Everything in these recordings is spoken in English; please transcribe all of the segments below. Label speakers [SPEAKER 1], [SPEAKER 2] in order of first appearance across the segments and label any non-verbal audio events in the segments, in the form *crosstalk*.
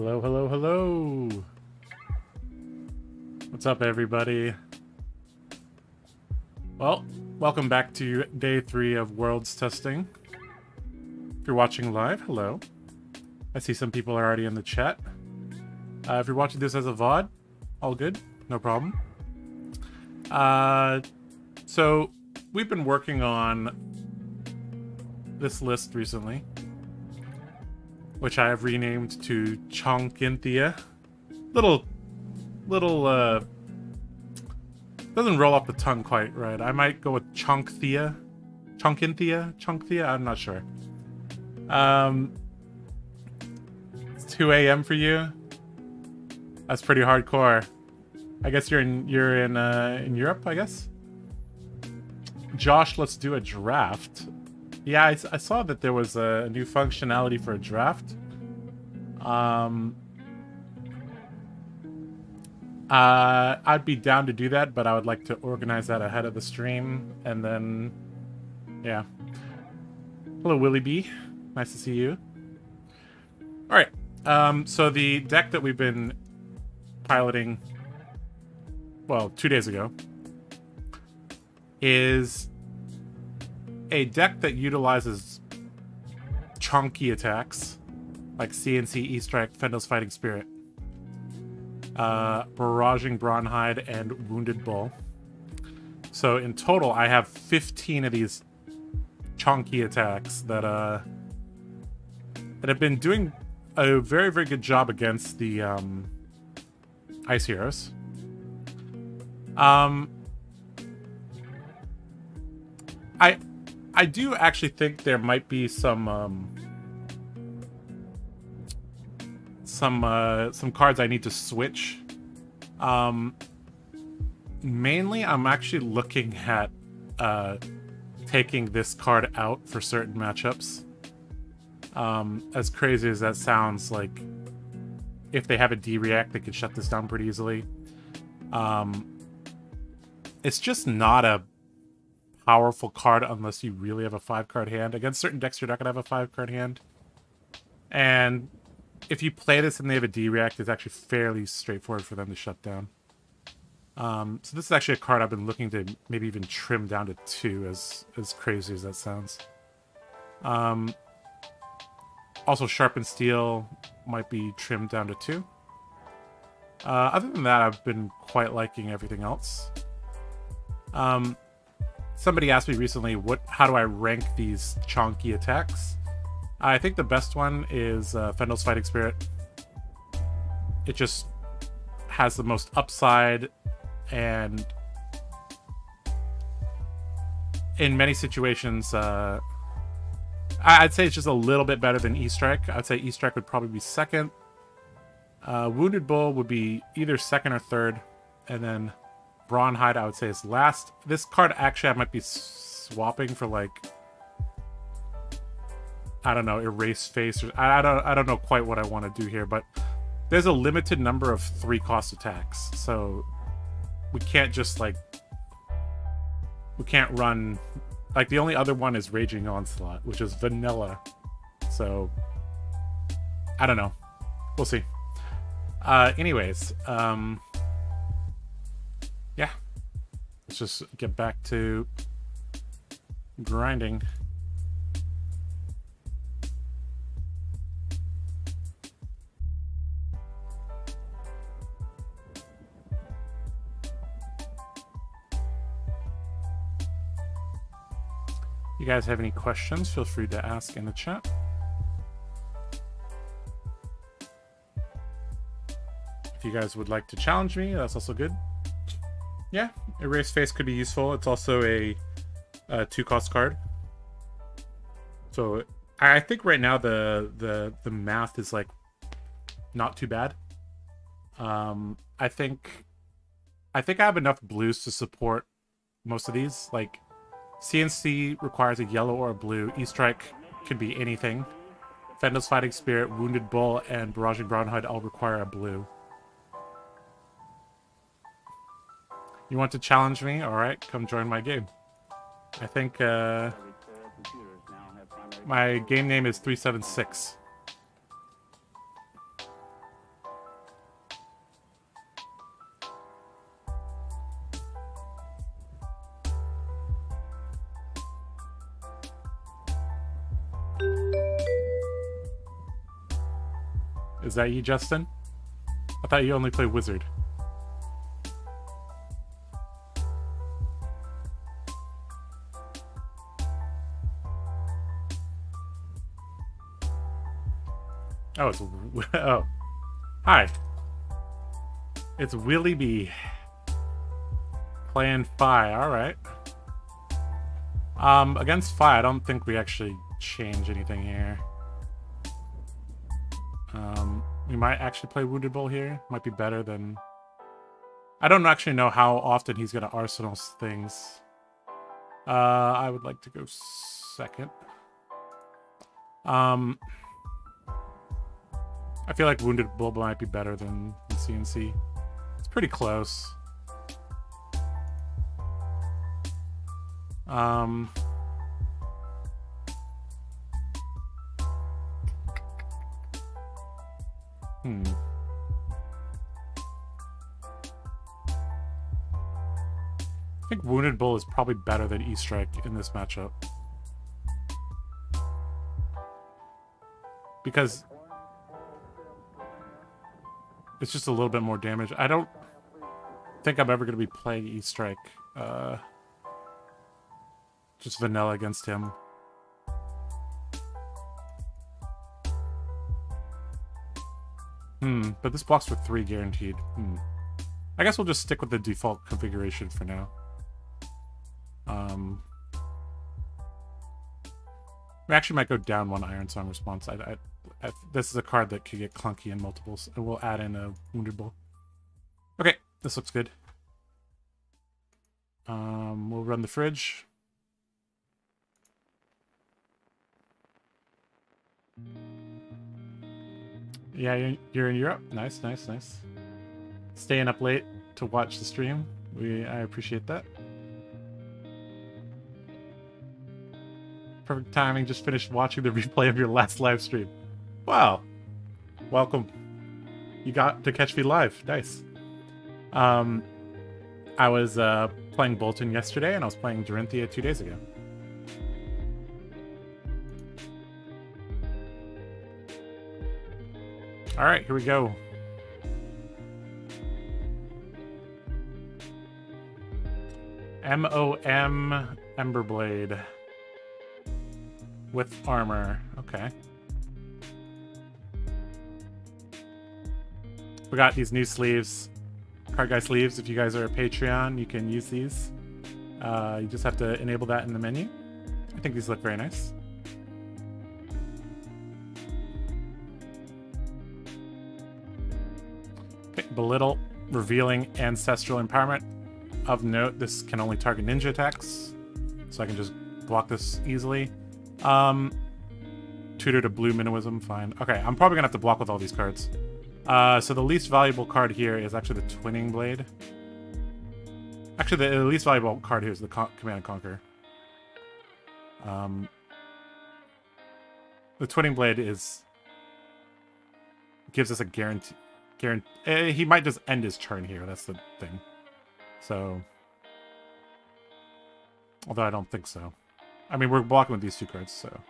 [SPEAKER 1] Hello, hello, hello. What's up, everybody? Well, welcome back to day three of Worlds testing. If you're watching live, hello. I see some people are already in the chat. Uh, if you're watching this as a VOD, all good, no problem. Uh, so, we've been working on this list recently which I have renamed to Chonkinthia. Little, little, uh, doesn't roll off the tongue quite right. I might go with Chonkhthia. Chonkinthia? Chonkhthia? I'm not sure. Um, it's 2 a.m. for you? That's pretty hardcore. I guess you're in, you're in, uh, in Europe, I guess? Josh, let's do a draft. Yeah, I, I, saw that there was a new functionality for a draft. Um, uh, I'd be down to do that, but I would like to organize that ahead of the stream, and then, yeah. Hello, Willie B. Nice to see you. All right. Um, so the deck that we've been piloting, well, two days ago, is a deck that utilizes chunky attacks like CNC, E-Strike, Fyendal's Fighting Spirit, uh, Barraging Brawnhide, and Wounded Bull. So in total, I have 15 of these chunky attacks that uh that have been doing a very very good job against the um, ice heroes. Um, I I do actually think there might be some um, some uh, some cards I need to switch. Um, mainly, I'm actually looking at uh, taking this card out for certain matchups. Um, as crazy as that sounds, like if they have a D react, they could shut this down pretty easily. Um, it's just not a powerful card unless you really have a five card hand. Against certain decks, you're not going to have a five card hand. And if you play this and they have a D react, it's actually fairly straightforward for them to shut down. Um, so this is actually a card I've been looking to maybe even trim down to two, as as crazy as that sounds. Um, also, Sharpened Steel might be trimmed down to two. Uh, other than that, I've been quite liking everything else. Um, somebody asked me recently, what? How do I rank these chonky attacks? I think the best one is uh, Fyendal's Fighting Spirit. It just has the most upside, and in many situations, uh, I'd say it's just a little bit better than E-Strike. I'd say E-Strike would probably be second. Uh, Wounded Bull would be either second or third, and then Brawnhide, I would say, is last. This card, actually, I might be swapping for, like... I don't know, Erase Face. Or, I, I, don't, I don't know quite what I want to do here, but there's a limited number of three-cost attacks, so we can't just, like... We can't run... Like, the only other one is Raging Onslaught, which is vanilla. So, I don't know. We'll see. Uh, anyways, um yeah, let's just get back to grinding. you guys have any questions, feel free to ask in the chat. If you guys would like to challenge me, that's also good. Yeah, Erase Face could be useful. It's also a, a two-cost card. So I think right now the the the math is like not too bad. Um, I think I think I have enough blues to support most of these. Like CNC requires a yellow or a blue. E-Strike could be anything. Fyendal's Fighting Spirit, Wounded Bull, and Barraging Brawnhide all require a blue. You want to challenge me? Alright, come join my game. I think uh, my game name is 376. Is that you, Justin? I thought you only play Wizard. Oh, it's *laughs* oh. Hi. It's Willie B. Playing Fai, alright. Um, against Fai, I don't think we actually change anything here. Um, we might actually play Wounded Bull here. Might be better than... I don't actually know how often he's going to arsenal things. Uh, I would like to go second. Um, I feel like Wounded Bull might be better than CNC. It's pretty close. Um... Hmm. I think Wounded Bull is probably better than E-Strike in this matchup. Because it's just a little bit more damage. I don't think I'm ever going to be playing E-Strike. Uh, just vanilla against him. Hmm, but this blocks for three guaranteed. Hmm. I guess we'll just stick with the default configuration for now. Um, we actually might go down one Ironsong response. I, I, I, this is a card that could get clunky in multiples, and we'll add in a Wounded Bull. Okay, this looks good. Um, we'll run the fridge. Yeah, you're, in Europe. Nice, nice, nice. Staying up late to watch the stream. We I appreciate that. Perfect timing. Just finished watching the *laughs* replay of your last live stream. Wow. Welcome. You got to catch me live. Nice. Um, I was uh, playing Boltyn yesterday, and I was playing Dorinthea two days ago. All right, here we go. M-O-M Emberblade. With armor. Okay. We got these new sleeves. Card Guy sleeves. If you guys are a Patreon, you can use these. Uh, you just have to enable that in the menu. I think these look very nice. Okay, Belittle, revealing ancestral empowerment. Of note, this can only target ninja attacks, so I can just block this easily. Um, tutor to blue Minnowism, fine. Okay, I'm probably gonna have to block with all these cards. Uh, so the least valuable card here is actually the Twinning Blade. Actually, the, least valuable card here is the Con Command and Conquer. Um, the Twinning Blade is gives us a guarantee Guarantee eh, he might just end his turn here. That's the thing. So, although I don't think so. I mean, we're blocking with these two cards, so.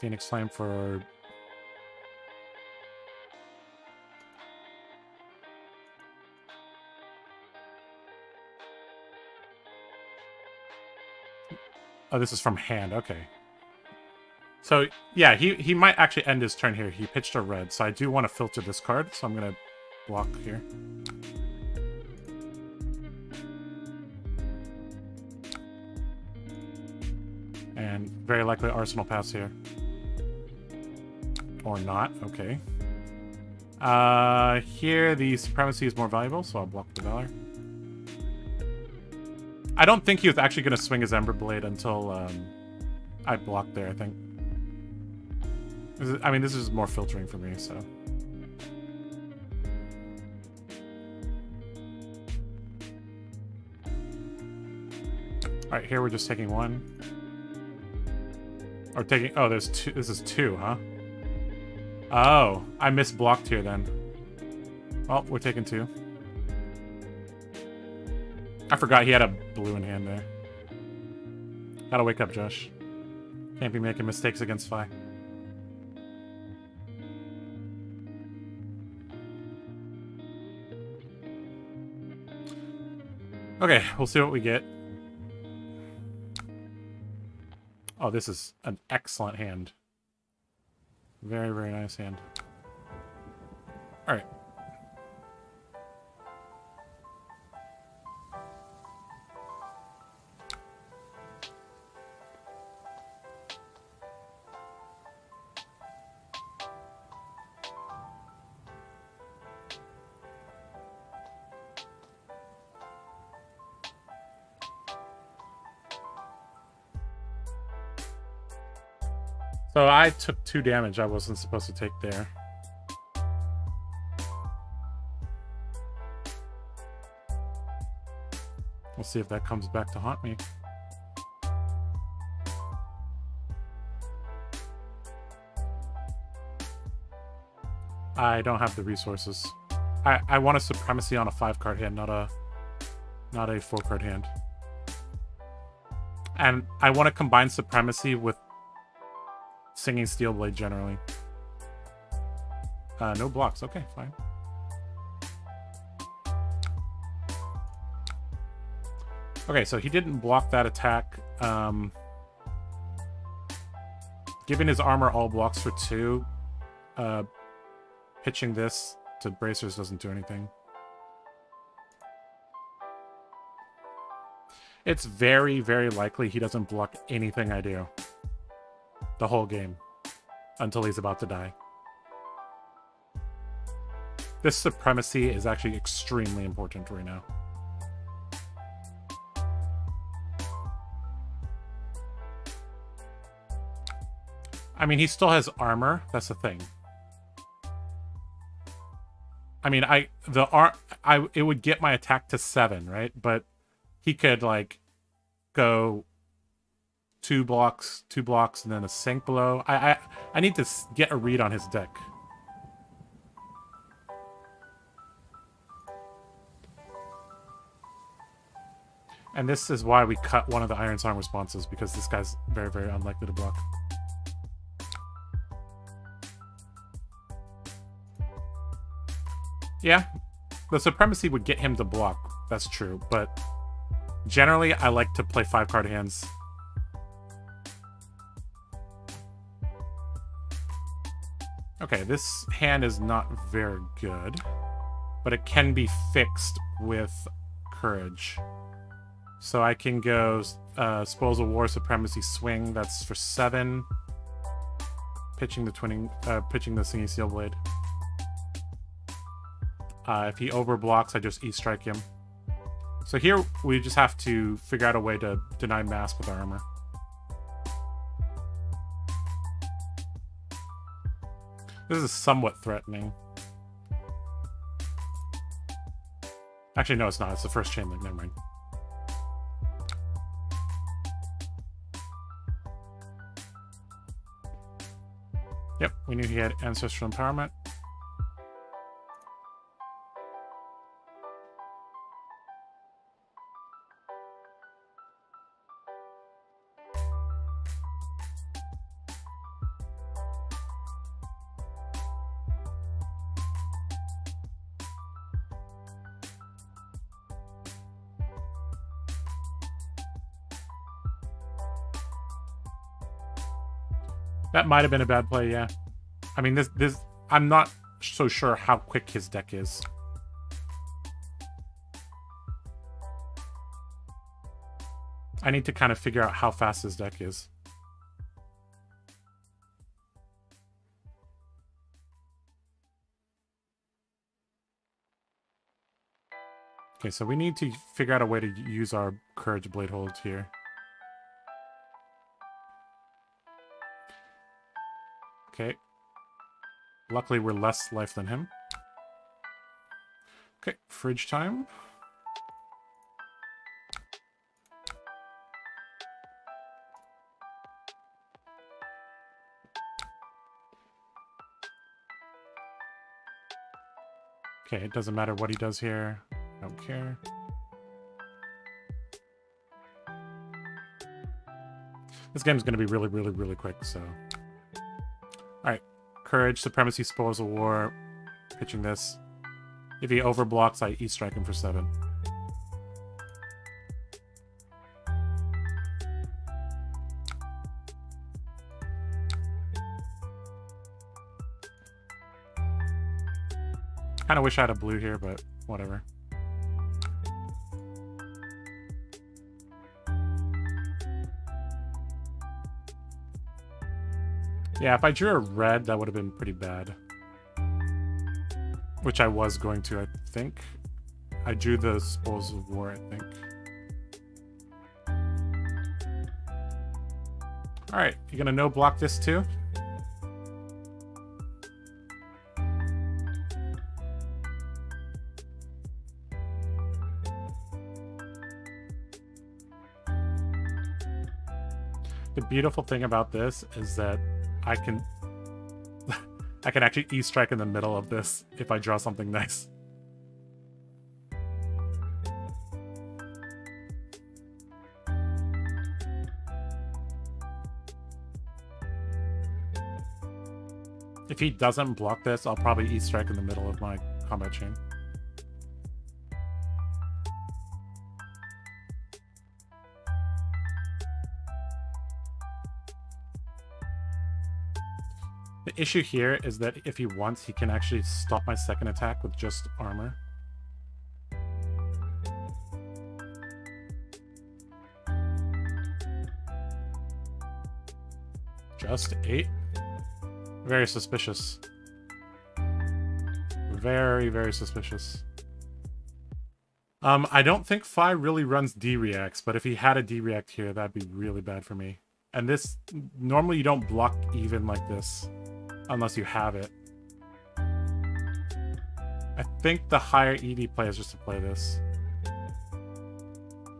[SPEAKER 1] Phoenix Flame for Oh, this is from hand. Okay. So, yeah, he, he might actually end his turn here. He pitched a red, so I do want to filter this card, so I'm going to block here. And very likely Arsenal pass here. Or not, okay. Uh, here, the Supremacy is more valuable, so I'll block the Valor. I don't think he was actually going to swing his Ember Blade until um, I blocked there, I think. I mean, this is more filtering for me, so... Alright, here we're just taking one. Or taking... Oh, there's two. This is two, huh? Oh, I misblocked here then. Well, we're taking two. I forgot he had a blue in hand there. Gotta wake up, Josh. Can't be making mistakes against Fai. Okay, we'll see what we get. Oh, this is an excellent hand. Very, very nice hand. Alright. I took two damage I wasn't supposed to take there. We'll see if that comes back to haunt me. I don't have the resources. I, I want a supremacy on a five card hand, not a not a four card hand. And I want to combine supremacy with singing steel blade generally. Uh, no blocks. Okay, fine. Okay, so he didn't block that attack. Um, giving his armor all blocks for two. Uh, pitching this to bracers doesn't do anything. It's very, very likely he doesn't block anything I do the whole game until he's about to die. This supremacy is actually extremely important right now. I mean, he still has armor. That's the thing. I mean, I the ar I it would get my attack to seven, right? But he could like go two blocks, two blocks, and then a sink below. I, I, I need to get a read on his deck. And this is why we cut one of the Ironsong responses, because this guy's very, very unlikely to block. Yeah, the Supremacy would get him to block, that's true, but generally I like to play five card hands Okay, this hand is not very good, but it can be fixed with courage. So I can go uh, Spoils of War, Supremacy, Swing. That's for seven. Pitching the twinning, uh, pitching the Singing Steel Blade. Uh, if he overblocks, I just E-strike him. So here we just have to figure out a way to deny mask with our armor. This is somewhat threatening. Actually, no, it's not. It's the first chain link. Never mind. Yep, we knew he had Ancestral Empowerment. That might have been a bad play, yeah. I mean, this this I'm not so sure how quick his deck is. I need to kind of figure out how fast his deck is. Okay, so we need to figure out a way to use our Courage Blade Hold here. Okay. Luckily, we're less life than him. Okay, fridge time. Okay, it doesn't matter what he does here. I don't care. This game's going to be really, really, really quick, so... Courage, Supremacy, Spoils of War. Pitching this. If he overblocks, I E-strike him for 7. Kind of wish I had a blue here, but whatever. Yeah, if I drew a red, that would have been pretty bad. Which I was going to, I think. I drew the Spoils of War, I think. Alright, you gonna no block this too? The beautiful thing about this is that I can *laughs* I can actually E-strike in the middle of this if I draw something nice. If he doesn't block this, I'll probably E-strike in the middle of my combat chain. Issue here is that if he wants, he can actually stop my second attack with just armor. Just eight? Very suspicious. Very, very suspicious. Um, I don't think Fai really runs D-reacts, but if he had a D-react here, that'd be really bad for me. And this, normally you don't block even like this. Unless you have it. I think the higher ED play is just to play this.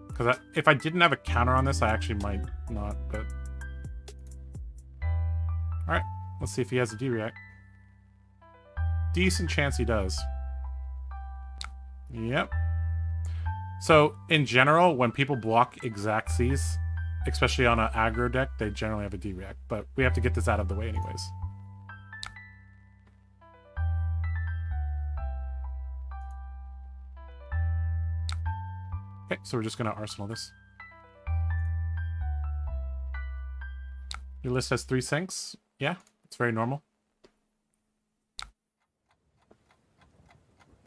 [SPEAKER 1] Because if I didn't have a counter on this, I actually might not, but... Alright, let's see if he has a D-React. Decent chance he does. Yep. So, in general, when people block exact especially on an aggro deck, they generally have a D-React, but we have to get this out of the way anyways. Okay, so we're just going to arsenal this. Your list has three sinks. Yeah, it's very normal.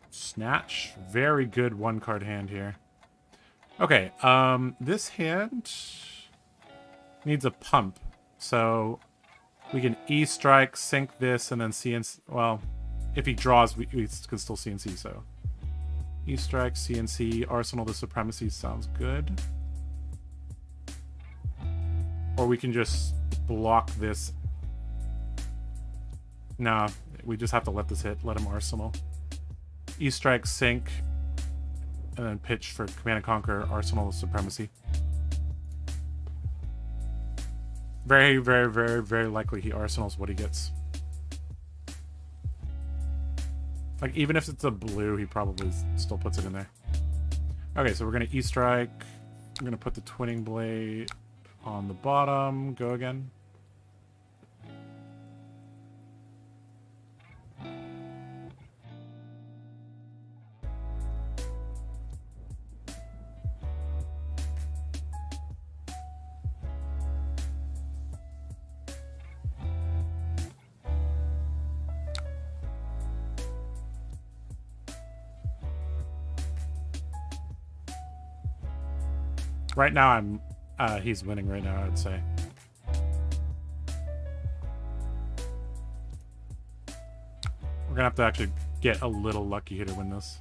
[SPEAKER 1] Snatch. Very good one-card hand here. Okay, um, this hand needs a pump. So we can E-strike, sink this, and then CNC... Well, if he draws, we, we can still CNC, so... E-Strike, CNC, Arsenal the Supremacy sounds good. Or we can just block this. Nah, we just have to let this hit. Let him Arsenal. E-Strike, Sink, and then pitch for Command and Conquer, Arsenal the Supremacy. Very, very, very, very likely he Arsenals what he gets. Like, even if it's a blue, he probably still puts it in there. Okay, so we're going to E-Strike. I'm going to put the Twinning Blade on the bottom. Go again. Right now, I'm. Uh, he's winning right now. I'd say. We're gonna have to actually get a little lucky here to win this.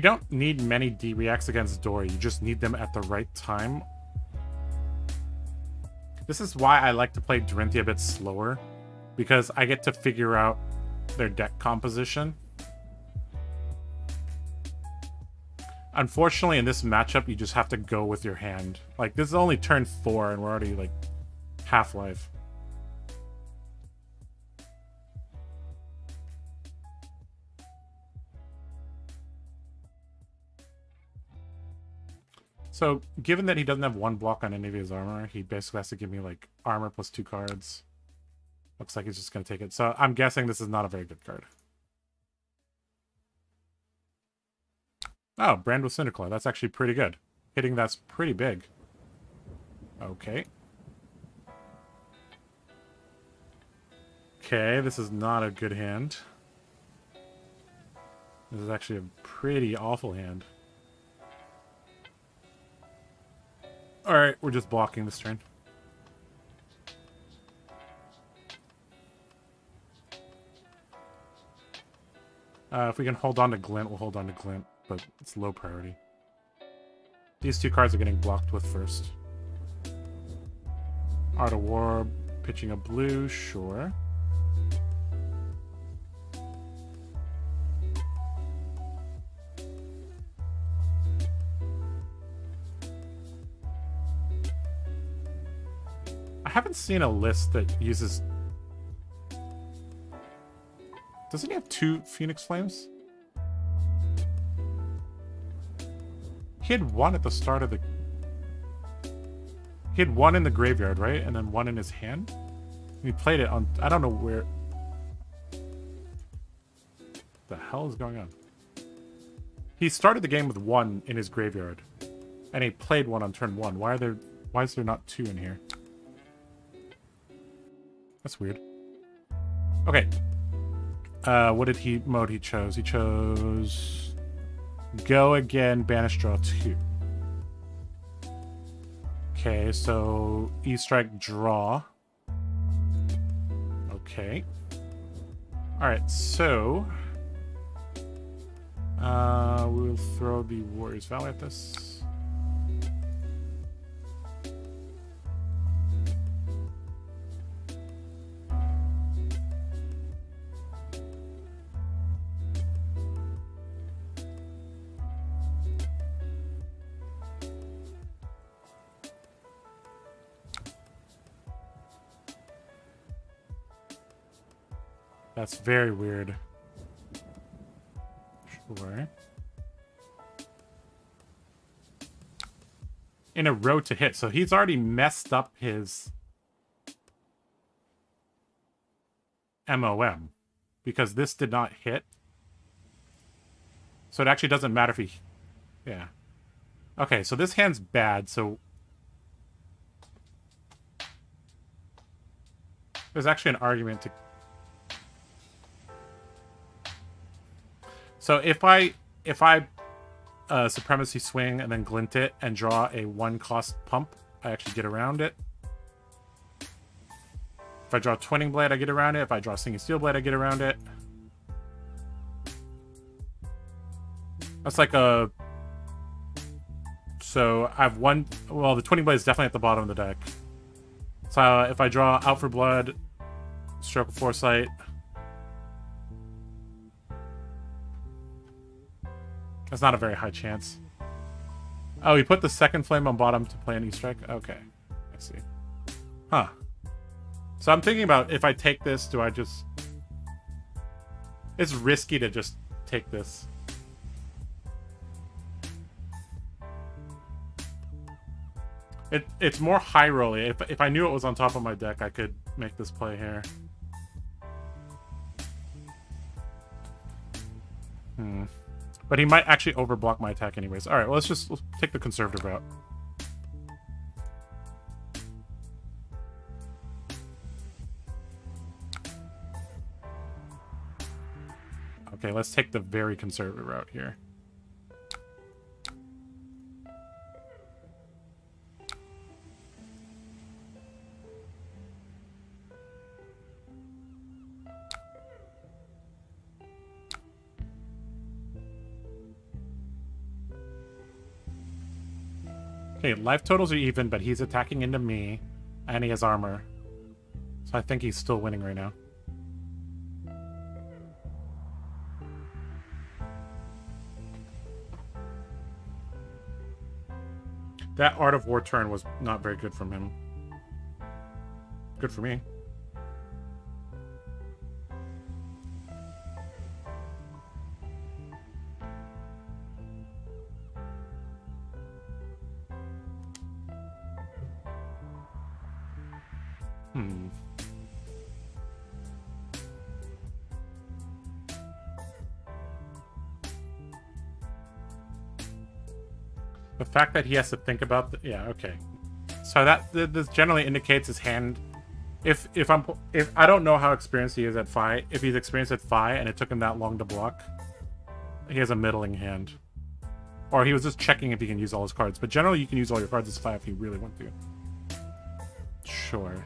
[SPEAKER 1] You don't need many D-reacts against Dory, you just need them at the right time. This is why I like to play Dorinthea a bit slower, because I get to figure out their deck composition. Unfortunately, in this matchup, you just have to go with your hand. Like, this is only turn four, and we're already, like, half-life. So, given that he doesn't have one block on any of his armor, he basically has to give me, like, armor plus two cards. Looks like he's just going to take it. So, I'm guessing this is not a very good card. Oh, Brand with Cinderclaw. That's actually pretty good. Hitting that's pretty big. Okay. Okay, this is not a good hand. This is actually a pretty awful hand. Alright, we're just blocking this turn. Uh, if we can hold on to Glint, we'll hold on to Glint but it's low priority. These two cards are getting blocked with first. Art of War, pitching a blue, sure. Haven't seen a list that uses... Doesn't he have two Phoenix Flames? He had one at the start of the... He had one in the graveyard, right? And then one in his hand? he played it on... I don't know where... The hell is going on? He started the game with one in his graveyard. And he played one on turn one. Why are there... Why is there not two in here? That's weird. Okay. Uh, what did he... Mode he chose? He chose... Go again, banish draw two. Okay, so E-strike draw. Okay. Alright, so... Uh, we'll throw the Warriors Valor at this. That's very weird. Sure. In a row to hit. So he's already messed up his MOM. Because this did not hit. So it actually doesn't matter if he... Yeah. Okay, so this hand's bad, so... There's actually an argument to So if I if I uh, supremacy swing and then glint it and draw a one cost pump, I actually get around it. If I draw Twinning Blade, I get around it. If I draw Singing Steel Blade, I get around it. That's like a... So I have one... Well, the Twinning Blade is definitely at the bottom of the deck. So if I draw Out for Blood, Stroke of Foresight, That's not a very high chance. Oh, he put the second flame on bottom to play an E-strike? Okay. I see. Huh. So I'm thinking about if I take this, do I just... It's risky to just take this. It, it's more high rolly. If, if I knew it was on top of my deck, I could make this play here. Hmm. But he might actually overblock my attack anyways. Alright, well, let's just let's take the conservative route. Okay, let's take the very conservative route here. Okay, life totals are even, but he's attacking into me, and he has armor. So I think he's still winning right now. That Art of War turn was not very good from him. Good for me. Fact that he has to think about the yeah okay, so that this generally indicates his hand. If if I'm if I don't know how experienced he is at Fai, if he's experienced at Fai and it took him that long to block, he has a middling hand, or he was just checking if he can use all his cards. But generally, you can use all your cards as Fai if you really want to. Sure.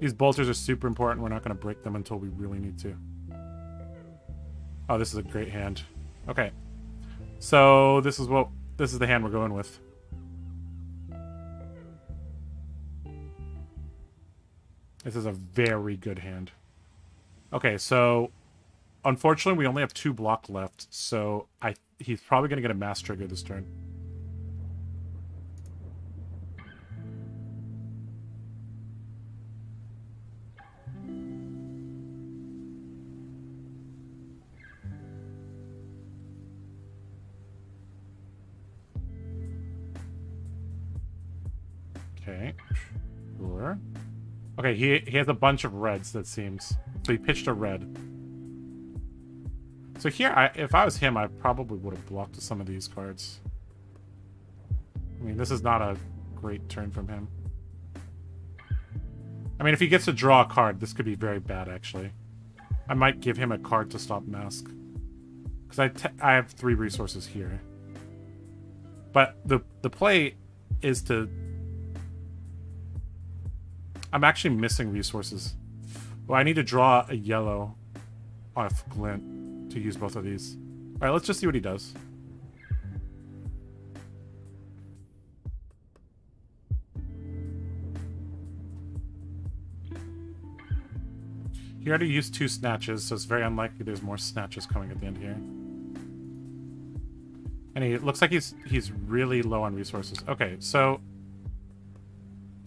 [SPEAKER 1] These bolters are super important. We're not going to break them until we really need to. Oh, this is a great hand. Okay. So this is what this is the hand we're going with. This is a very good hand. Okay, so unfortunately we only have two block left, so I he's probably gonna get a mass trigger this turn. Okay, he, he has a bunch of reds, that seems. So he pitched a red. So here, I, if I was him, I probably would have blocked some of these cards. I mean, this is not a great turn from him. I mean, if he gets to draw a card, this could be very bad, actually. I might give him a card to stop Mask. Because I, I have three resources here. But the, the play is to I'm actually missing resources. Well, I need to draw a yellow off Glint to use both of these. Alright, let's just see what he does. He already used two snatches, so it's very unlikely there's more snatches coming at the end here. And he looks like he's he's really low on resources. Okay, so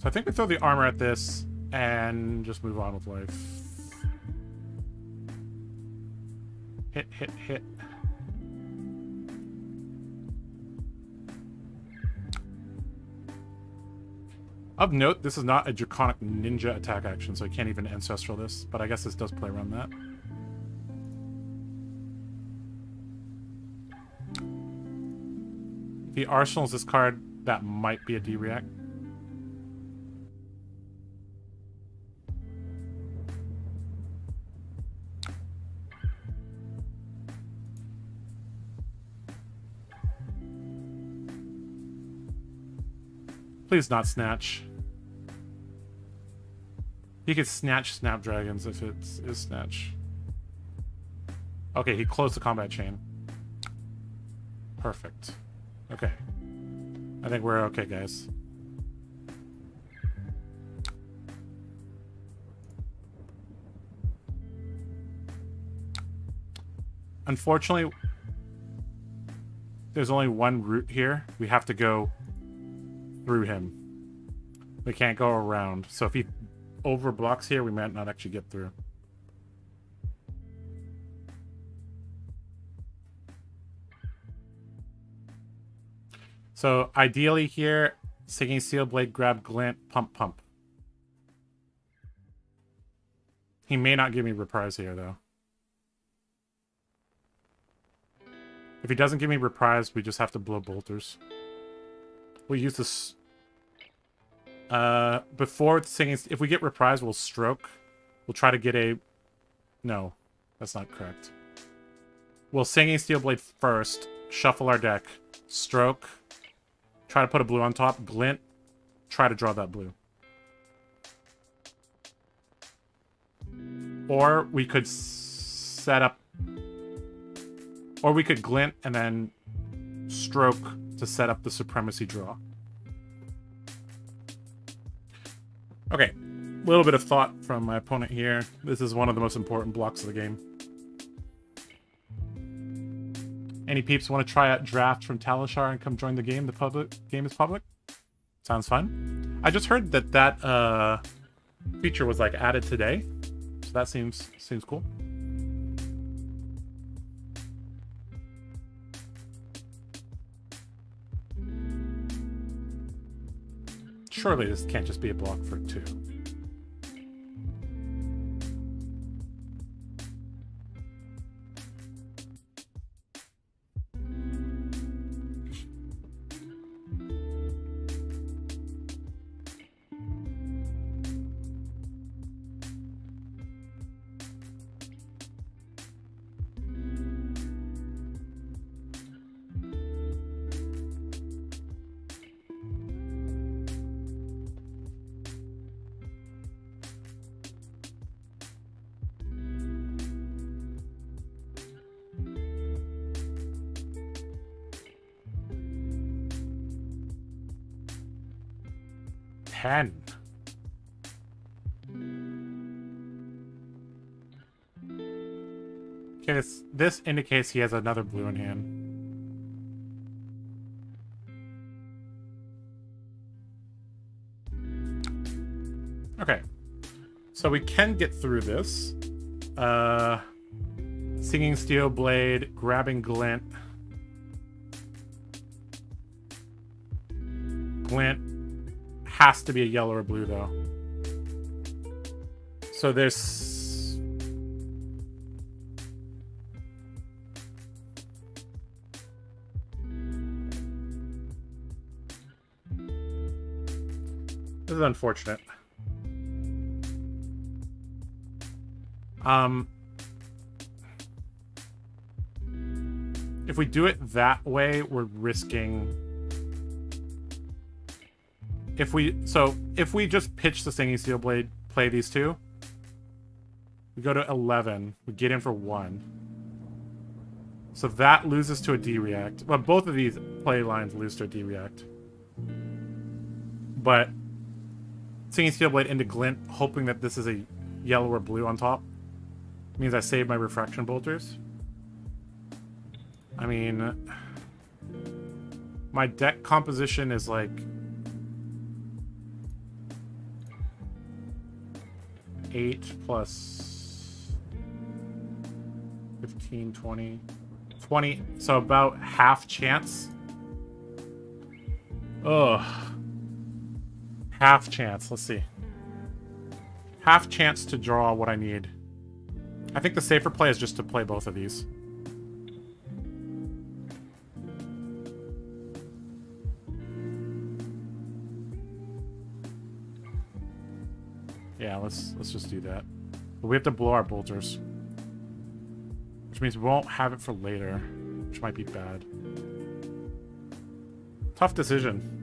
[SPEAKER 1] so I think we throw the armor at this and just move on with life. Hit, hit, hit. Of note, this is not a Draconic Ninja attack action, so I can't even Ancestral this, but I guess this does play around that. The he arsenals this card, that might be a D-React. Please not Snatch. He could Snatch Snapdragons if it is Snatch. Okay, he closed the combat chain. Perfect. Okay. I think we're okay, guys. Unfortunately, there's only one route here. We have to go through him. We can't go around. So if he overblocks here, we might not actually get through. So ideally here, Singing Steel Blade, grab Glint, pump, pump. He may not give me reprise here, though. If he doesn't give me reprise, we just have to blow bolters. We'll use this... Uh, before singing... If we get reprise, we'll stroke. We'll try to get a... No, that's not correct. We'll Singing Steel Blade first, shuffle our deck, stroke, try to put a blue on top, glint, try to draw that blue. Or we could set up... Or we could glint and then stroke to set up the supremacy draw. Okay, a little bit of thought from my opponent here. This is one of the most important blocks of the game. Any peeps want to try out draft from Talishar and come join the game? The public game is public. Sounds fun. I just heard that that uh, feature was like added today, so that seems seems cool. Surely this can't just be a block for two. This, indicates he has another blue in hand. Okay. So we can get through this. Uh, Singing Steel Blade, grabbing Glint. Glint has to be a yellow or blue, though. So there's... is unfortunate. Um... If we do it that way, we're risking if we so if we just pitch the singing steel blade play these two we go to 11 we get in for one. So that loses to a d react well both of these play lines lose to a d react but singing steel blade into glint hoping that this is a yellow or blue on top means i save my refraction bolters i mean my deck composition is like 8 plus 15, 20, 20. So about half chance. Ugh. Half chance. Let's see. Half chance to draw what I need. I think the safer play is just to play both of these. Yeah, let's let's just do that. But we have to blow our bolters. Which means we won't have it for later. Which might be bad. Tough decision.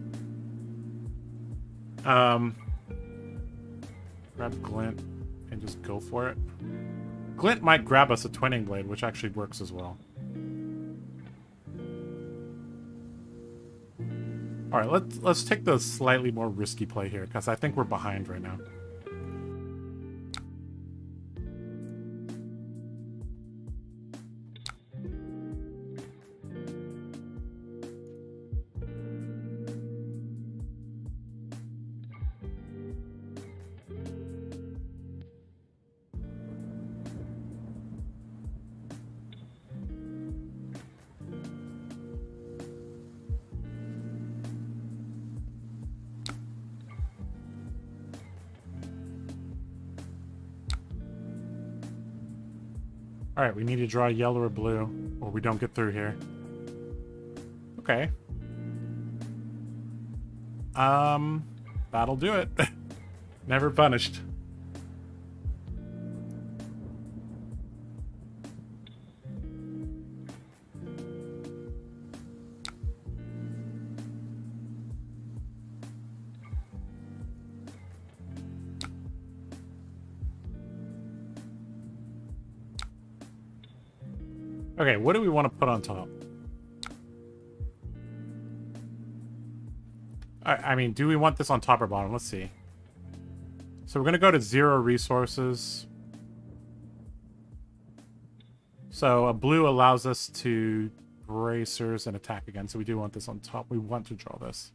[SPEAKER 1] Um, grab Glint and just go for it. Glint might grab us a Twinning Blade, which actually works as well. Alright, let's, let's take the slightly more risky play here, because I think we're behind right now. We need to draw yellow or blue, or we don't get through here. Okay. Um, that'll do it. *laughs* Never punished. What do we want to put on top? I, I mean, do we want this on top or bottom? Let's see. So we're going to go to zero resources. So a blue allows us to bracers and attack again. So we do want this on top. We want to draw this.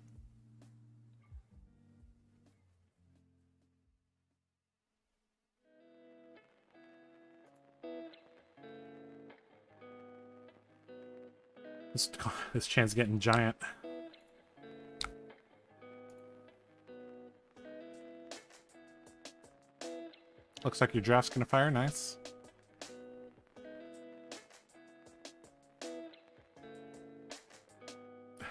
[SPEAKER 1] This, *laughs* this chance getting giant. Looks like your draft's gonna fire. Nice. *laughs*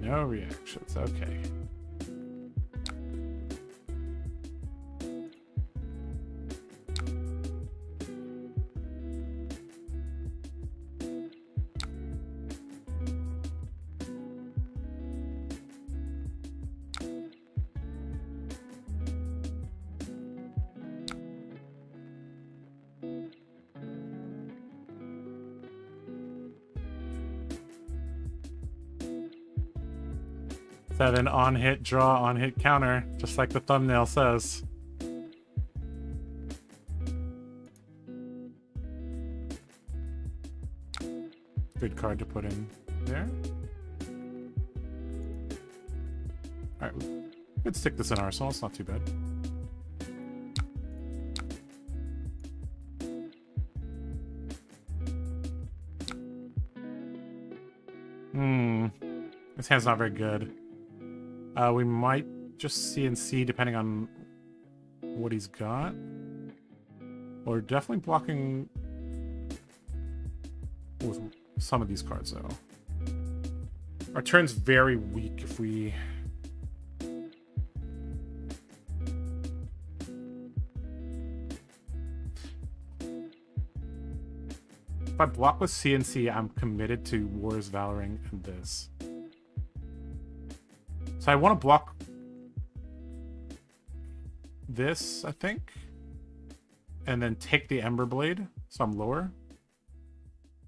[SPEAKER 1] no reactions. Okay. Seven on hit draw, on hit counter, just like the thumbnail says. Good card to put in there. Alright, we could stick this in arsenal, it's not too bad. Hmm. This hand's not very good. Uh, we might just CNC depending on what he's got. We're definitely blocking with some of these cards, though. Our turn's very weak if we... If I block with CNC, I'm committed to Wars, Valoring and this. So I want to block this, I think. And then take the Ember Blade, so I'm lower.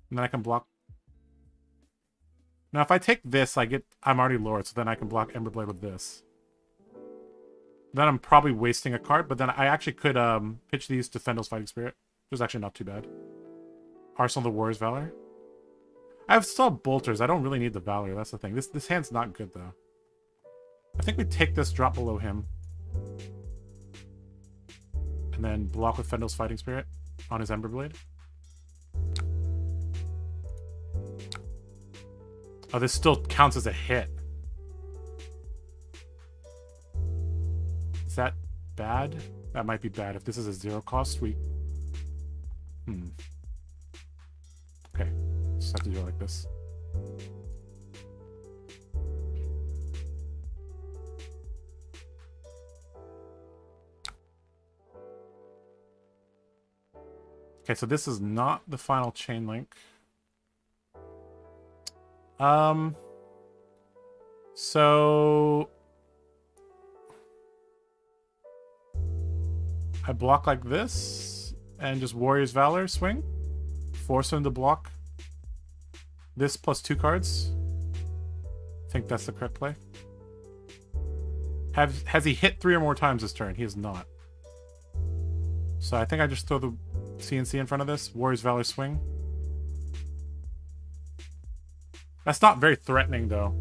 [SPEAKER 1] And then I can block... Now, if I take this, I get... I'm already lower, so then I can block Ember Blade with this. Then I'm probably wasting a card, but then I actually could um, pitch these to Fyendal's Fighting Spirit, which is actually not too bad. Arsenal the Warrior's Valor. I have still Bolters. I don't really need the Valor. That's the thing. This this hand's not good, though. I think we take this drop below him. And then block with Fyendal's Fighting Spirit on his Ember Blade. Oh, this still counts as a hit. Is that bad? That might be bad. If this is a zero cost, we... Hmm. Okay. Just have to do it like this. Okay, so this is not the final chain link. Um, so I block like this and just Warrior's Valor swing. Force him to block this plus two cards. I think that's the correct play. Have, has he hit three or more times this turn? He has not. So I think I just throw the CNC in front of this. Warriors Valor Swing. That's not very threatening, though.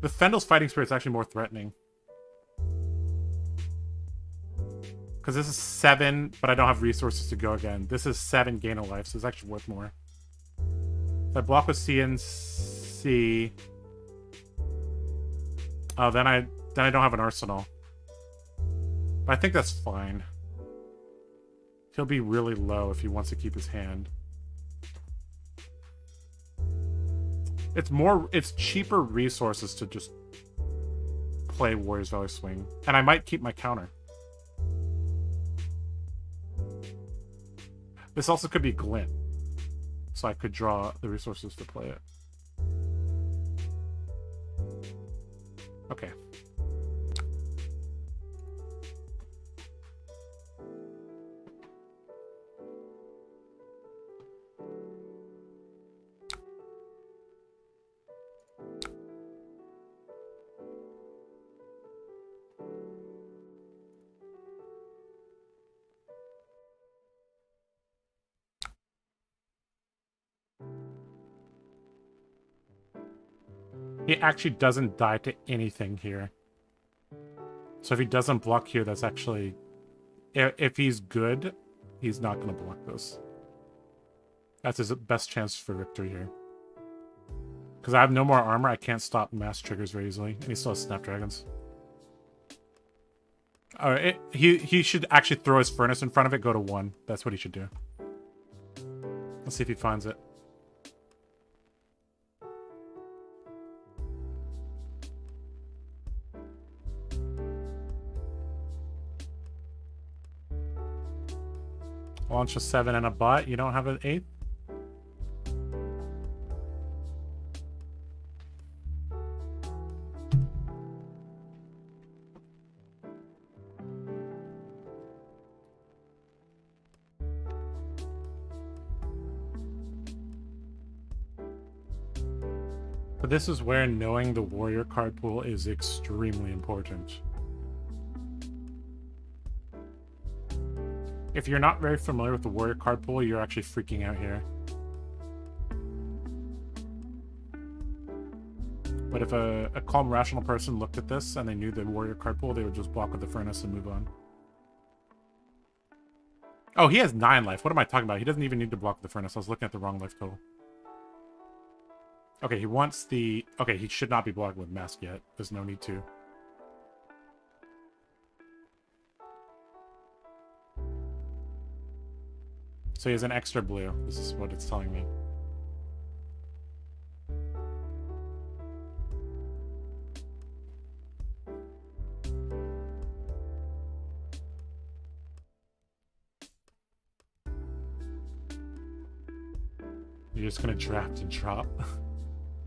[SPEAKER 1] The Fyendal's Fighting Spirit is actually more threatening. Because this is 7, but I don't have resources to go again. This is 7 gain of life, so it's actually worth more. If I block with CNC... Oh, then I then I don't have an arsenal. I think that's fine. He'll be really low if he wants to keep his hand. It's more, it's cheaper resources to just play Warriors Valor Swing. And I might keep my counter. This also could be Glint. So I could draw the resources to play it. Okay. Actually doesn't die to anything here. So if he doesn't block here, that's actually... If he's good, he's not going to block this. That's his best chance for victory here. Because I have no more armor, I can't stop mass triggers very easily. And he still has Snapdragons. Alright, he, he should actually throw his furnace in front of it, go to one. That's what he should do. Let's see if he finds it. Launch a 7 and a bot. You don't have an 8? But this is where knowing the warrior card pool is extremely important. If you're not very familiar with the warrior card pool, you're actually freaking out here. But if a, a calm, rational person looked at this and they knew the warrior card pool, they would just block with the furnace and move on. Oh, he has nine life. What am I talking about? He doesn't even need to block the furnace. I was looking at the wrong life total. Okay, he wants the... Okay, he should not be blocked with mask yet. There's no need to. So he has an extra blue. This is what it's telling me. You're just gonna draft and drop.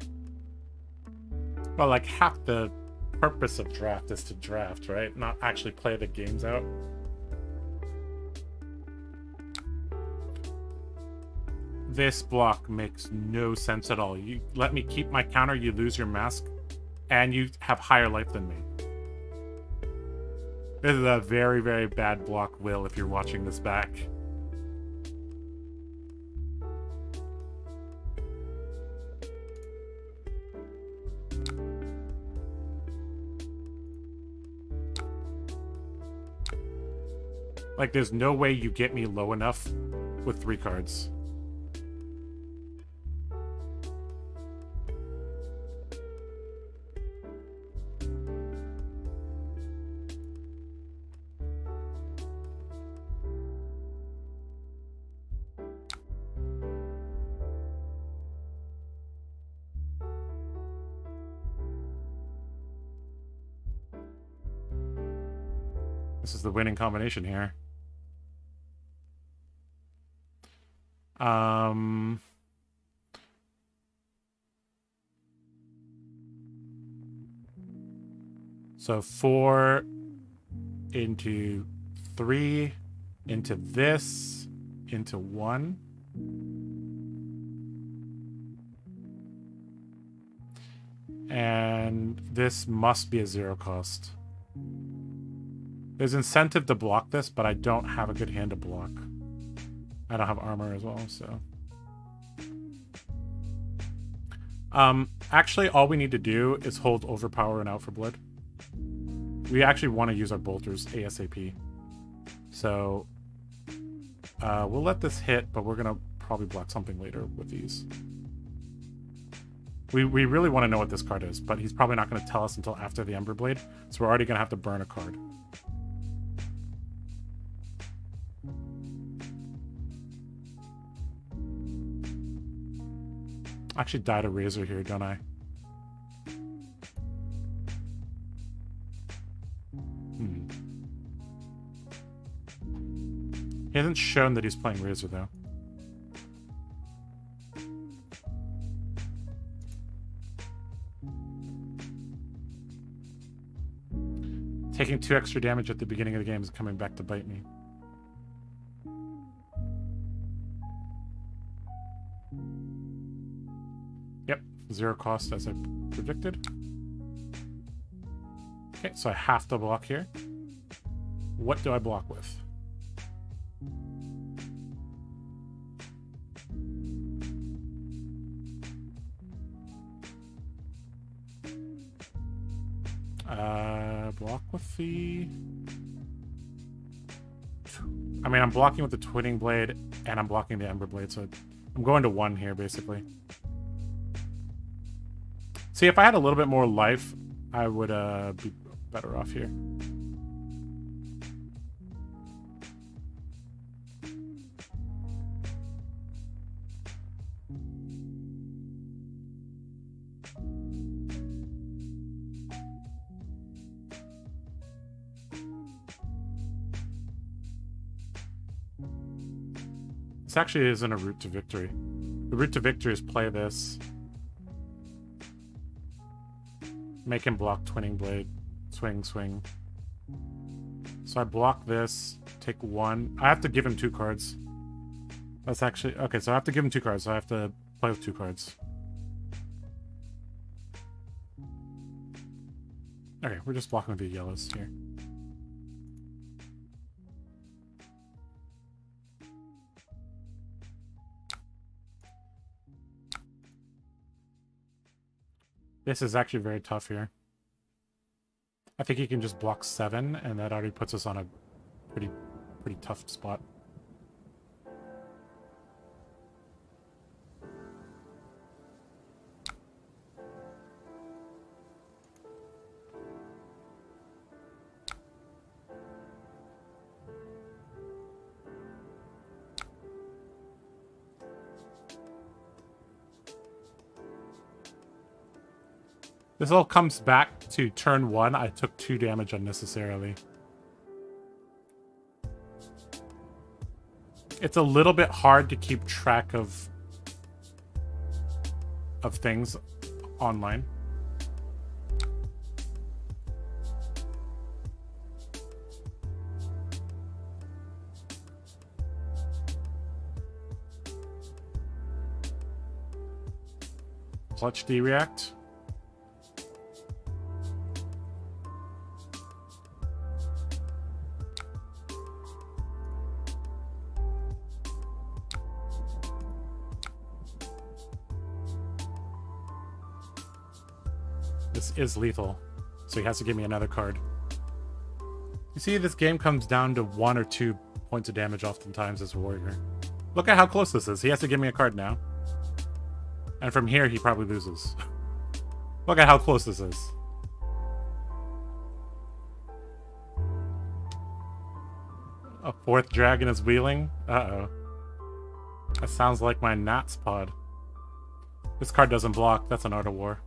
[SPEAKER 1] *laughs* well, like half the purpose of draft is to draft, right? Not actually play the games out. This block makes no sense at all. You let me keep my counter, you lose your mask, and you have higher life than me. This is a very, very bad block, Will, if you're watching this back. Like, there's no way you get me low enough with three cards. Winning combination here. Um... So four into three, into this, into one. And this must be a zero cost. There's incentive to block this, but I don't have a good hand to block. I don't have armor as well, so... Um, actually, all we need to do is hold Overpower and Out for Blood. We actually want to use our bolters ASAP. So, uh, we'll let this hit, but we're going to probably block something later with these. We, we really want to know what this card is, but he's probably not going to tell us until after the Ember Blade, so we're already going to have to burn a card. Actually died a razor here, don't I? Hmm. He hasn't shown that he's playing Razor, though. Taking two extra damage at the beginning of the game is coming back to bite me. Zero cost as I predicted. Okay, so I have to block here. What do I block with? Uh, block with the... I mean, I'm blocking with the Twinning Blade, and I'm blocking the Ember Blade, so I'm going to one here, basically. See, if I had a little bit more life, I would uh, be better off here. This actually isn't a route to victory. The route to victory is play this. Make him block Twinning Blade. Swing, swing. So I block this, take one. I have to give him two cards. That's actually... Okay, so I have to give him two cards, so I have to play with two cards. Okay, we're just blocking with the yellows here. This is actually very tough here. I think he can just block seven, and that already puts us on a pretty, pretty tough spot. All comes back to turn one. I took two damage unnecessarily. It's a little bit hard to keep track of of things online. Clutch D-React. Is lethal, so he has to give me another card. You see, this game comes down to one or two points of damage oftentimes as a warrior. Look at how close this is. He has to give me a card now. And from here, he probably loses. *laughs* Look at how close this is. A fourth dragon is wheeling? Uh-oh. That sounds like my Nats pod. This card doesn't block. That's an Art of War.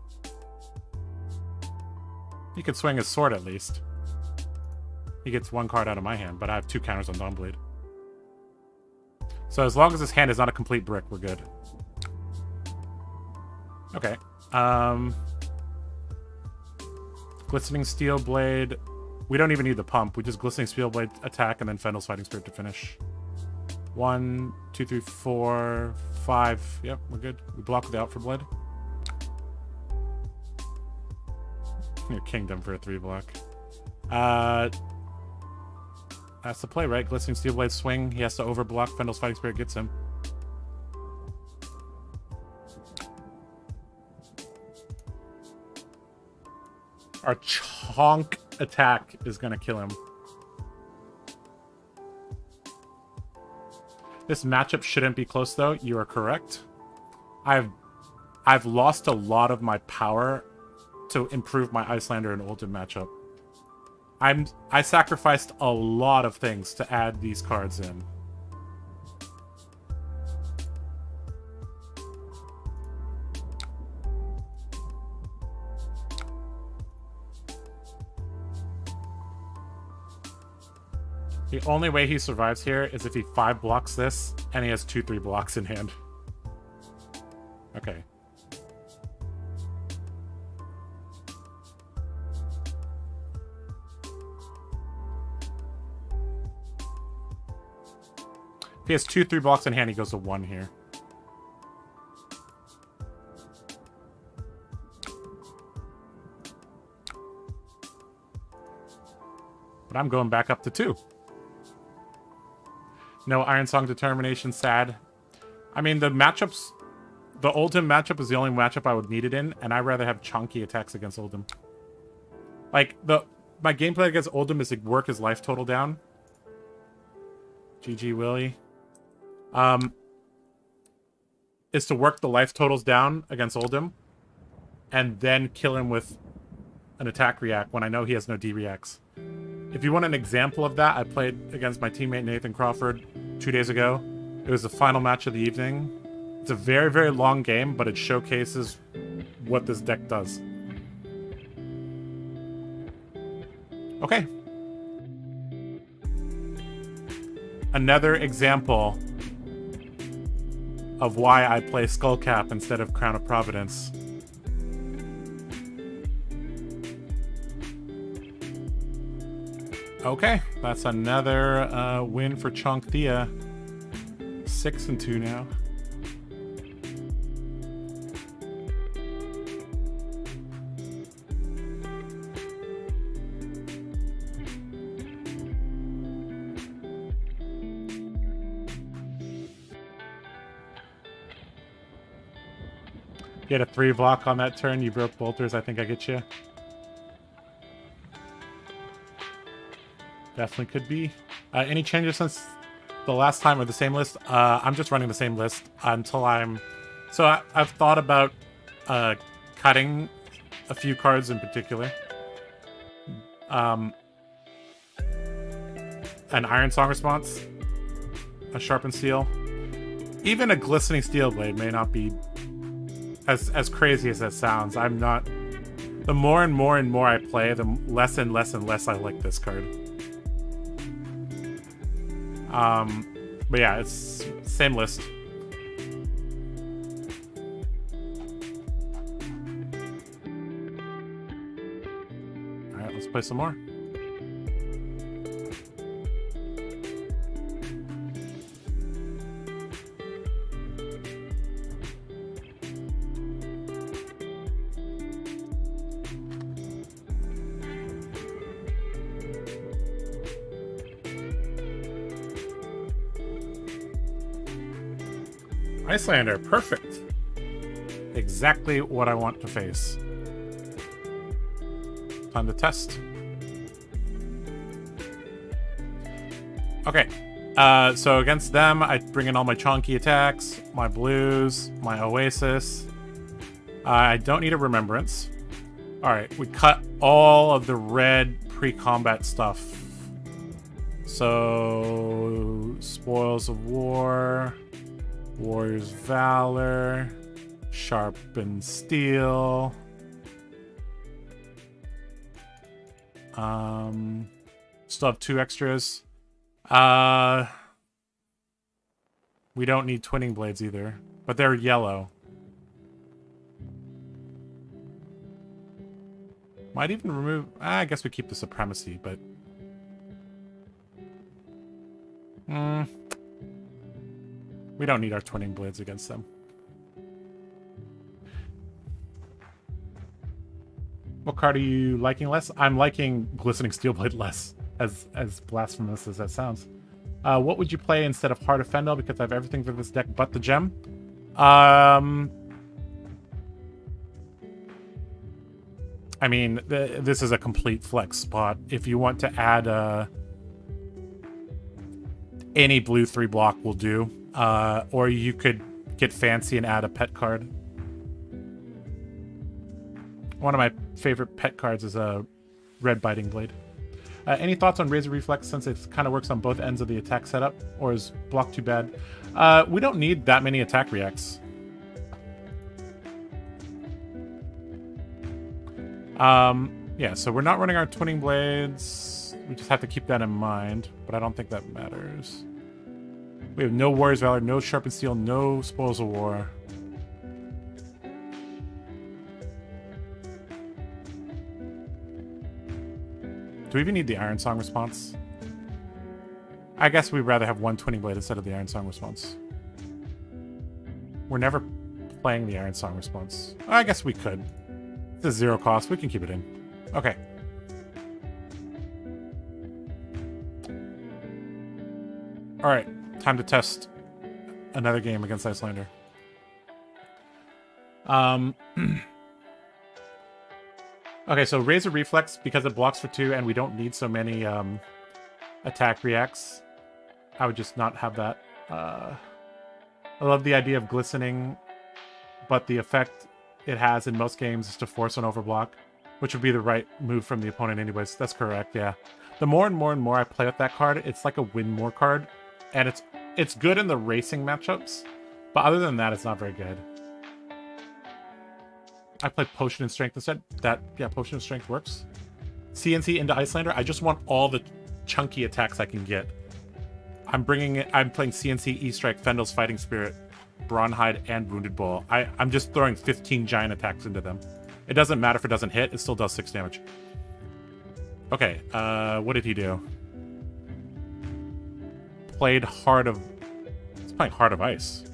[SPEAKER 1] He could swing his sword at least. He gets one card out of my hand, but I have two counters on Dawnblade. So as long as his hand is not a complete brick, we're good. Okay. Um, Glistening Steel Blade. We don't even need the pump. We just Glistening Steel Blade attack and then Fyendal's Fighting Spirit to finish. One, two, three, four, five. Yep, we're good. We block the Out for Blood. Your Kingdom for a three block. Uh, that's the play, right? Glistening Steel Blade swing. He has to overblock. Fyendal's Fighting Spirit gets him. Our chonk attack is going to kill him. This matchup shouldn't be close, though. You are correct. I've I've lost a lot of my power to improve my Iyslander and Oldhim matchup. I'm I sacrificed a lot of things to add these cards in. The only way he survives here is if he 5 blocks this, and he has 2-3 blocks in hand. Okay. If he has two, three blocks in hand, he goes to one here. But I'm going back up to two. No Ironsong Determination, sad. I mean, the matchups... The Oldhim matchup is the only matchup I would need it in, and I'd rather have chunky attacks against Oldhim. Like, the my gameplay against Oldhim is to work his life total down. GG Willie. Um, is to work the life totals down against Oldhim and then kill him with an attack react when I know he has no D reacts. If you want an example of that, I played against my teammate Nathan Crawford two days ago. It was the final match of the evening. It's a very, very long game, but it showcases what this deck does. Okay. Another example of why I play Skullcap instead of Crown of Providence. Okay, that's another uh, win for Chonk Thea. Six and two now. Get a three block on that turn. You broke bolters. I think I get you. Definitely could be. Uh, any changes since the last time or the same list? Uh, I'm just running the same list until I'm... So I, have thought about uh, cutting a few cards in particular. Um, an Ironsong response, a Sharpened Steel, even a Glistening Steel Blade may not be as as crazy as that sounds, I'm not. The more and more and more I play, the less and less and less I like this card. Um, but yeah, it's same list. All right, let's play some more. Iyslander, perfect. Exactly what I want to face. Time to test. Okay, uh, so against them, I bring in all my chonky attacks, my blues, my oasis. Uh, I don't need a remembrance. Alright, we cut all of the red pre-combat stuff. So, Spoils of War... Warrior's Valor, Sharpened Steel. Um, still have two extras. Uh, we don't need Twinning Blades either, but they're yellow. Might even remove... Ah, I guess we keep the Supremacy, but... Hmm... We don't need our twinning blades against them. What card are you liking less? I'm liking Glistening Steelblade *laughs* less, as as blasphemous as that sounds. Uh, what would you play instead of Heart of Fyendal? Because I have everything for this deck but the gem. Um, I mean, th this is a complete flex spot. If you want to add uh, any blue three block will do. Uh, or you could get fancy and add a pet card. One of my favorite pet cards is a red biting blade. Uh, any thoughts on Razor Reflex since it kind of works on both ends of the attack setup? Or is block too bad? Uh, we don't need that many attack reacts. Um, yeah, so we're not running our Twinning Blades. We just have to keep that in mind, but I don't think that matters. We have no Warrior's Valor, no Sharpened Steel, no Spoils of War. Do we even need the Ironsong response? I guess we'd rather have one Twinning Blade instead of the Ironsong response. We're never playing the Ironsong response. I guess we could. It's a zero cost. We can keep it in. Okay. Alright. Time to test another game against Iyslander. Um, *clears throat* Okay, so Razor Reflex, because it blocks for two and we don't need so many um, attack reacts, I would just not have that. Uh, I love the idea of glistening, but the effect it has in most games is to force an overblock, which would be the right move from the opponent anyways. That's correct, yeah. The more and more and more I play with that card, it's like a win more card, and it's it's good in the racing matchups, but other than that, it's not very good. I play Potion and Strength instead. That, yeah, Potion and Strength works. CNC into Iyslander. I just want all the chunky attacks I can get. I'm bringing it, I'm playing CNC, E-Strike, Fyendal's Fighting Spirit, Brawnhide, and Wounded Bull. I, I'm just throwing 15 giant attacks into them. It doesn't matter if it doesn't hit, it still does 6 damage. Okay, uh, what did he do? Played Heart of... It's playing Heart of Ice.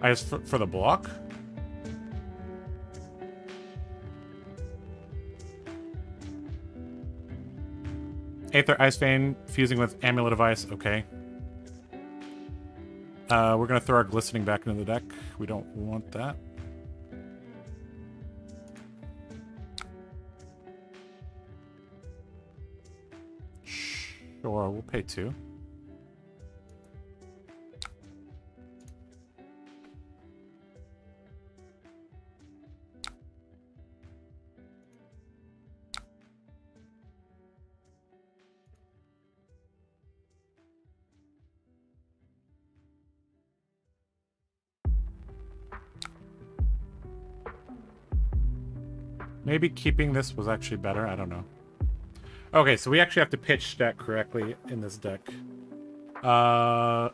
[SPEAKER 1] I guess for, for the block? Aether Ice Vein fusing with Amulet of Ice. Okay. Uh, we're going to throw our Glistening back into the deck. We don't want that. Sure, we'll pay two. Maybe keeping this was actually better. I don't know. Okay, so we actually have to pitch that correctly in this deck. Uh...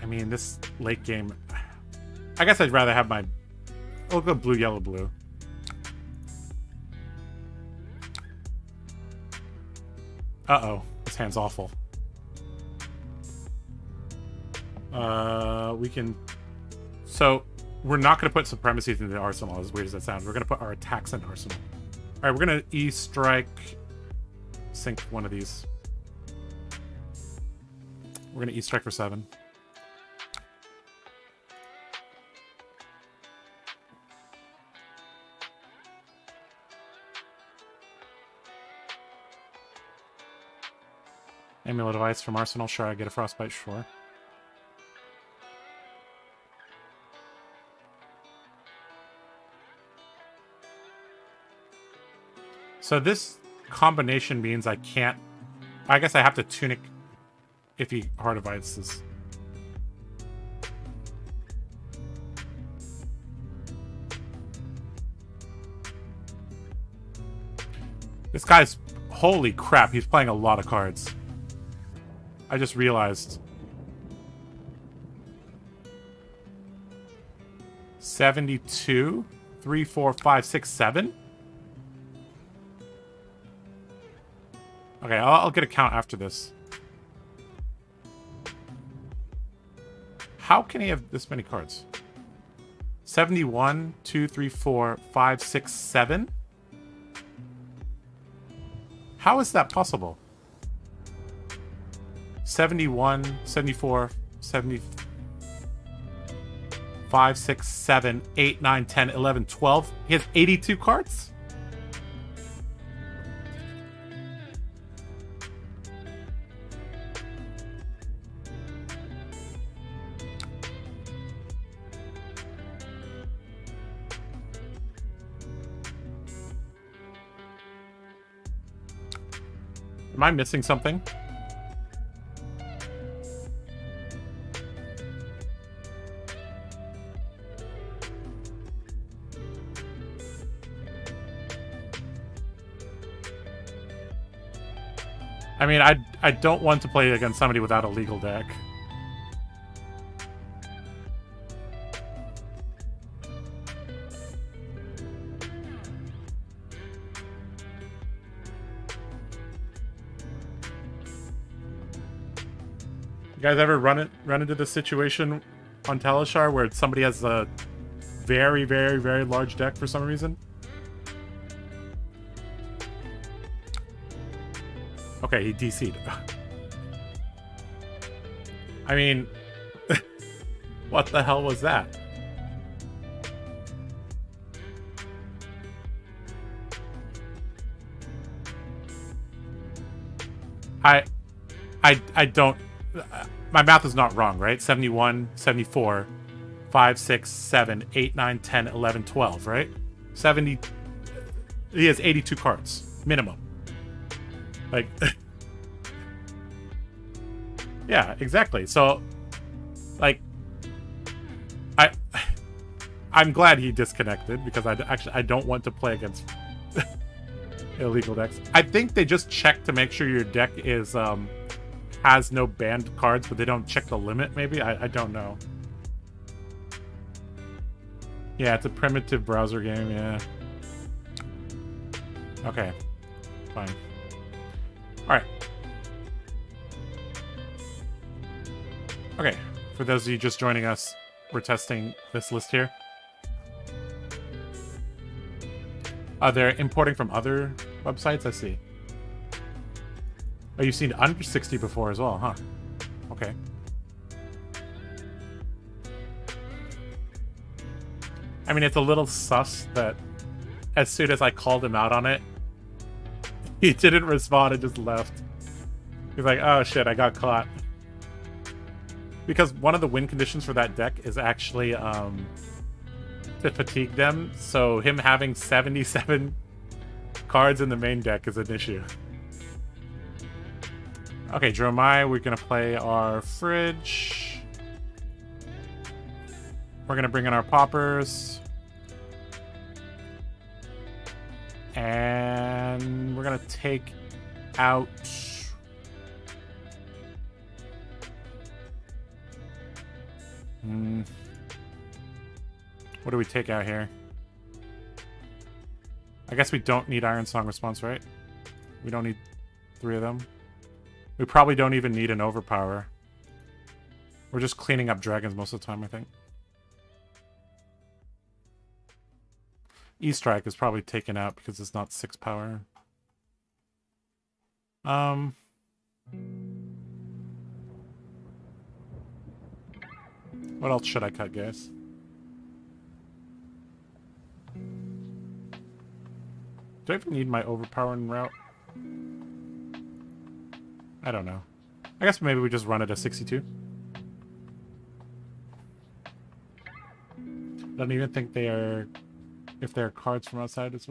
[SPEAKER 1] I mean, this late game... I guess I'd rather have my... I'll go blue, yellow, blue. Uh-oh. This hand's awful. Uh, we can... So, we're not going to put supremacies into the arsenal, as weird as that sounds. We're going to put our attacks in arsenal. Alright, we're going to E-strike... Sink one of these. We're going to E-strike for seven. Amulet of Ice from Arsenal. Sure, I get a Frostbite. Sure. So this combination means I can't... I guess I have to Tunic if he of Ices. This guy's... Holy crap, he's playing a lot of cards. I just realized. 72? 3, 4, 5, 6, 7? Okay, I'll, I'll get a count after this. How can he have this many cards? 71, 2, 3, 4, 5, 6, 7? How is that possible? 71, 74, 75, 6, 7, 8, 9, 10, 11, 12. He has 82 cards? Am I missing something? I mean, I I don't want to play against somebody without a legal deck. Guys ever run it run into this situation on Talishar where somebody has a very, very, very large deck for some reason? Okay, he DC'd. *laughs* I mean, *laughs* what the hell was that? I, I, I don't. Uh, my math is not wrong, right? 71, 74, 5, 6, 7, 8, 9, 10, 11, 12, right? 70. He has 82 cards, minimum. Like. *laughs* yeah, exactly. So, like. I. I'm glad he disconnected because I actually I don't want to play against *laughs* illegal decks. I think they just check to make sure your deck is um has no banned cards, but they don't check the limit. Maybe I, I don't know. Yeah, it's a primitive browser game. Yeah. Okay. Fine. All right. Okay. For those of you just joining us, we're testing this list here. Uh, they're importing from other websites? I see. Oh, you've seen under 60 before as well, huh? Okay. I mean, it's a little sus that as soon as I called him out on it, *laughs* he didn't respond and just left. He's like, oh shit, I got caught. Because one of the win conditions for that deck is actually um, to fatigue them, so him having 77 *laughs* cards in the main deck is an issue. Okay, Dromai, we're gonna play our fridge. We're gonna bring in our poppers. And we're gonna take out... Hmm. What do we take out here? I guess we don't need Ironsong response, right? We don't need three of them. We probably don't even need an overpower. We're just cleaning up dragons most of the time, I think. E-Strike is probably taken out because it's not 6 power. Um... What else should I cut, guys? Do I even need my overpowering route? I don't know. I guess maybe we just run it at 62. I don't even think they are... If they're cards from outside, it's...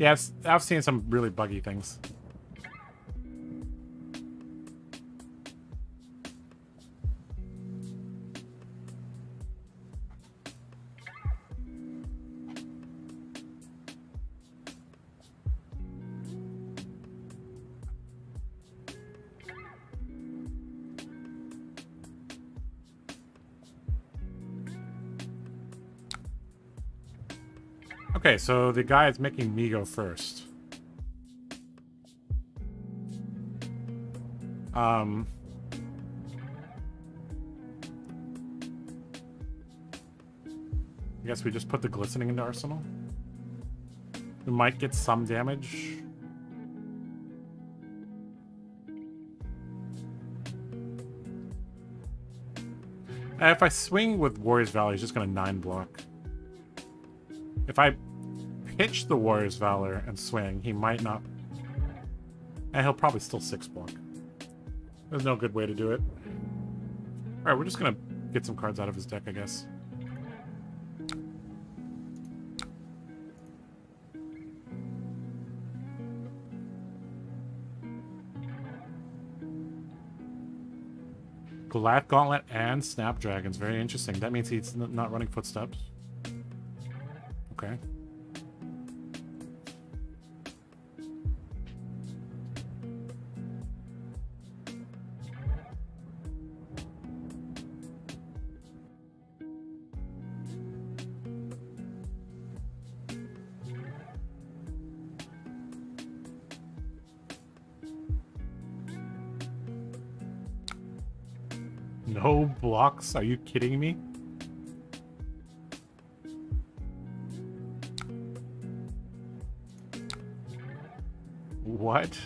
[SPEAKER 1] I've, I've seen some really buggy things. So the guy is making me go first. Um... I guess we just put the glistening into arsenal. We might get some damage. If I swing with Warrior's Valor, he's just gonna 9 block. If I pitch the Warrior's Valor and swing, he might not... And he'll probably still 6 block. There's no good way to do it. Alright, we're just gonna get some cards out of his deck, I guess. Glad Gauntlet and Snapdragons. Very interesting. That means he's not running footsteps. Okay. Are you kidding me? What?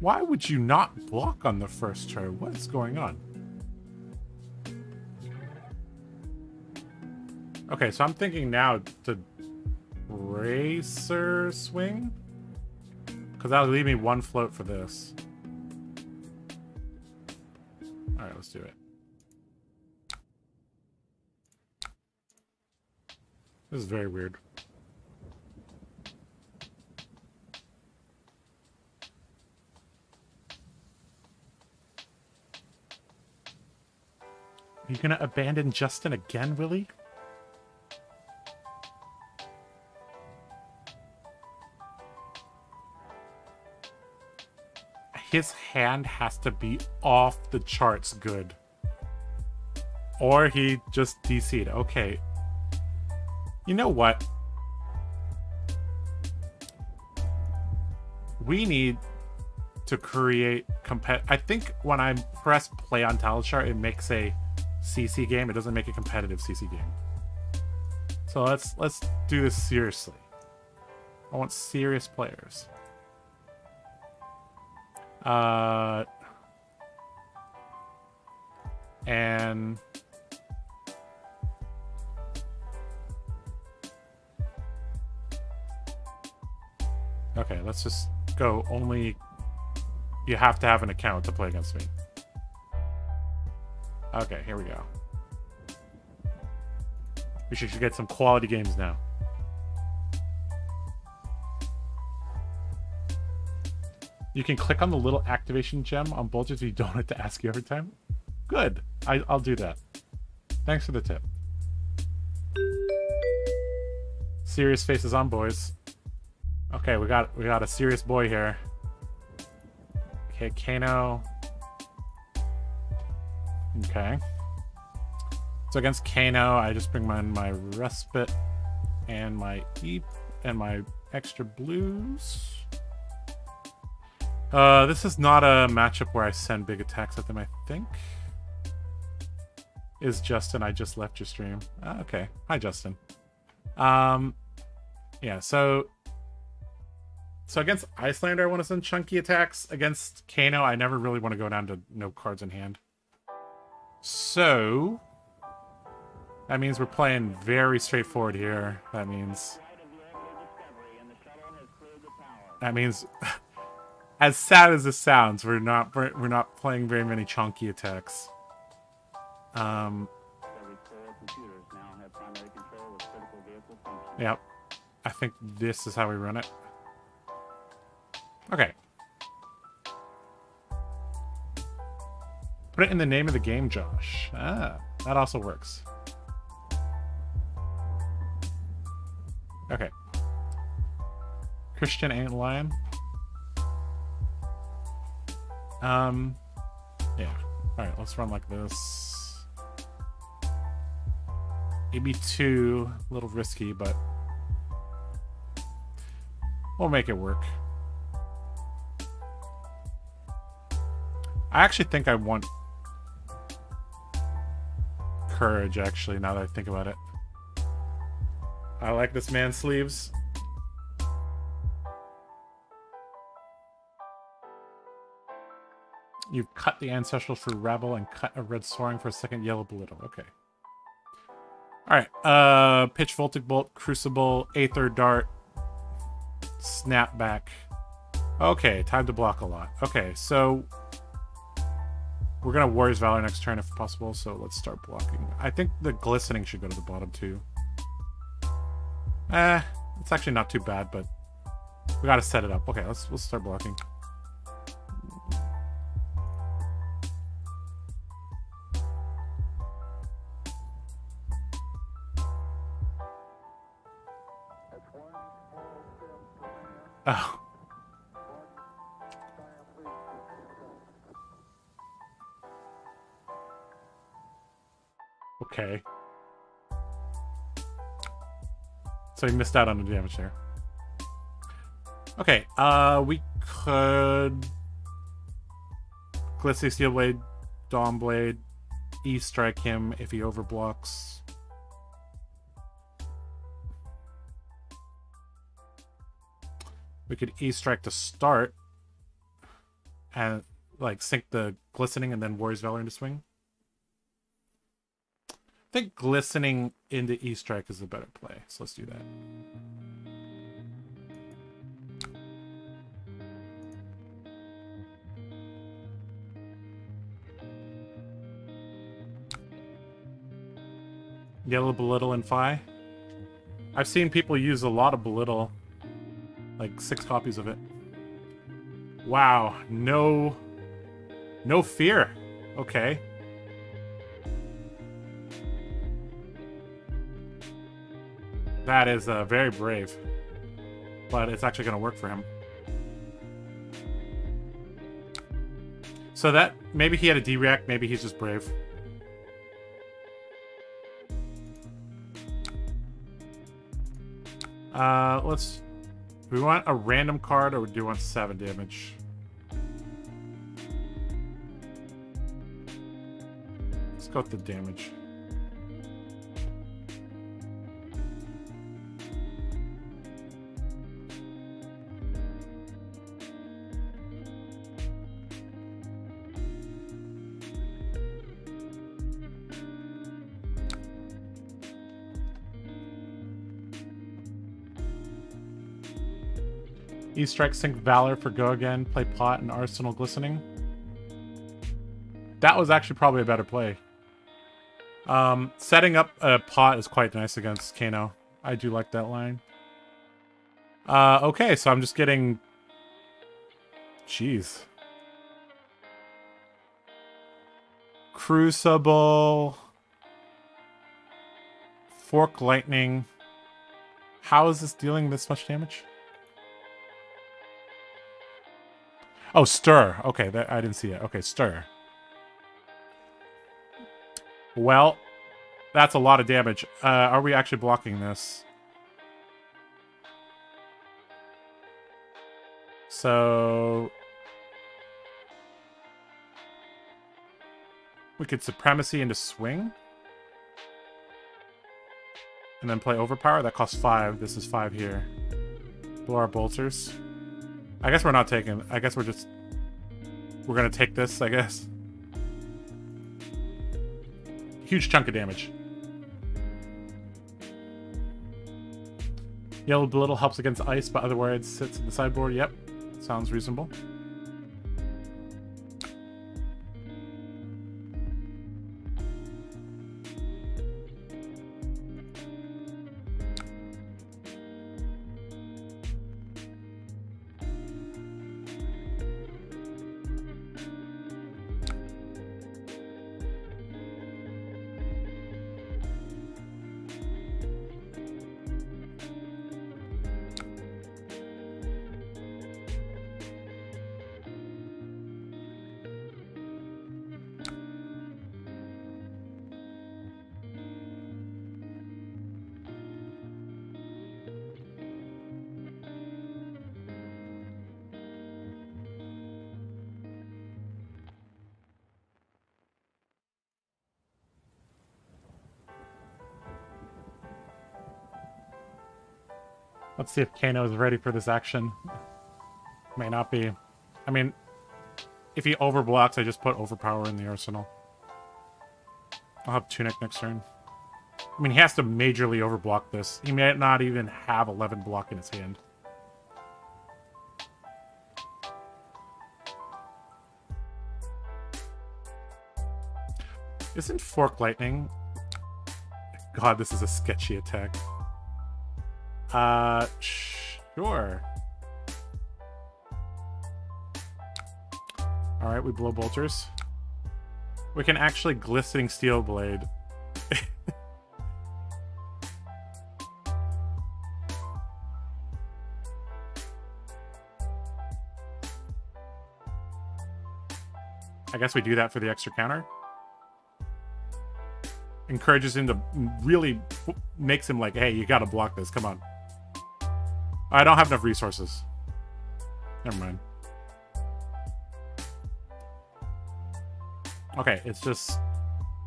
[SPEAKER 1] Why would you not block on the first turn? What's going on? Okay, so I'm thinking now to racer swing? Because that'll leave me one float for this. Alright, let's do it. This is very weird. Are you gonna abandon Justin again, Willie? His hand has to be off the charts good. Or he just DC'd. Okay. You know what? We need to create compet. I think when I press play on Talishar, it makes a CC game. It doesn't make a competitive CC game. So let's let's do this seriously. I want serious players. Uh, and okay, let's just go. Only you have to have an account to play against me. Okay, here we go. We should get some quality games now. You can click on the little activation gem on Bulges if you don't have to ask you every time. Good. I, I'll do that. Thanks for the tip. Serious faces on, boys. Okay, we got we got a serious boy here. Okay, Kano. Okay. So against Kano, I just bring my my respite and my eep and my extra blues. Uh, this is not a matchup where I send big attacks at them, I think. Is Justin, I just left your stream. Uh, okay. Hi, Justin. Um, yeah, so... So against Iyslander, I want to send chunky attacks. Against Kano, I never really want to go down to no cards in hand. So, that means we're playing very straightforward here. That means... That means, as sad as this sounds, we're not we're not playing very many chunky attacks. Um. Yep. I think this is how we run it. Okay. Put it in the name of the game, Josh. Ah, that also works. Okay. Christian ain't lying. Um, yeah. Alright, let's run like this. Maybe two, a little risky, but we'll make it work. I actually think I want courage, actually, now that I think about it. I like this man's sleeves. You've cut the Ancestral for Rebel and cut a Red Soaring for a second Yellow Belittle. Okay. Alright, uh, Pitch Voltic Bolt, Crucible, Aether Dart, Snapback. Okay, time to block a lot. Okay, so we're gonna Warrior's Valor next turn if possible, so let's start blocking. I think the Glistening should go to the bottom too. Eh, it's actually not too bad, but we gotta set it up. Okay, let's let's start blocking. So he missed out on the damage there. Okay, uh, we could... Glitzy Steel Blade, Dawnblade, E-Strike him if he overblocks. We could E-Strike to start. and like sink the glistening and then Warrior's Valor into swing. I think glistening into E strike is a better play, so let's do that. Yellow Belittle and Fi. I've seen people use a lot of Belittle. Like six copies of it. Wow, no... No fear. Okay. That is uh, very brave. But it's actually going to work for him. So that, maybe he had a D-React, maybe he's just brave. Uh, let's... Do we want a random card or do we want 7 damage? Let's go with the damage. E-Strike Sync Valor for Go Again, play Pot and Arsenal Glistening. That was actually probably a better play. Um, setting up a Pot is quite nice against Kano. I do like that line. Uh, okay, so I'm just getting... Jeez. Crucible... Fork Lightning... How is this dealing this much damage? Oh, stir. Okay, that, I didn't see it. Okay, stir. Well, that's a lot of damage. Uh, are we actually blocking this? So... We could Supremacy into Swing. And then play Overpower. That costs 5. This is 5 here. Blow our Bolters. I guess we're not taking... I guess we're just... We're gonna take this, I guess. Huge chunk of damage. Yellow Belittle helps against ice, but otherwise sits in the sideboard. Yep. Sounds reasonable. Let's see if Kano is ready for this action. May not be. I mean, if he overblocks, I just put Overpower in the arsenal. I'll have Tunic next turn. I mean, he has to majorly overblock this. He may not even have 11 block in his hand. Isn't Fork Lightning... God, this is a sketchy attack. Uh, sure. Alright, we blow bolters. We can actually glistening steel blade. *laughs* I guess we do that for the extra counter. Encourages him to really makes him like, hey, you gotta block this, come on. I don't have enough resources. Never mind. Okay, it's just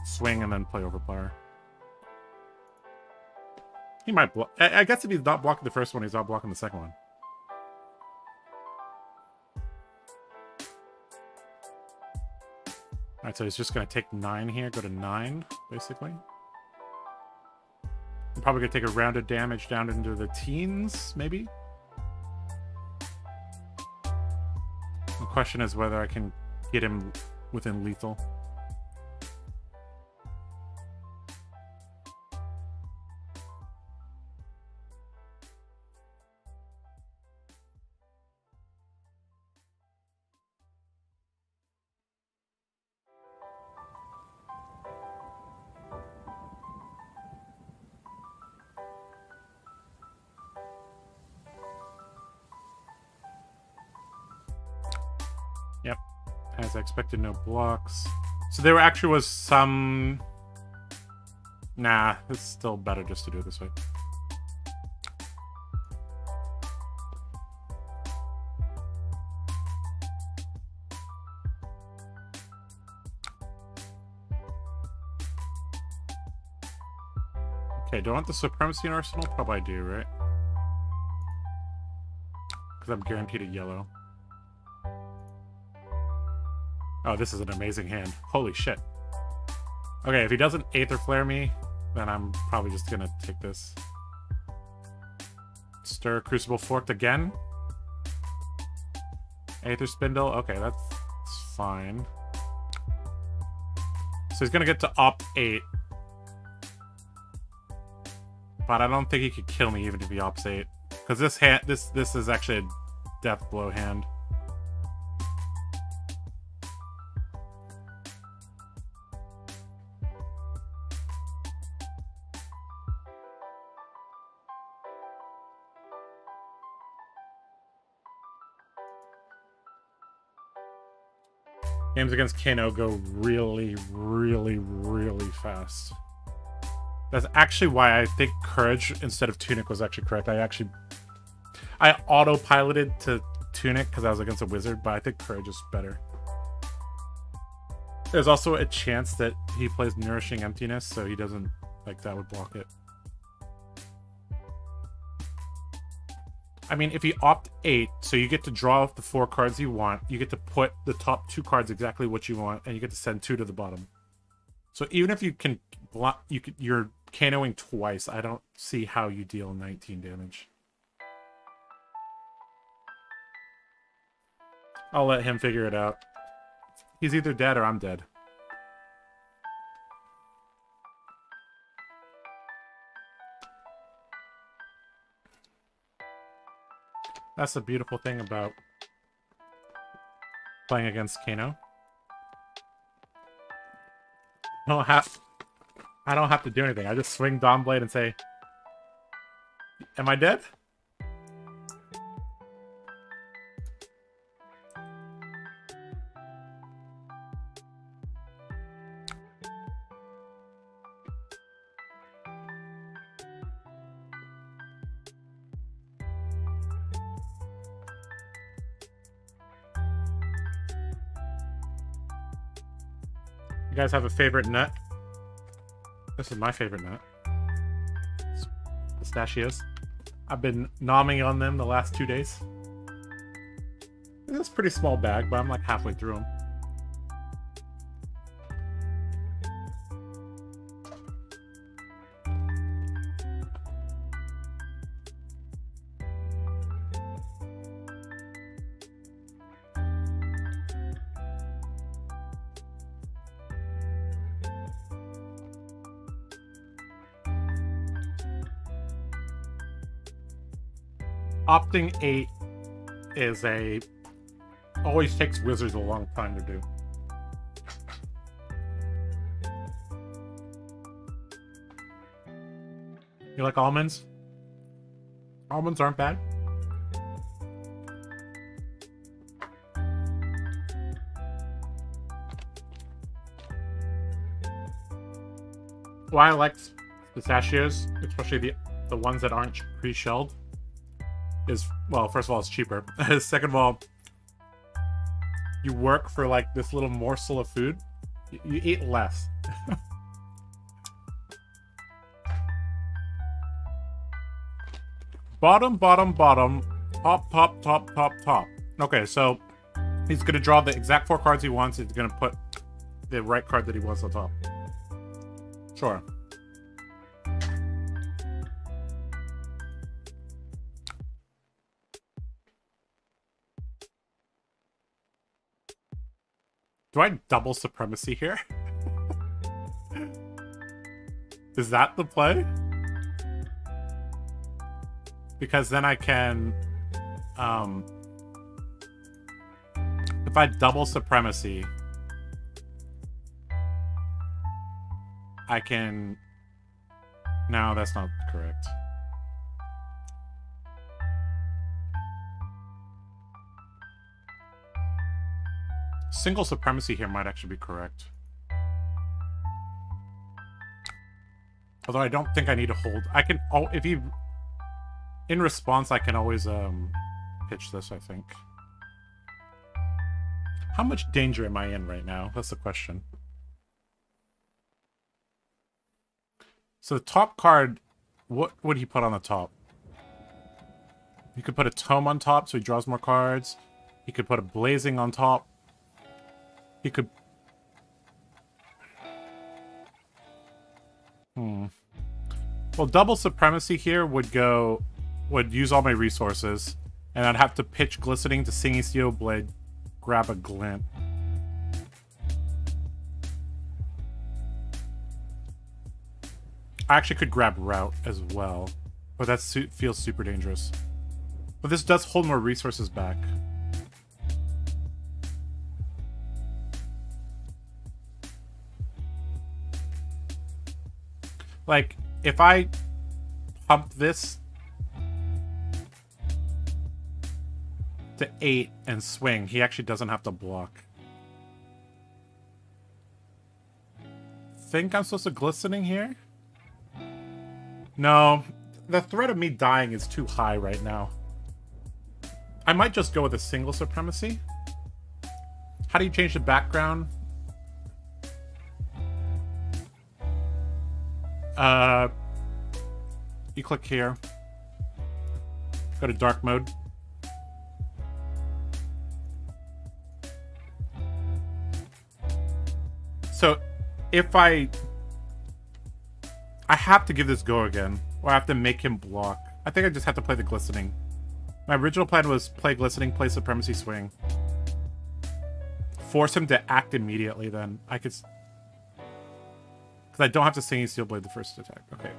[SPEAKER 1] swing and then play overpower. He might block. I, I guess if he's not blocking the first one, he's not blocking the second one. Alright, so he's just gonna take nine here, go to nine, basically. I'm probably gonna take a round of damage down into the teens, maybe? Question is whether I can get him within lethal. As no blocks. So there actually was some... Nah, it's still better just to do it this way. Okay, do I want the Supremacy in Arsenal? Probably do, right? Because I'm guaranteed a yellow. Oh, this is an amazing hand. Holy shit. Okay, if he doesn't Aether Flare me, then I'm probably just gonna take this. Stir Crucible Forked again. Aether Spindle. Okay, that's fine. So he's gonna get to op 8. But I don't think he could kill me even if he ops 8. Because this hand this this is actually a death blow hand. Games against Kano go really, really, really fast. That's actually why I think Courage instead of Tunic was actually correct. I actually... I auto-piloted to Tunic because I was against a Wizard, but I think Courage is better. There's also a chance that he plays Nourishing Emptiness, so he doesn't... Like, that would block it. I mean, if you opt eight, so you get to draw the four cards you want, you get to put the top two cards exactly what you want, and you get to send two to the bottom. So even if you can block, you could, you're canoing twice. I don't see how you deal 19 damage. I'll let him figure it out. He's either dead or I'm dead. That's the beautiful thing about playing against Kano. I don't have I don't have to do anything. I just swing Dawnblade and say, Am I dead? Guys have a favorite nut? This is my favorite nut. Pistachios. I've been nomming on them the last two days. It's a pretty small bag, but I'm like halfway through them. Opting 8 is a always takes wizards a long time to do. You like almonds? Almonds aren't bad. Why I like pistachios, especially the the ones that aren't pre-shelled, is well, first of all, it's cheaper. *laughs* Second of all, you work for like this little morsel of food. You, you eat less. *laughs* bottom, bottom, bottom, top, top, top, top, top. Okay, so he's gonna draw the exact four cards he wants. He's gonna put the right card that he wants on top. Sure. Do I double supremacy here? Is that the play? Because then I can... Um, if I double supremacy... I can... No, that's not correct. Single supremacy here might actually be correct. Although I don't think I need to hold. I can... Oh, if you... In response, I can always um, pitch this, I think. How much danger am I in right now? That's the question. So the top card, what would he put on the top? He could put a tome on top so he draws more cards. He could put a blazing on top. He could... Hmm. Well, double supremacy here would go... Would use all my resources. And I'd have to pitch Glistening to Singing Steel Blade, grab a Glint. I actually could grab Rout as well. But that feels super dangerous. But this does hold more resources back. Like, if I pump this to 8 and swing, he actually doesn't have to block. Think I'm supposed to glistening here? No, the threat of me dying is too high right now. I might just go with a single supremacy. How do you change the background? Uh, you click here. Go to dark mode. So, if I... I have to give this go again. Or I have to make him block. I think I just have to play the Glistening. My original plan was play Glistening, play Supremacy Swing. Force him to act immediately then. I could... Because I don't have to Singing Steel Blade the first attack. Okay.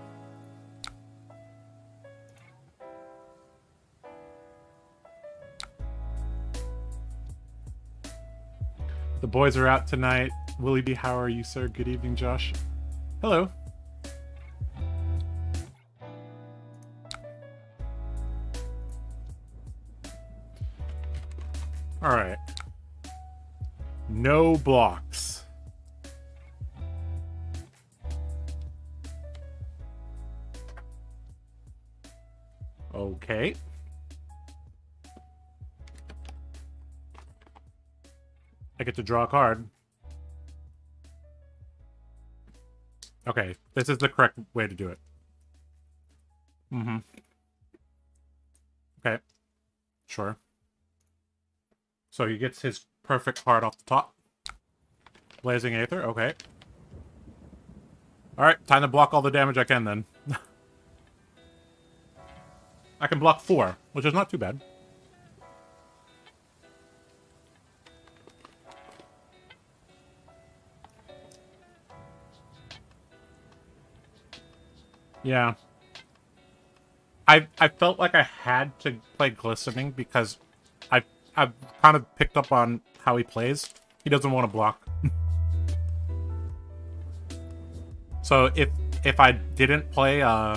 [SPEAKER 1] The boys are out tonight. Willie B, how are you, sir? Good evening, Josh. Hello. All right. No blocks. Okay. I get to draw a card. Okay, this is the correct way to do it. Mm-hmm. Okay. Sure. So he gets his perfect card off the top. Blazing Aether, okay. Alright, time to block all the damage I can then. I can block four, which is not too bad. Yeah. I I felt like I had to play Glistening because I I've kind of picked up on how he plays. He doesn't want to block. *laughs* so if if I didn't play uh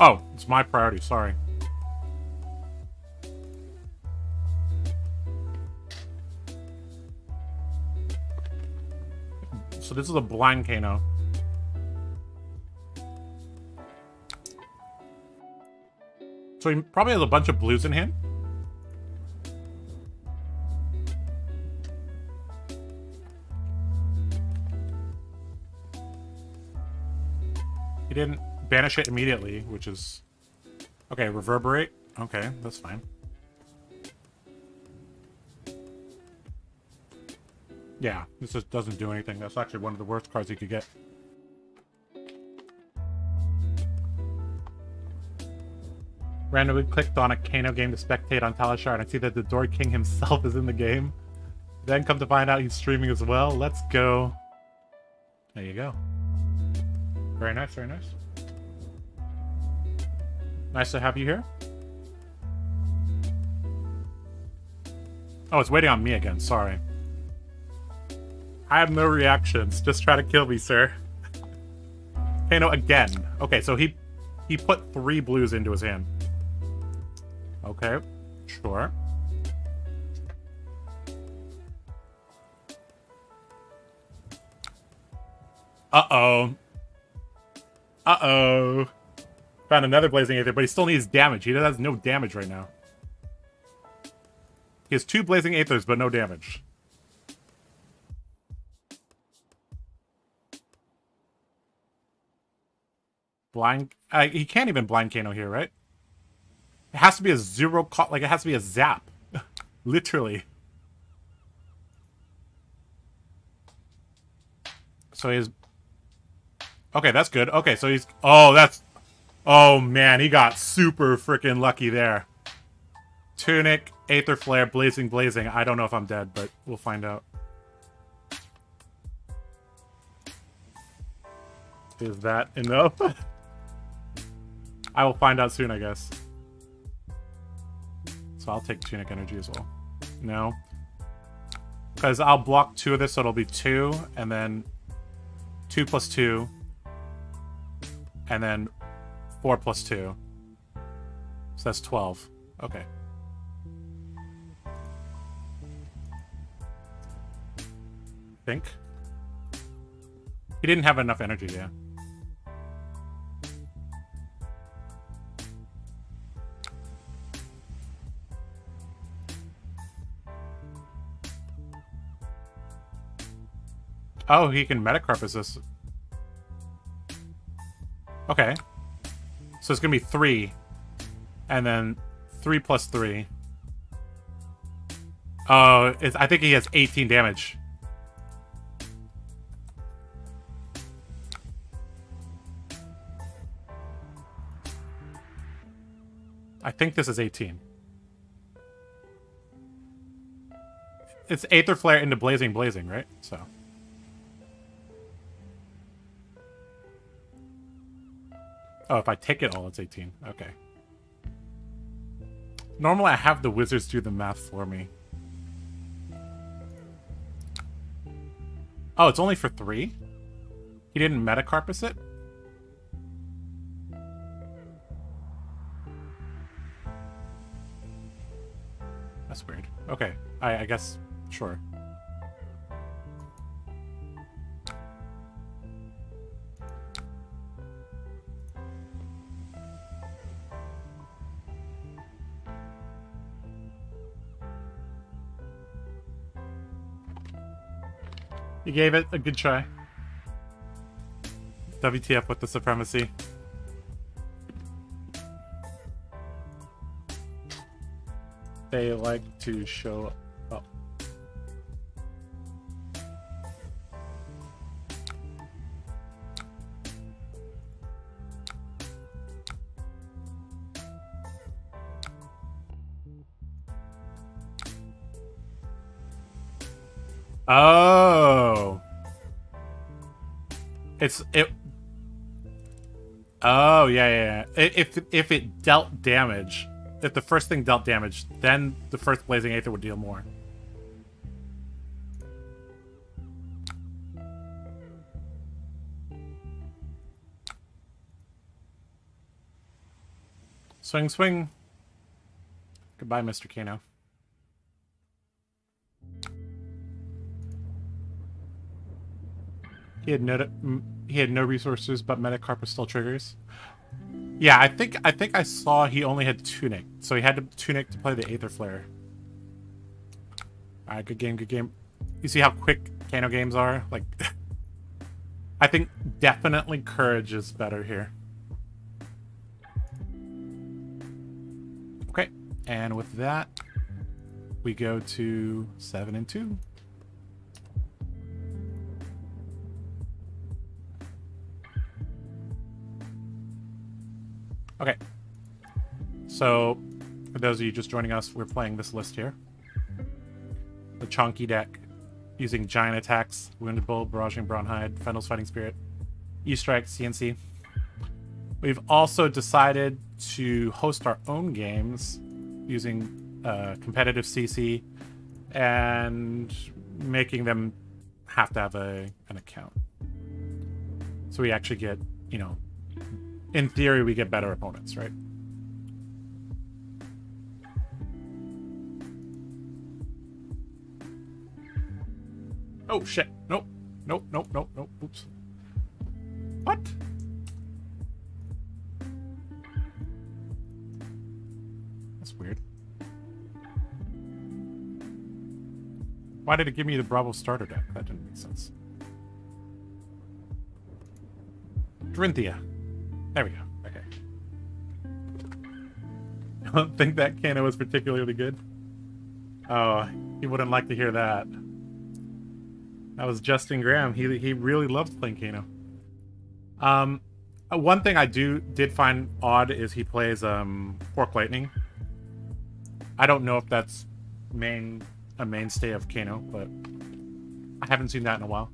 [SPEAKER 1] Oh, it's my priority, sorry. So this is a blind Kano. So he probably has a bunch of blues in him. He didn't banish it immediately, which is... Okay, reverberate. Okay, that's fine. Yeah, this just doesn't do anything. That's actually one of the worst cards you could get. Randomly clicked on a Kano game to spectate on Talishar and I see that the Door King himself *laughs* is in the game. Then come to find out he's streaming as well. Let's go. There you go. Very nice, very nice. Nice to have you here. Oh, it's waiting on me again. Sorry. I have no reactions. Just try to kill me, sir. *laughs* Kano again. Okay, so he he put three blues into his hand. Okay, sure. Uh-oh. Uh-oh. Found another Blazing Aether, but he still needs damage. He has no damage right now. He has two Blazing Aethers, but no damage. Blind... Uh, he can't even blind Kano here, right? It has to be a zero... Like, it has to be a zap. *laughs* Literally. So he's... Okay, that's good. Okay, so he's... Oh, that's... Oh, man, he got super freaking lucky there. Tunic, Aether Flare, Blazing, Blazing. I don't know if I'm dead, but we'll find out. Is that enough? *laughs* I will find out soon, I guess. So I'll take Tunic Energy as well. No. Because I'll block two of this, so it'll be two, and then two plus two, and then four plus two. So that's 12. Okay. Think. He didn't have enough energy, yeah. Oh, he can Metacarpus this. Okay. So it's going to be 3. And then 3 plus 3. Oh, I think he has 18 damage. I think this is 18. It's Aether Flare into Blazing Blazing, right? So... Oh, if I take it all, it's 18. Okay. Normally I have the wizards do the math for me. Oh, it's only for three? He didn't metacarpus it? That's weird. Okay, I, I guess, sure. You gave it a good try. WTF with the supremacy. They like to show up. Oh. It's it. Oh yeah, yeah, yeah. If if it dealt damage, if the first thing dealt damage, then the first blazing aether would deal more. Swing, swing. Goodbye, Mr. Kano. He had no he had no resources, but Metacarpus still triggers. Yeah, I think I think I saw he only had Tunic, so he had to Tunic to play the Aether Flare. All right, good game, good game. You see how quick Kano games are? Like, *laughs* I think definitely Courage is better here. Okay, and with that, we go to seven and two. Okay. So, for those of you just joining us, we're playing this list here. The Chonky deck, using Giant Attacks, Wounded Bull, Barraging Brawnhide, Fyendal's Fighting Spirit, E-Strike, CNC. We've also decided to host our own games using uh, competitive CC and making them have to have a an account. So we actually get, you know, in theory, we get better opponents, right? Oh shit! Nope, nope, nope, nope, nope. Oops. What? That's weird. Why did it give me the Bravo starter deck? That didn't make sense. Dorinthea. There we go. Okay. *laughs* I don't think that Kano was particularly good. Oh, he wouldn't like to hear that. That was Justin Graham. He he really loved playing Kano. Um, uh, one thing I do did find odd is he plays um Fork Lightning. I don't know if that's main a mainstay of Kano, but I haven't seen that in a while.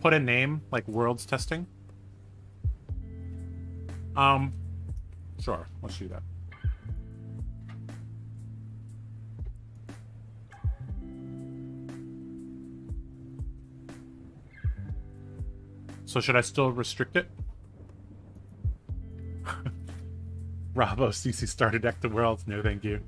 [SPEAKER 1] Put a name like Worlds Testing. Um, sure, let's do that. So should I still restrict it? *laughs* Bravo, CC started deck the world. No, thank you.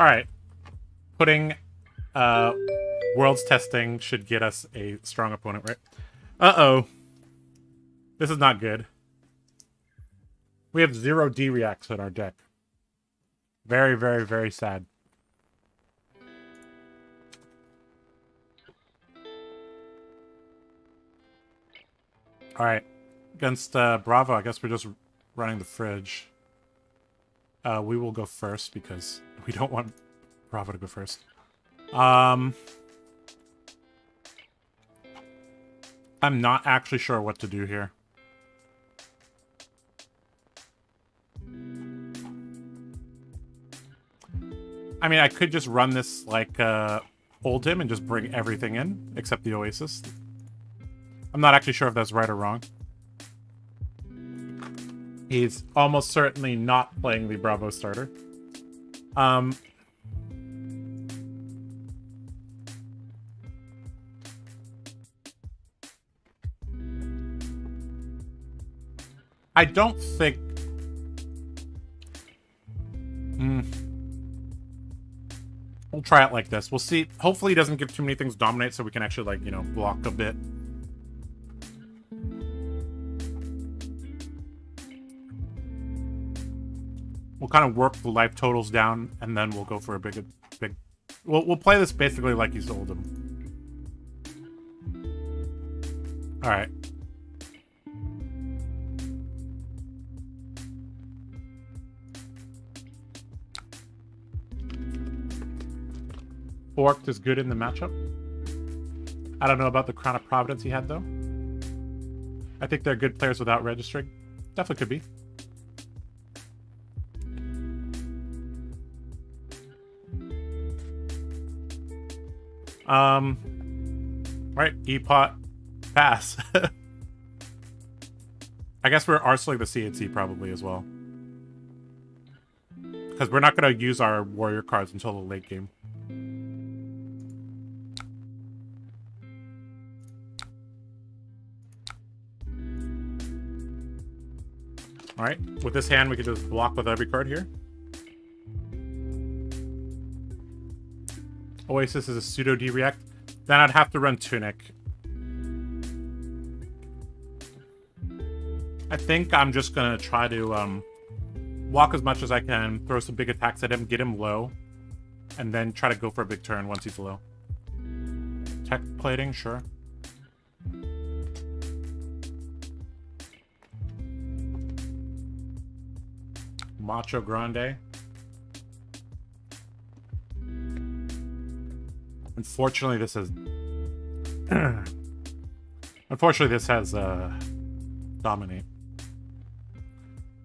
[SPEAKER 1] All right. Putting uh, worlds testing should get us a strong opponent, right? Uh-oh. This is not good. We have zero D-reacts in our deck. Very, very, very sad. Alright. Against uh, Bravo, I guess we're just running the fridge. Uh, we will go first because we don't want Bravo to go first. Um, I'm not actually sure what to do here. I mean, I could just run this like uh, Oldhim and just bring everything in, except the Oasis. I'm not actually sure if that's right or wrong. He's almost certainly not playing the Bravo starter. Um, I don't think... Hmm. We'll try it like this. We'll see. Hopefully he doesn't give too many things dominate so we can actually, like, you know, block a bit. We'll kind of work the life totals down, and then we'll go for a big... big. We'll, we'll play this basically like he's Oldhim. Alright. Forked is good in the matchup. I don't know about the Crown of Providence he had, though. I think they're good players without registering. Definitely could be. Um, right, E-Pot, pass. *laughs* I guess we're arsenling the CNC probably as well. Because we're not going to use our warrior cards until the late game. Alright, with this hand we can just block with every card here. Oasis is a pseudo D-react. Then I'd have to run Tunic. I think I'm just gonna try to um, walk as much as I can, throw some big attacks at him, get him low, and then try to go for a big turn once he's low. Tech plating, sure. Macho Grande. Unfortunately, this has... *clears throat* Unfortunately, this has, uh... Dominate.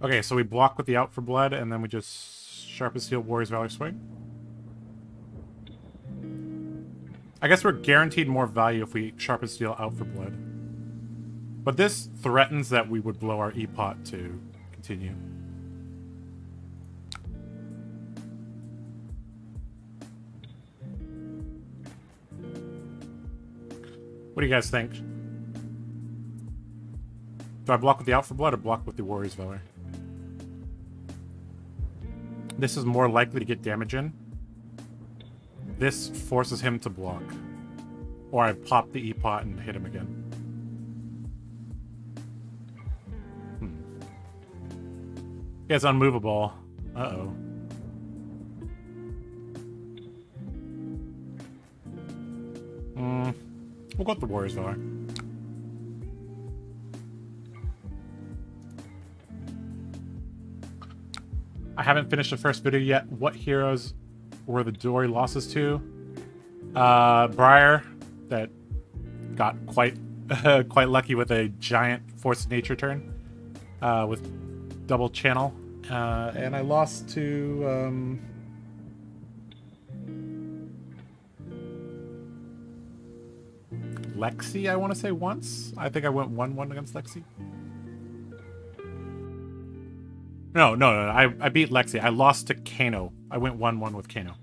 [SPEAKER 1] Okay, so we block with the Out for Blood, and then we just Sharpen Steel Warriors Valor Swing. I guess we're guaranteed more value if we Sharpen Steel Out for Blood. But this threatens that we would blow our E-Pot to continue. What do you guys think? Do I block with the Out for Blood or block with the Warrior's Valor? This is more likely to get damage in. This forces him to block. Or I pop the E-Pot and hit him again. Hmm. He unmovable. Uh-oh. Hmm. We'll go with the Warriors Valor. I haven't finished the first video yet. What heroes were the Dory losses to? Uh, Briar, that got quite *laughs* quite lucky with a giant Force of Nature turn uh, with double channel. Uh, and I lost to... Um, Lexi, I want to say once. I think I went 1-1 against Lexi. No, no, no. I, I beat Lexi. I lost to Kano. I went 1-1 with Kano.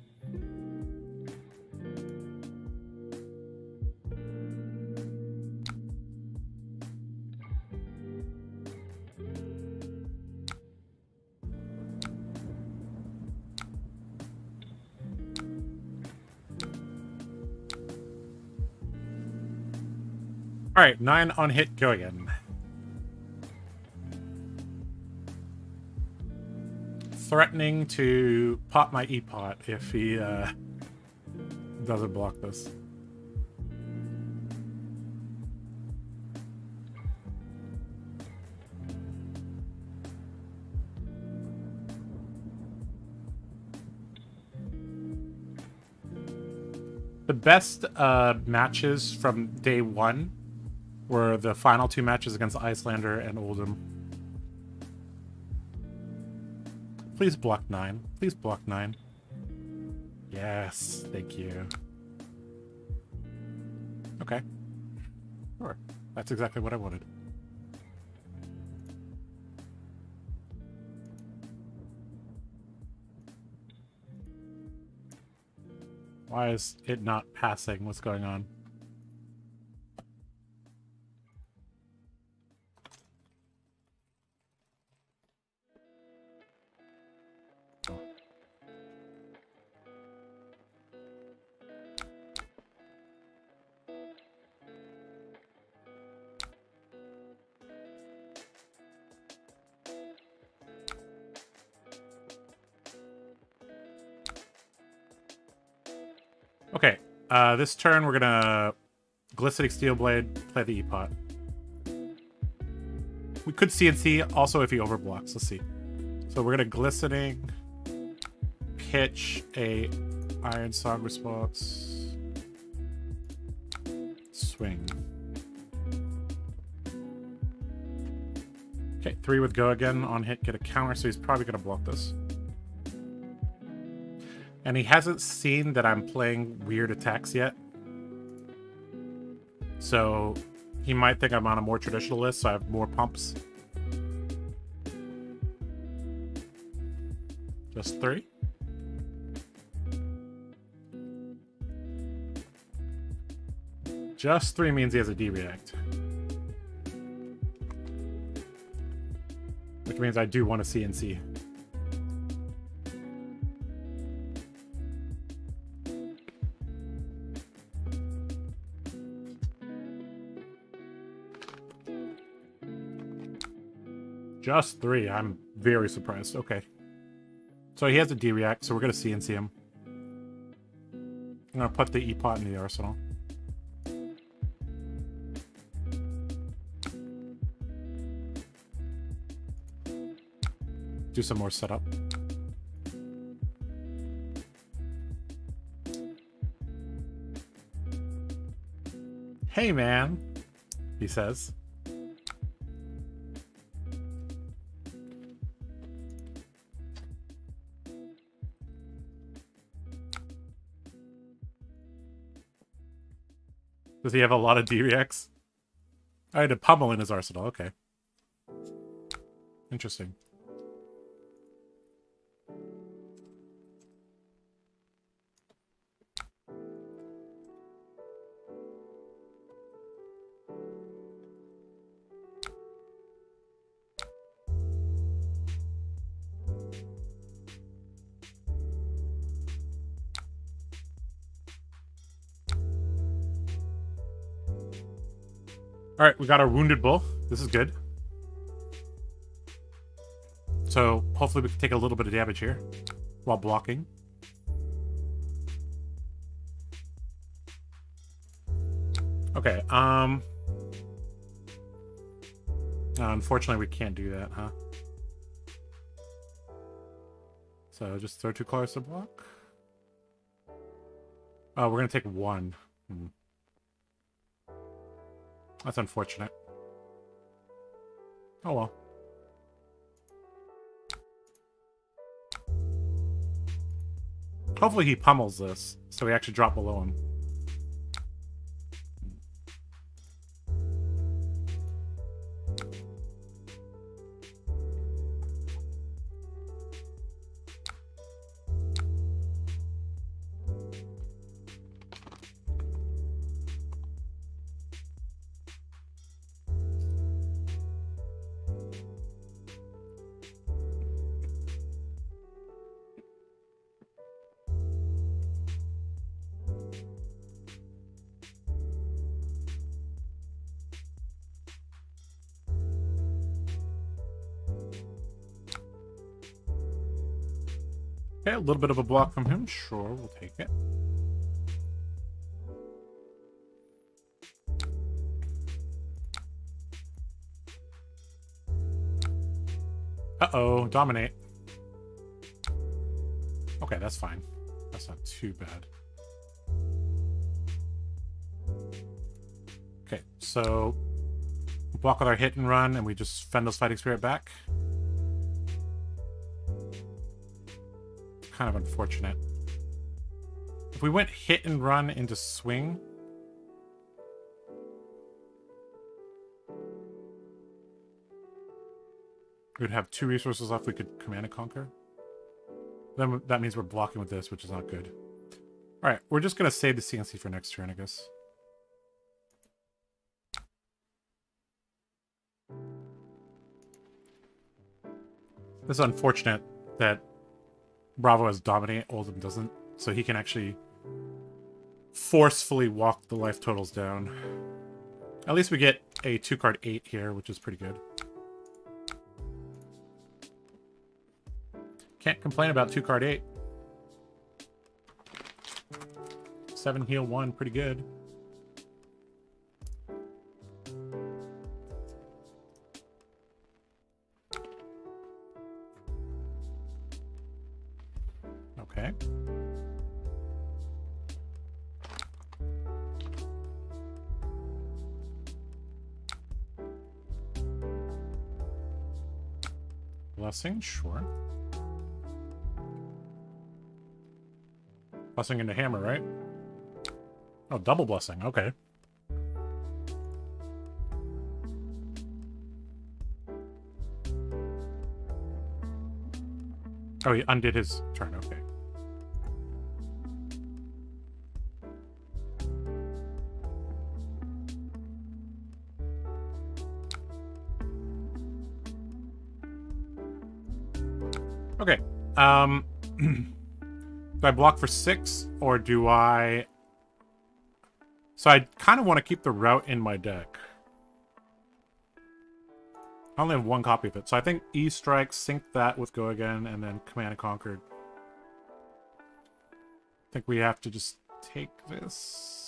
[SPEAKER 1] Alright, nine on hit, go again. Threatening to pop my E-pot if he uh, doesn't block this. The best uh, matches from day one were the final two matches against Iyslander and Oldhim. Please block 9. Please block 9. Yes, thank you. Okay. Sure. That's exactly what I wanted. Why is it not passing? What's going on? Uh, this turn we're gonna Glistening Steel Blade, play the E-Pot. We could CNC also if he overblocks. Let's see. So we're gonna Glistening, pitch a Ironsong response, swing. Okay, three with go again on hit, get a counter, so he's probably gonna block this. And he hasn't seen that I'm playing weird attacks yet. So he might think I'm on a more traditional list, so I have more pumps. Just three? Just three means he has a D-React. Which means I do want a CNC. Just three. I'm very surprised. Okay. So he has a D-React, so we're going to CNC him. I'm going to put the E-Pot in the arsenal. do some more setup. Hey, man, he says. Does he have a lot of DRX? I had a pummel in his arsenal. Okay. Interesting. Alright, we got our Wounded Bull. This is good. So, hopefully we can take a little bit of damage here while blocking. Okay, um... unfortunately, we can't do that, huh? So, just throw two cards to block. Oh, we're gonna take one. Hmm. That's unfortunate. Oh well. Hopefully he pummels this, so we actually drop below him. Little bit of a block from him. Sure, we'll take it. Uh-oh, dominate. Okay, that's fine. That's not too bad. Okay, so block with our hit and run, and we just Fyendal's fighting spirit back. Kind of unfortunate. If we went hit and run into swing... We'd have two resources left we could command and conquer. Then that means we're blocking with this, which is not good. Alright, we're just going to save the CNC for next turn, I guess. This is unfortunate that Bravo has dominate, Oldhim doesn't. So he can actually forcefully walk the life totals down. At least we get a two-card 8 here, which is pretty good. Can't complain about two-card 8. 7 heal 1, pretty good. Blessing, sure. Blessing into hammer, right? Oh, double blessing, okay. Oh, he undid his turn, Um, *clears throat* do I block for six, or do I... So I kind of want to keep the Rout in my deck. I only have one copy of it, so I think E-Strike, sync that with Go Again, and then Command and Conquered. I think we have to just take this.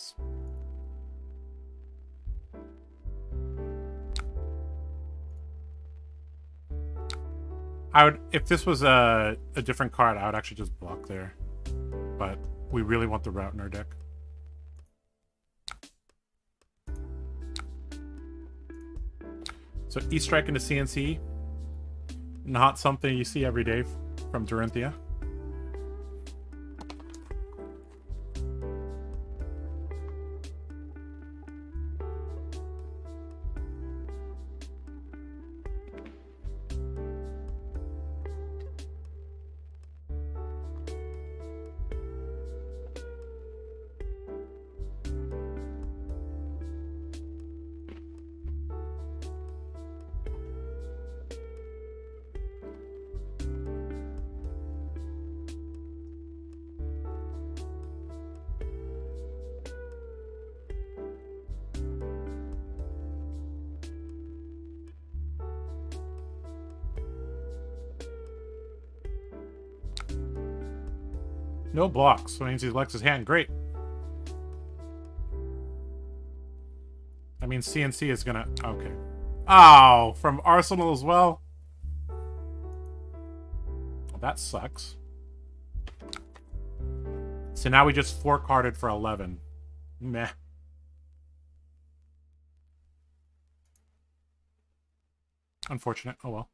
[SPEAKER 1] I would, if this was a, a different card, I would actually just block there. But we really want the Rout in our deck. So E-Strike into CNC. Not something you see every day from Dorinthea. Blocks. So means he likes his hand. Great. I mean, CNC is gonna... Okay. Oh, from Arsenal as well? That sucks. So now we just four-carded for 11. Meh. Unfortunate. Oh well.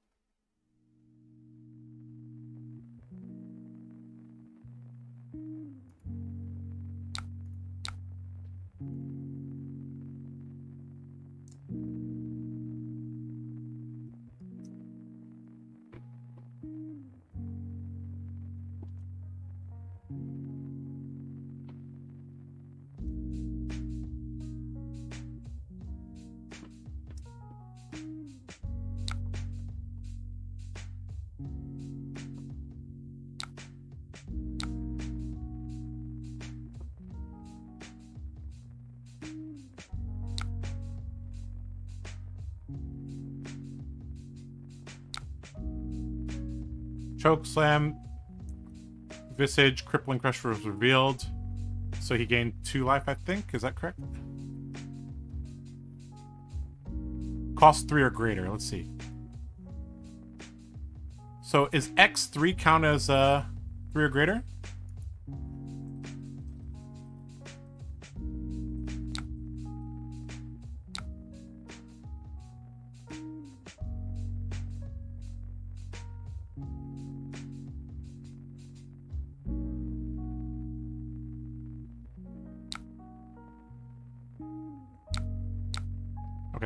[SPEAKER 1] Choke Slam. Visage, Crippling Crush was revealed. So he gained two life, I think. Is that correct? Cost three or greater. Let's see. So is X3 count as uh, three or greater?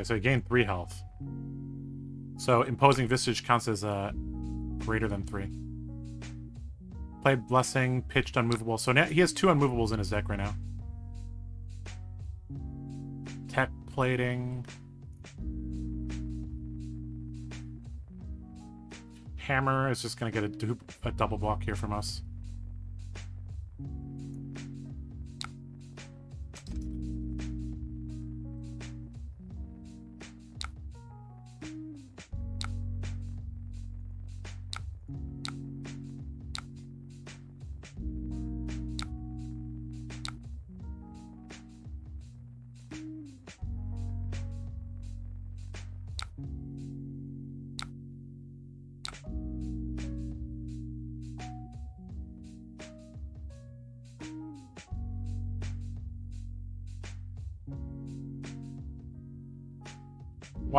[SPEAKER 1] So he gained three health. So imposing visage counts as uh, greater than three. Played blessing, pitched unmovable. So now he has two unmovables in his deck right now. Tech plating. Hammer is just gonna get a, a double block here from us.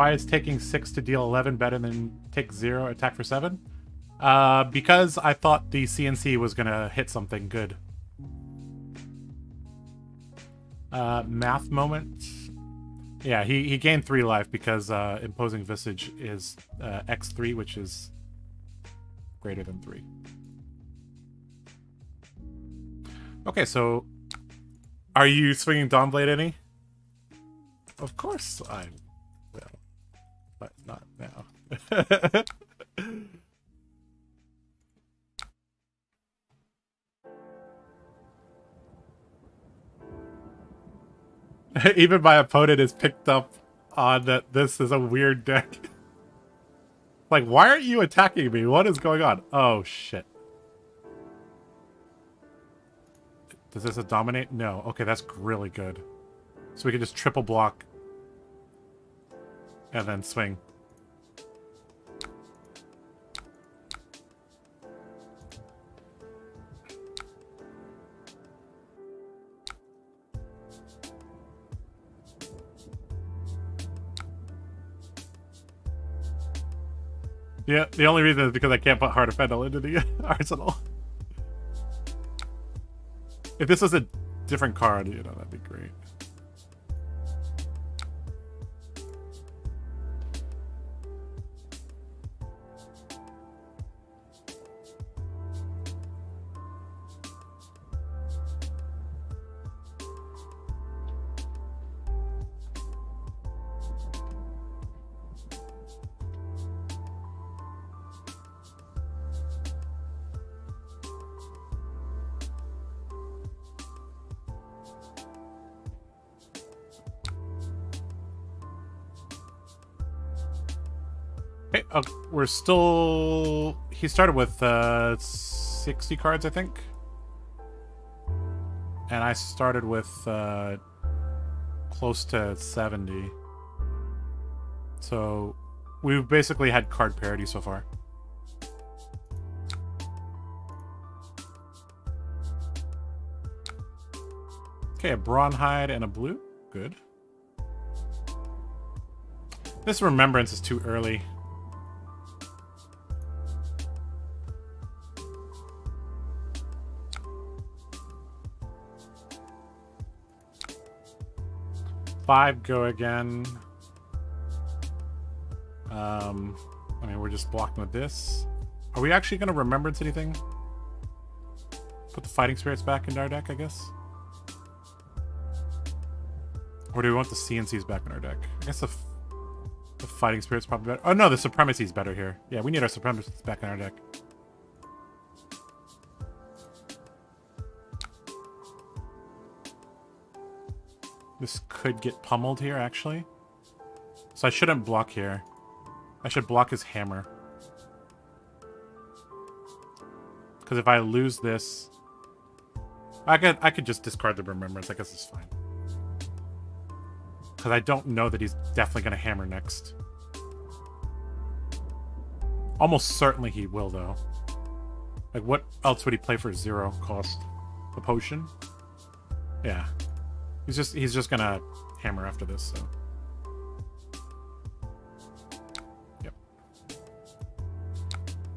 [SPEAKER 1] Why is taking 6 to deal 11 better than take 0, attack for 7? Uh, because I thought the CNC was going to hit something good. Uh, math moment. Yeah, he, he gained 3 life because uh, Imposing Visage is uh, X3, which is greater than 3. Okay, so are you swinging Dawnblade any? Of course I but not now. *laughs* Even my opponent is picked up on that this is a weird deck. *laughs* like, why aren't you attacking me? What is going on? Oh, shit. Does this a dominate? No. Okay, that's really good. So we can just triple block and then swing. Yeah, the only reason is because I can't put Heart of Fyendal into the *laughs* arsenal. If this was a different card, you know, that'd be great. We're still... He started with uh, 60 cards, I think. And I started with uh, close to 70. So we've basically had card parity so far. Okay, a Brawnhide and a blue. Good. This Remembrance is too early. Five go again. Um, I mean, we're just blocking with this. Are we actually going to remembrance anything? Put the fighting spirits back into our deck, I guess? Or do we want the CNCs back in our deck? I guess the, the fighting spirits probably better. Oh no, the supremacy is better here. Yeah, we need our supremacists back in our deck. This could get pummeled here, actually. So I shouldn't block here. I should block his hammer. Because if I lose this... I could, I could just discard the Remembrance. I guess it's fine. Because I don't know that he's definitely going to hammer next. Almost certainly he will, though. Like, what else would he play for zero cost? A potion? Yeah. He's just he's just gonna hammer after this, so. Yep.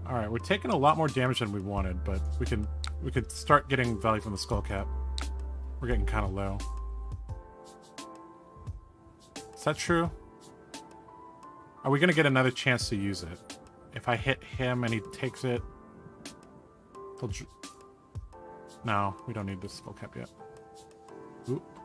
[SPEAKER 1] Alright, we're taking a lot more damage than we wanted, but we can we could start getting value from the skull cap. We're getting kinda low. Is that true? Are we gonna get another chance to use it? If I hit him and he takes it, no, we don't need this skull cap yet. Oop.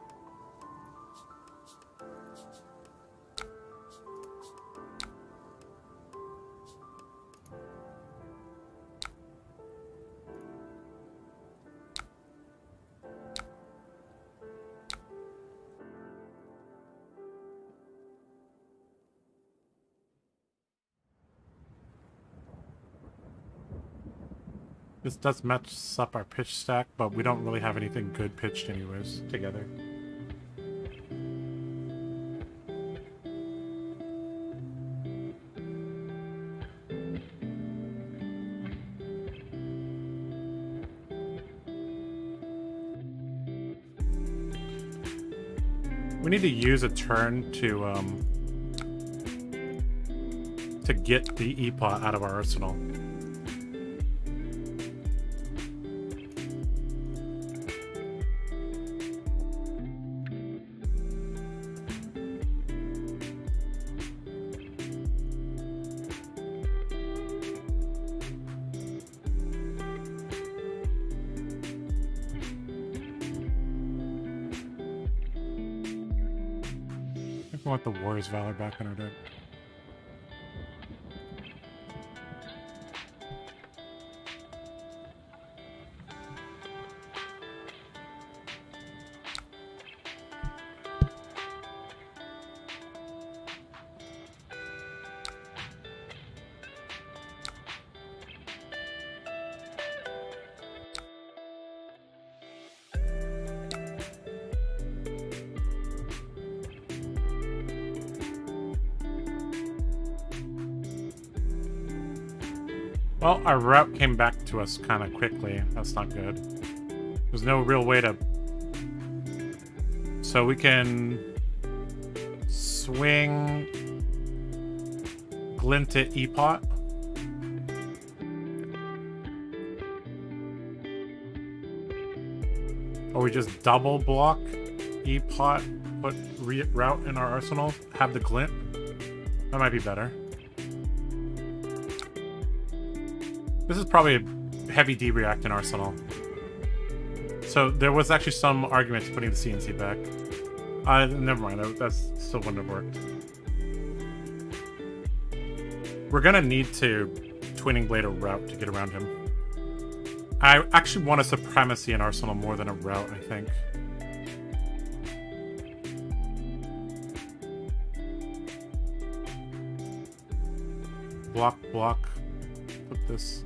[SPEAKER 1] This does match up our pitch stack, but we don't really have anything good pitched anyways together. We need to use a turn to um, to get the E-pot out of our arsenal. Valor back in our deck. our Rout came back to us kind of quickly. That's not good. There's no real way to... So we can swing glint at Epot. Or we just double block Epot, put Rout in our arsenal, have the glint. That might be better. This is probably a heavy D-React in Arsenal. So there was actually some argument to putting the CNC back. Uh, never mind, that still wouldn't have worked. We're gonna need to Twinning Blade a Rout to get around him. I actually want a Supremacy in Arsenal more than a Rout, I think. Block, block. Put this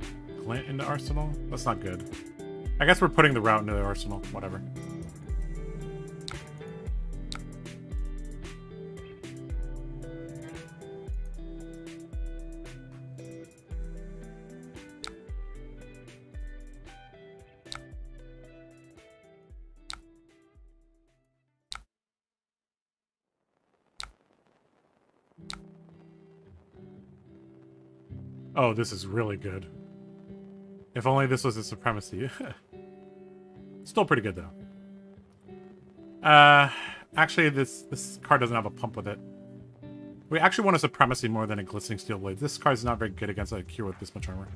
[SPEAKER 1] Into Arsenal? That's not good. I guess we're putting the Rout into the Arsenal. Whatever. Oh, this is really good. If only this was a supremacy. *laughs* Still pretty good, though. Uh, actually, this, this card doesn't have a pump with it. We actually want a supremacy more than a glistening steel blade. This card is not very good against a cure with this much armor.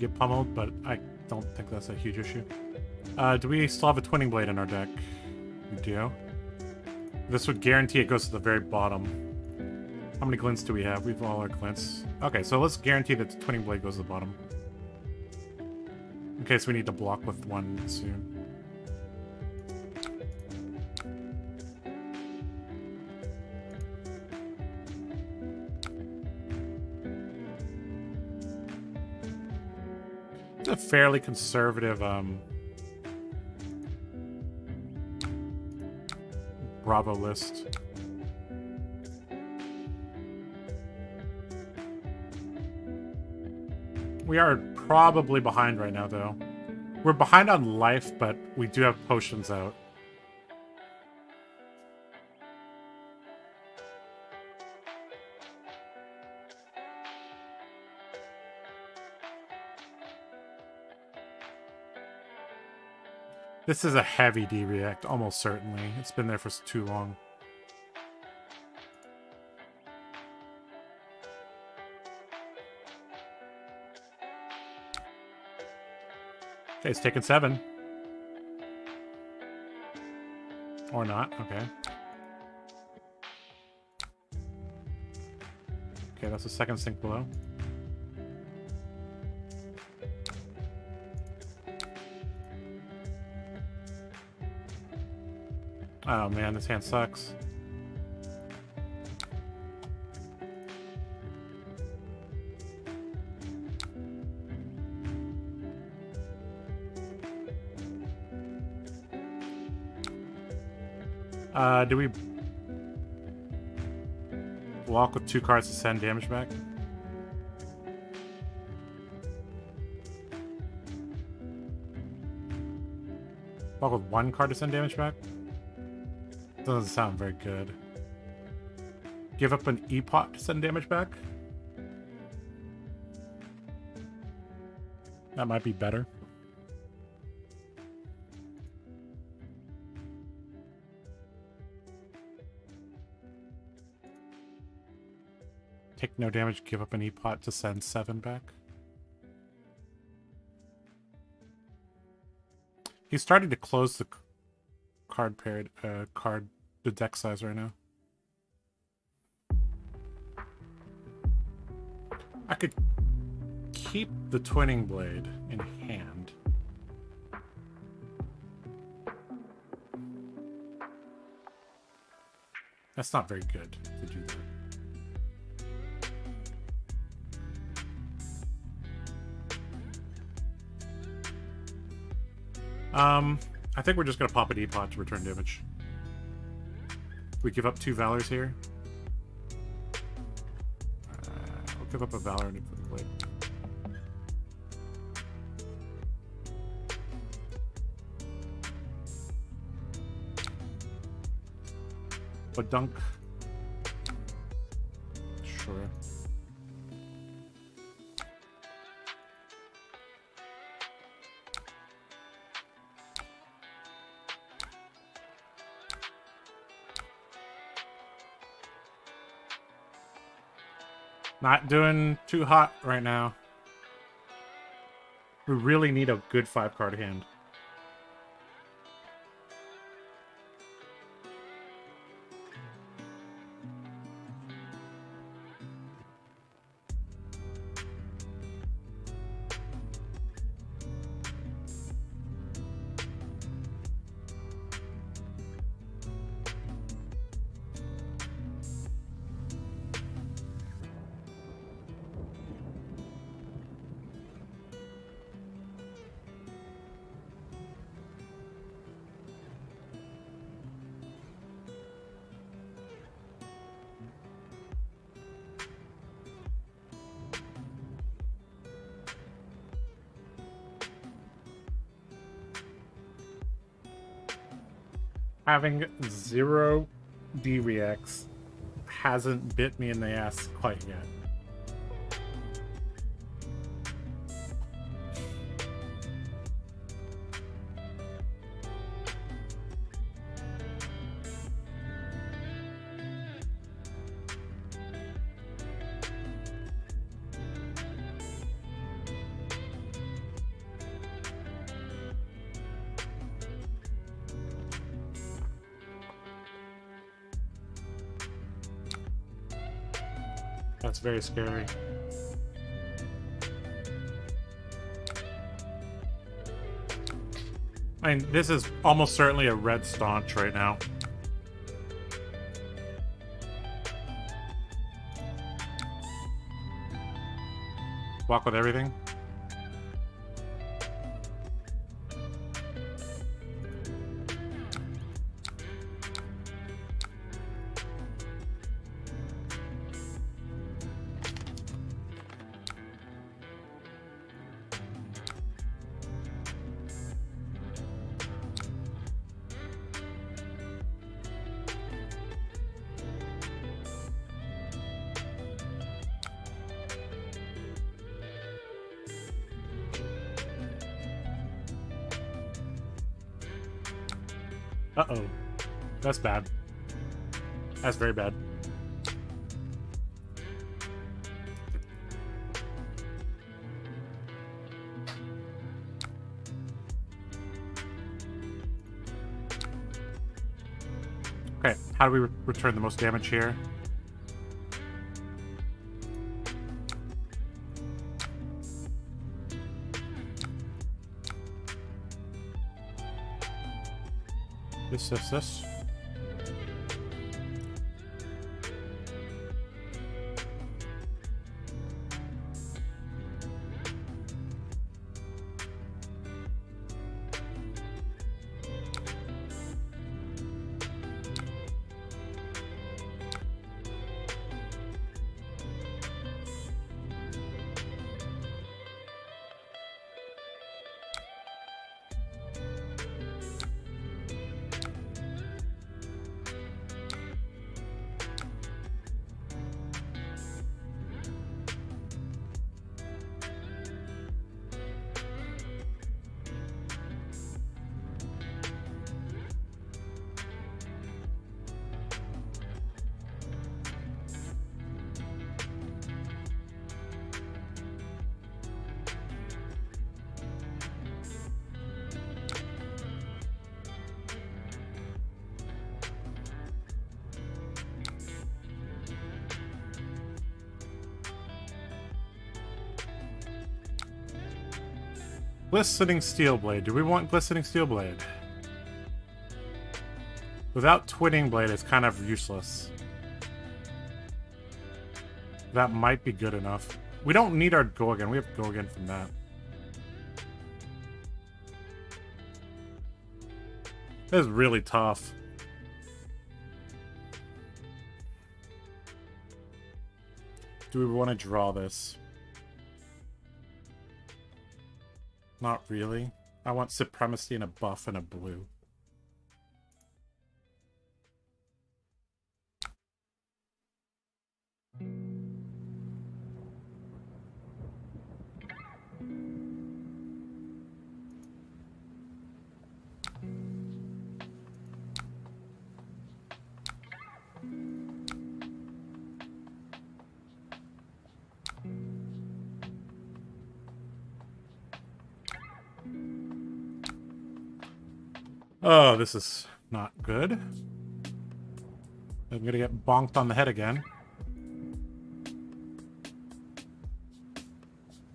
[SPEAKER 1] Get pummeled, but I don't think that's a huge issue. Uh, do we still have a Twinning Blade in our deck? We do. This would guarantee it goes to the very bottom. How many glints do we have? We have all our glints. Okay, so let's guarantee that the Twinning Blade goes to the bottom. In case we need to block with one soon. Fairly conservative um, Bravo list. We are probably behind right now, though. We're behind on life, but we do have potions out. This is a heavy D-React, almost certainly. It's been there for too long. Okay, it's taken seven. Or not, okay. Okay, that's the second sink below. Oh man, this hand sucks. Uh, do we walk with two cards to send damage back? Walk with one card to send damage back? Doesn't sound very good. Give up an E-Pot to send damage back? That might be better. Take no damage, give up an E-Pot to send 7 back. He's starting to close the card paired uh, card the deck size right now. I could keep the twinning blade in hand. That's not very good to do that. Um, I think we're just gonna pop a depot to return damage. We give up two Valors here. Uh, we'll give up a Valor and a Blade. But dunk. Not doing too hot right now. We really need a good five card hand. Having zero D-Reacts hasn't bit me in the ass quite yet. Scary. I mean, this is almost certainly a red staunch right now. Walk with everything. Very bad. Okay, how do we re return the most damage here? This, this, this. Glistening Steel Blade. Do we want Glistening Steel Blade? Without Twinning Blade, it's kind of useless. That might be good enough. We don't need our Go Again. We have Go Again from that. This is really tough. Do we want to draw this? Not really. I want supremacy and a buff and a blue. This is not good. I'm gonna get bonked on the head again.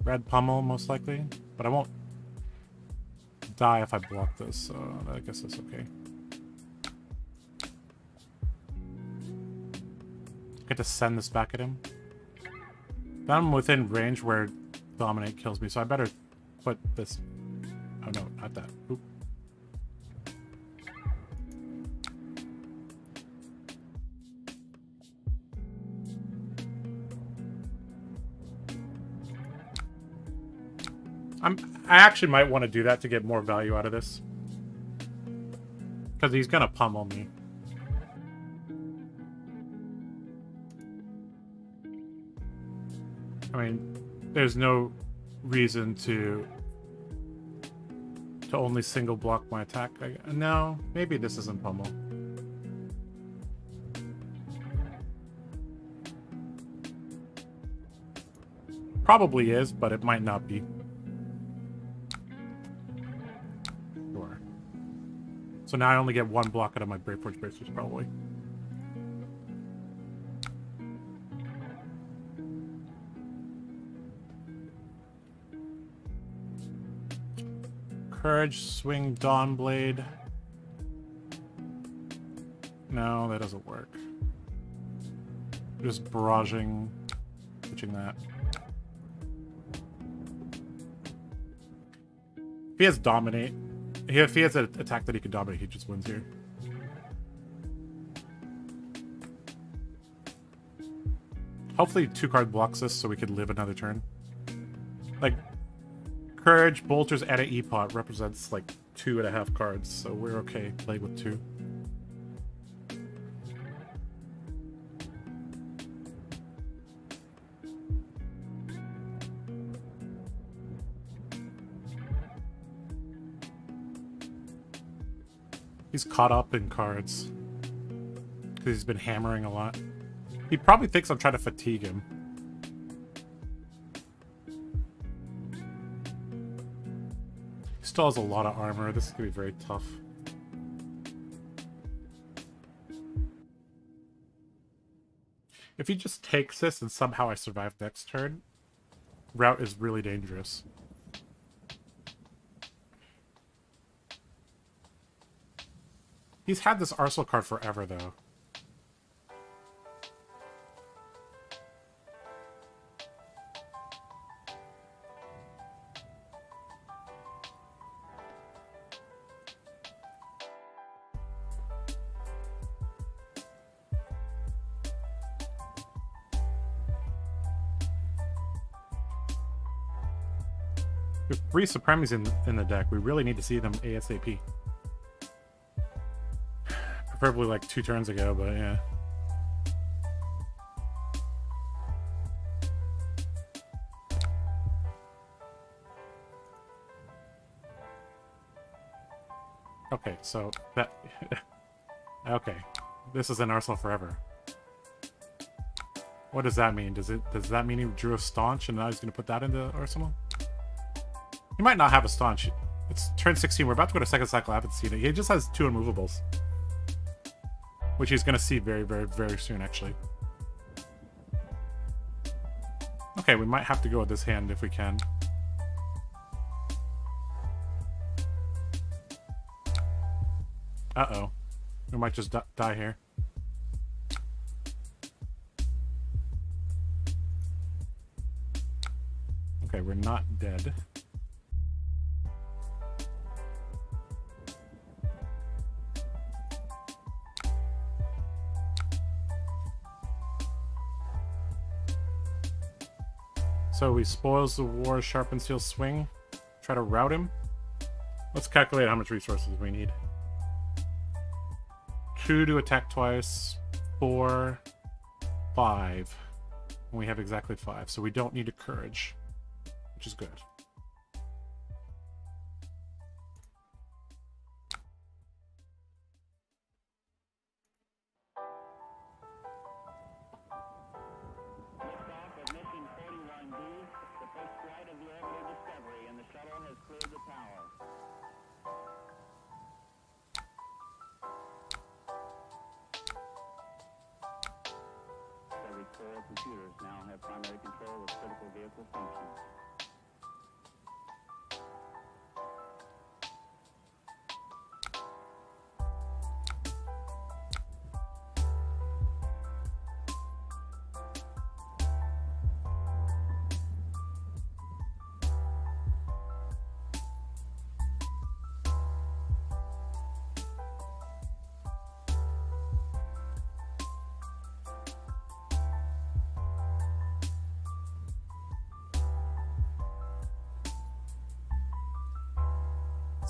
[SPEAKER 1] Red pummel, most likely. But I won't die if I block this, so I guess that's okay. Get to send this back at him. Then I'm within range where Dominate kills me, so I better put this... I actually might want to do that to get more value out of this. Because he's going to pummel me. I mean, there's no reason to to only single block my attack. No, maybe this isn't pummel. Probably is, but it might not be. So now I only get one block out of my Brave Forge Bracers, probably. Courage, swing, Dawnblade. No, that doesn't work. Just barraging, switching that. If he has Dominate, if he has an attack that he can dominate, he just wins here. Hopefully two card blocks us so we could live another turn. Like, Courage, Bolters, and an E-Pot represents like two and a half cards, so we're okay playing with two. Caught up in cards. Because he's been hammering a lot. He probably thinks I'm trying to fatigue him. He still has a lot of armor. This is going to be very tough. If he just takes this and somehow I survive next turn, Rout is really dangerous. He's had this Arsenal card forever, though. With three Supremes in, in the deck, we really need to see them ASAP. Preferably like two turns ago, but yeah. Okay, so that... *laughs* okay. This is an Arsenal forever. What does that mean? Does it does that mean he drew a staunch and now he's gonna put that into Arsenal? He might not have a staunch. It's turn 16. We're about to go to second cycle. It. He just has two unmovables. Which he's going to see very, very, very soon, actually. Okay, we might have to go with this hand if we can. Uh-oh. We might just die here. Okay, we're not dead. So he spoils the war, sharpen steel swing. Try to rout him. Let's calculate how much resources we need. Two to attack twice. Four. Five. And we have exactly five, so we don't need a courage, which is good.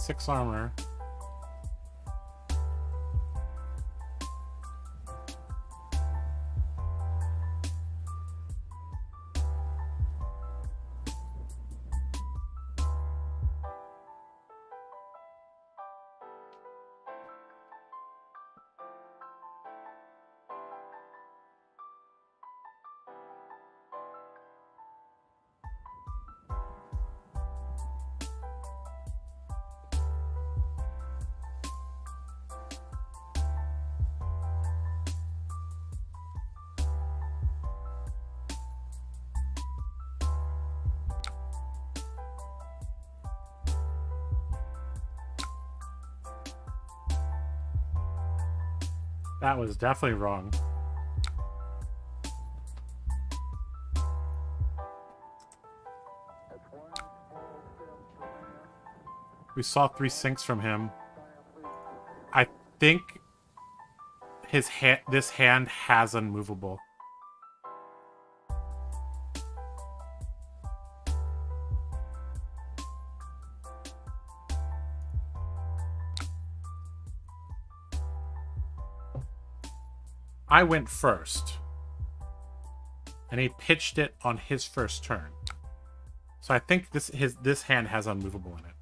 [SPEAKER 1] Six armor. That was definitely wrong. We saw three sinks from him. I think his hand, this hand has unmovable. I went first. And he pitched it on his first turn. So I think this his this hand has unmovable in it.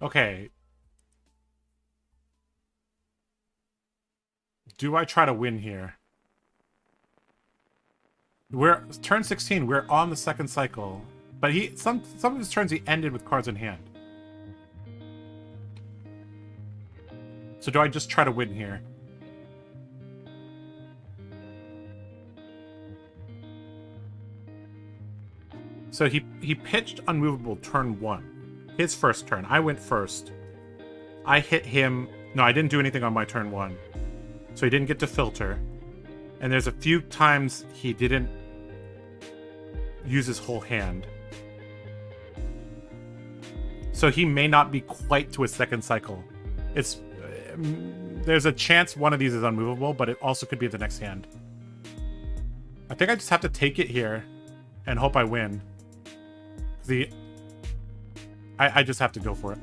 [SPEAKER 1] Okay. Do I try to win here? We're turn 16, we're on the second cycle. But he some some of his turns he ended with cards in hand. So do I just try to win here? So he, he pitched unmovable turn one. His first turn. I went first. I hit him. No, I didn't do anything on my turn one. So he didn't get to filter. And there's a few times he didn't use his whole hand. So he may not be quite to his second cycle. It's there's a chance one of these is unmovable, but it also could be the next hand. I think I just have to take it here and hope I win. The I, I just have to go for it.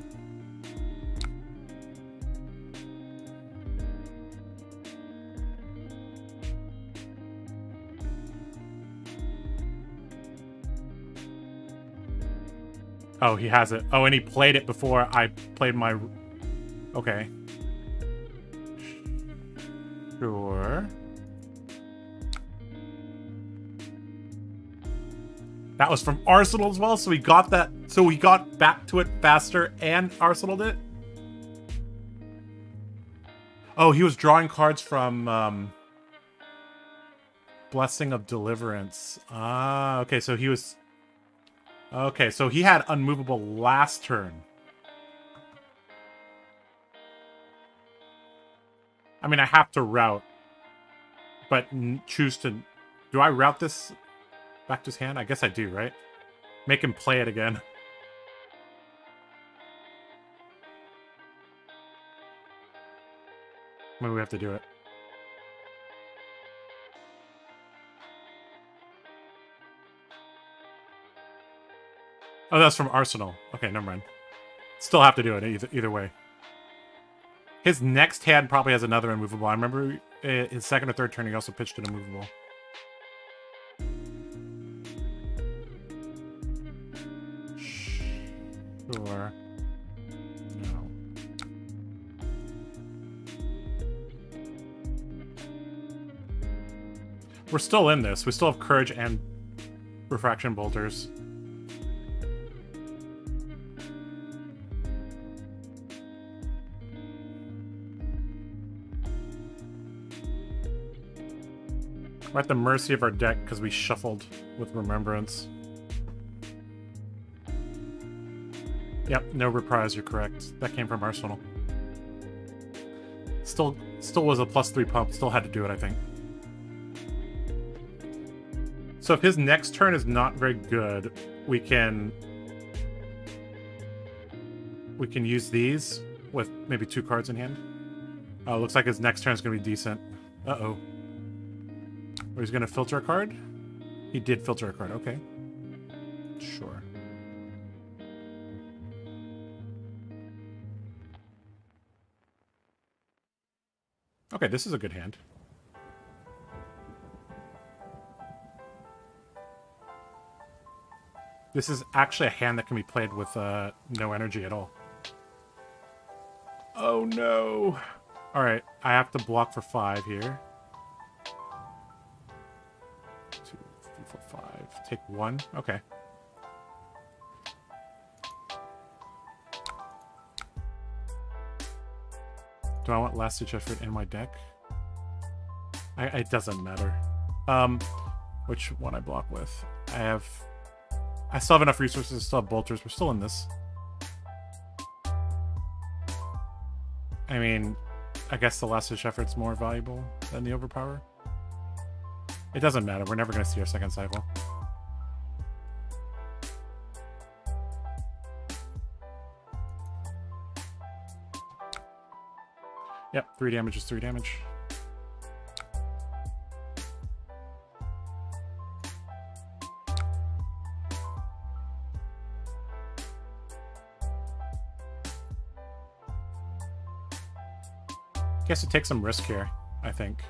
[SPEAKER 1] Oh, he has it. Oh, and he played it before I played my... Okay. Sure. That was from Arsenal as well, so we got that. So we got back to it faster and Arsenal did. Oh, he was drawing cards from um, Blessing of Deliverance. Ah, okay, so he was... Okay, so he had Unmovable last turn. I mean, I have to rout, but choose to... Do I rout this back to his hand? I guess I do, right? Make him play it again. *laughs* Maybe we have to do it. Oh, that's from Arsenal. Okay, never mind. Still have to do it either, either way. His next hand probably has another immovable. I remember uh, his second or third turn, he also pitched an immovable. Sure. No. We're still in this. We still have courage and refraction bolters. We're at the mercy of our deck because we shuffled with Remembrance. Yep, no reprise, you're correct. That came from Arsenal. Still still was a plus three pump, still had to do it, I think. So if his next turn is not very good, we can we can use these with maybe two cards in hand. Oh, looks like his next turn is going to be decent. Uh-oh. Or he's going to filter a card? He did filter a card. Okay. Sure. Okay, this is a good hand. This is actually a hand that can be played with uh, no energy at all. Oh no! Alright, I have to block for five here. Take one? Okay. Do I want last ditch effort in my deck? I, it doesn't matter. Um, which one I block with? I have... I still have enough resources to still have bolters. We're still in this. I mean, I guess the last ditch effort's more valuable than the overpower. It doesn't matter. We're never going to see our second cycle. Yep, three damage is three damage. Guess it takes some risk here, I think.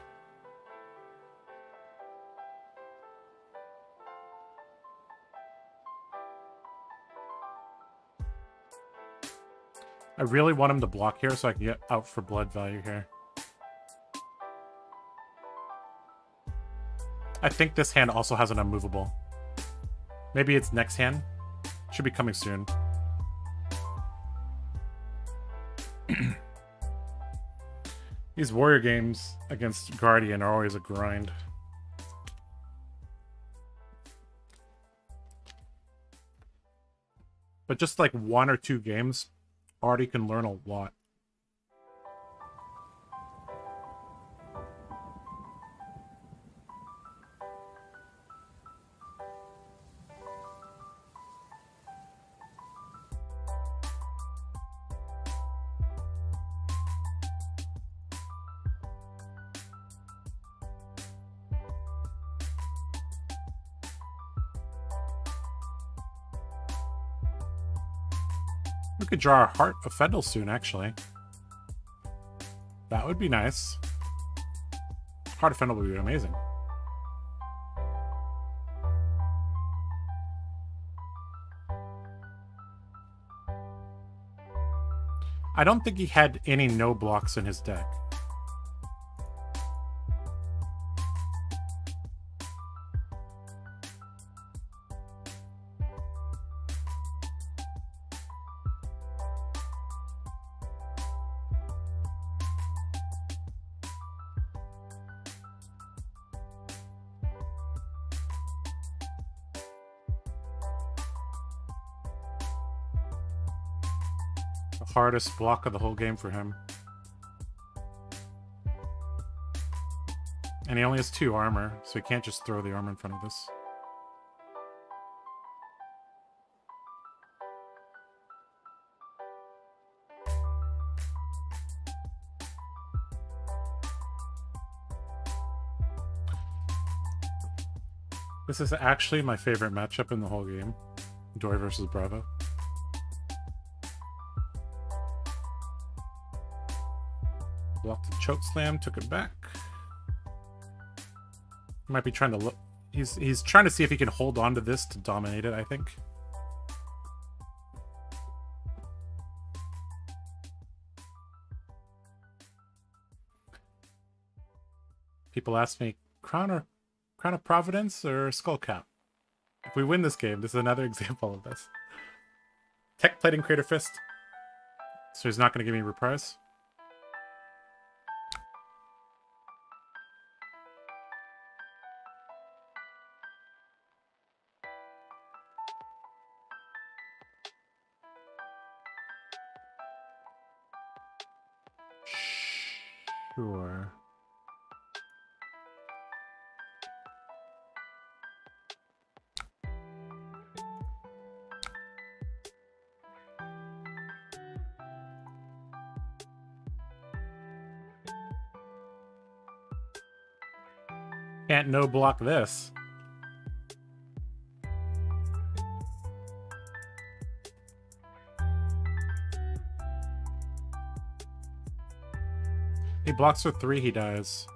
[SPEAKER 1] I really want him to block here so I can get out for blood value here. I think this hand also has an unmovable. Maybe it's next hand. Should be coming soon. *clears throat* These warrior games against Guardian are always a grind. But just like one or two games already can learn a lot. Draw a Heart of Fyendal soon, actually. That would be nice. Heart of Fyendal would be amazing. I don't think he had any no blocks in his deck. Hardest block of the whole game for him. And he only has two armor, so he can't just throw the armor in front of us. This is actually my favorite matchup in the whole game. Midori versus Bravo. Choke slam, took it back. Might be trying to look. He's he's trying to see if he can hold on to this to dominate it. I think. People ask me, Crown or Crown of Providence or Skull Cap? If we win this game, this is another *laughs* example of this. Tech plating Crater Fist. So he's not going to give me reprise. Block this. He blocks for three, he dies.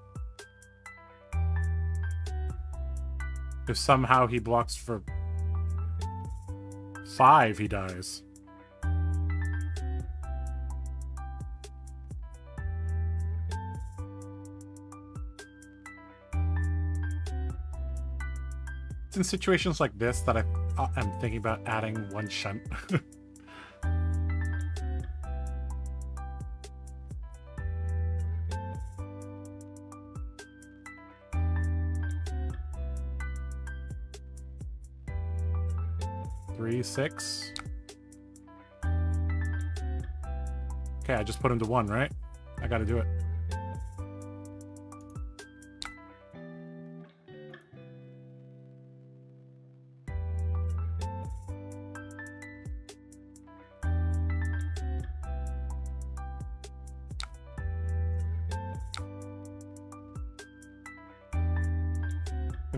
[SPEAKER 1] If somehow he blocks for five, he dies. In situations like this that I, uh, I'm thinking about adding one shunt. *laughs* Three, six. Okay, I just put him to one, right? I gotta do it.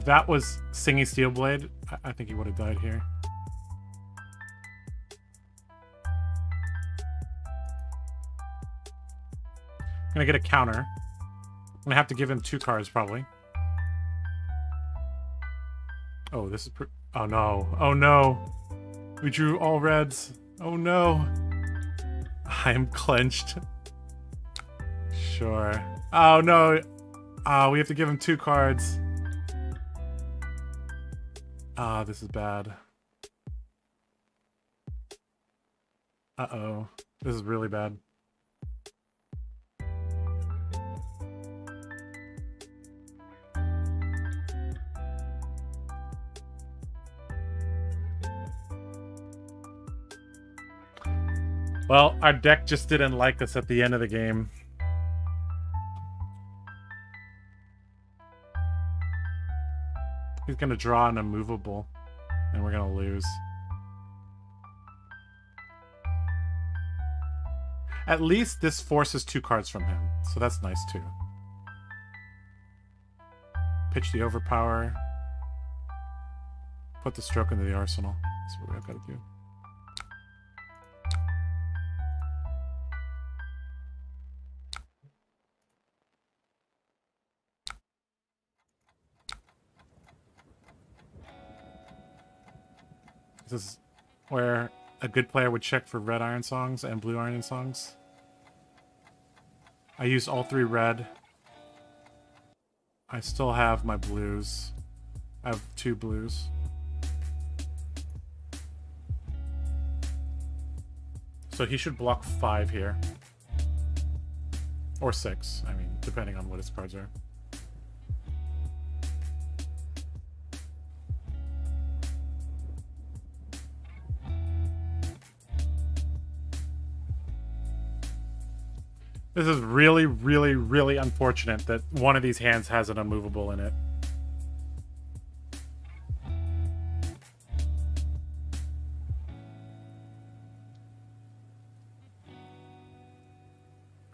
[SPEAKER 1] That was Singing Steelblade, I, I think he would have died here. I'm gonna get a counter. I'm gonna have to give him two cards, probably. Oh, this is... oh, no. Oh, no. We drew all reds. Oh, no. *laughs* I am clenched. Sure. Oh, no. Oh, we have to give him two cards. Ah, this is bad. Uh-oh. This is really bad. Well, our deck just didn't like us at the end of the game. He's gonna draw an immovable, and we're gonna lose. At least this forces two cards from him, so that's nice too. Pitch the overpower. Put the stroke into the arsenal. That's what we've got to do. This is where a good player would check for red Ironsongs and blue Ironsongs. I used all three red. I still have my blues. I have two blues. So he should block five here. Or six, I mean, depending on what his cards are. This is really, really, really unfortunate that one of these hands has an immovable in it.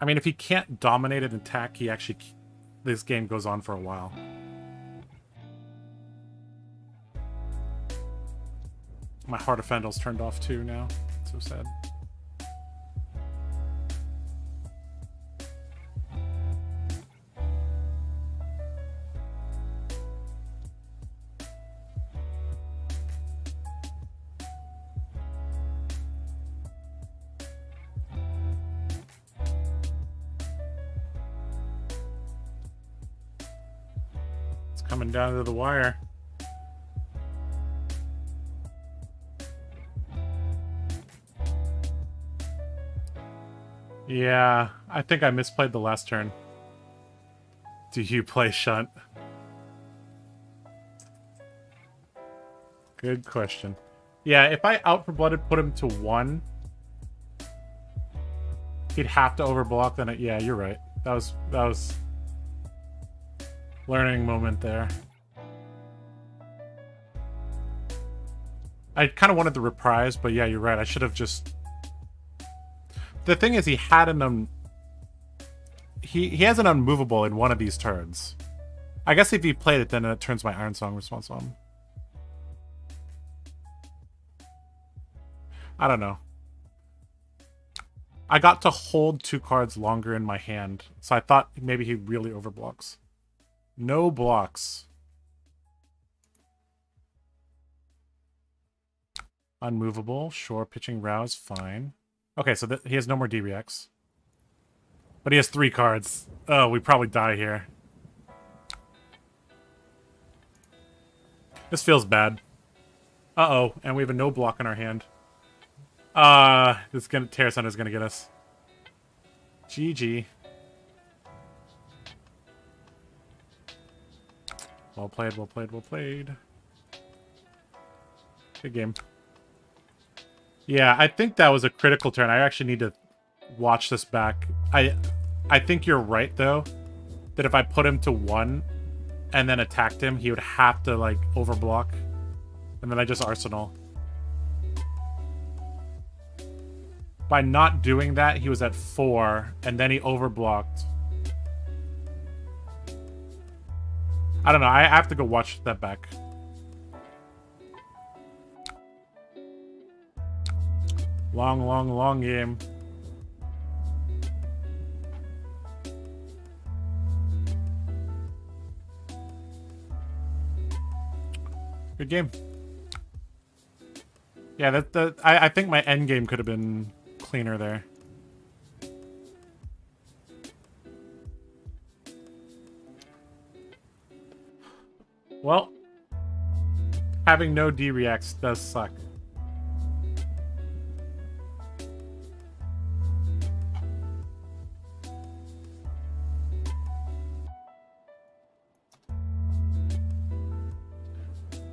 [SPEAKER 1] I mean, if he can't dominate an attack, he actually... This game goes on for a while. My Heart of Fyendal's turned off too now. So sad. The wire. Yeah, I think I misplayed the last turn. Do you play Shunt? Good question. Yeah, if I out for blooded put him to one, he'd have to overblock. Then it, yeah, you're right. That was that was learning moment there. I kind of wanted the reprise, but yeah, you're right. I should have just the thing is, he had an un... he he has an unmovable in one of these turns. I guess if he played it, then it turns my Ironsong response on. I don't know. I got to hold two cards longer in my hand, so I thought maybe he really overblocks. No blocks. Unmovable, sure, pitching rouse, fine. Okay, so he has no more D-Reacts. But he has three cards. Oh, we probably die here. This feels bad. Uh-oh, and we have a no block in our hand. Uh, this gonna Tear is gonna get us. GG. Well played, well played, well played. Good game. Yeah, I think that was a critical turn. I actually need to watch this back. I I think you're right though. That if I put him to one and then attacked him, he would have to like overblock. And then I just arsenal. By not doing that, he was at four, and then he overblocked. I don't know. I have to go watch that back. Long, long, long game. Good game. Yeah, that, the I, I think my end game could have been cleaner there. Well, having no D-reacts does suck.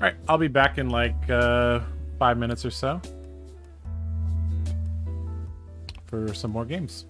[SPEAKER 1] Alright, I'll be back in like uh, five minutes or so for some more games.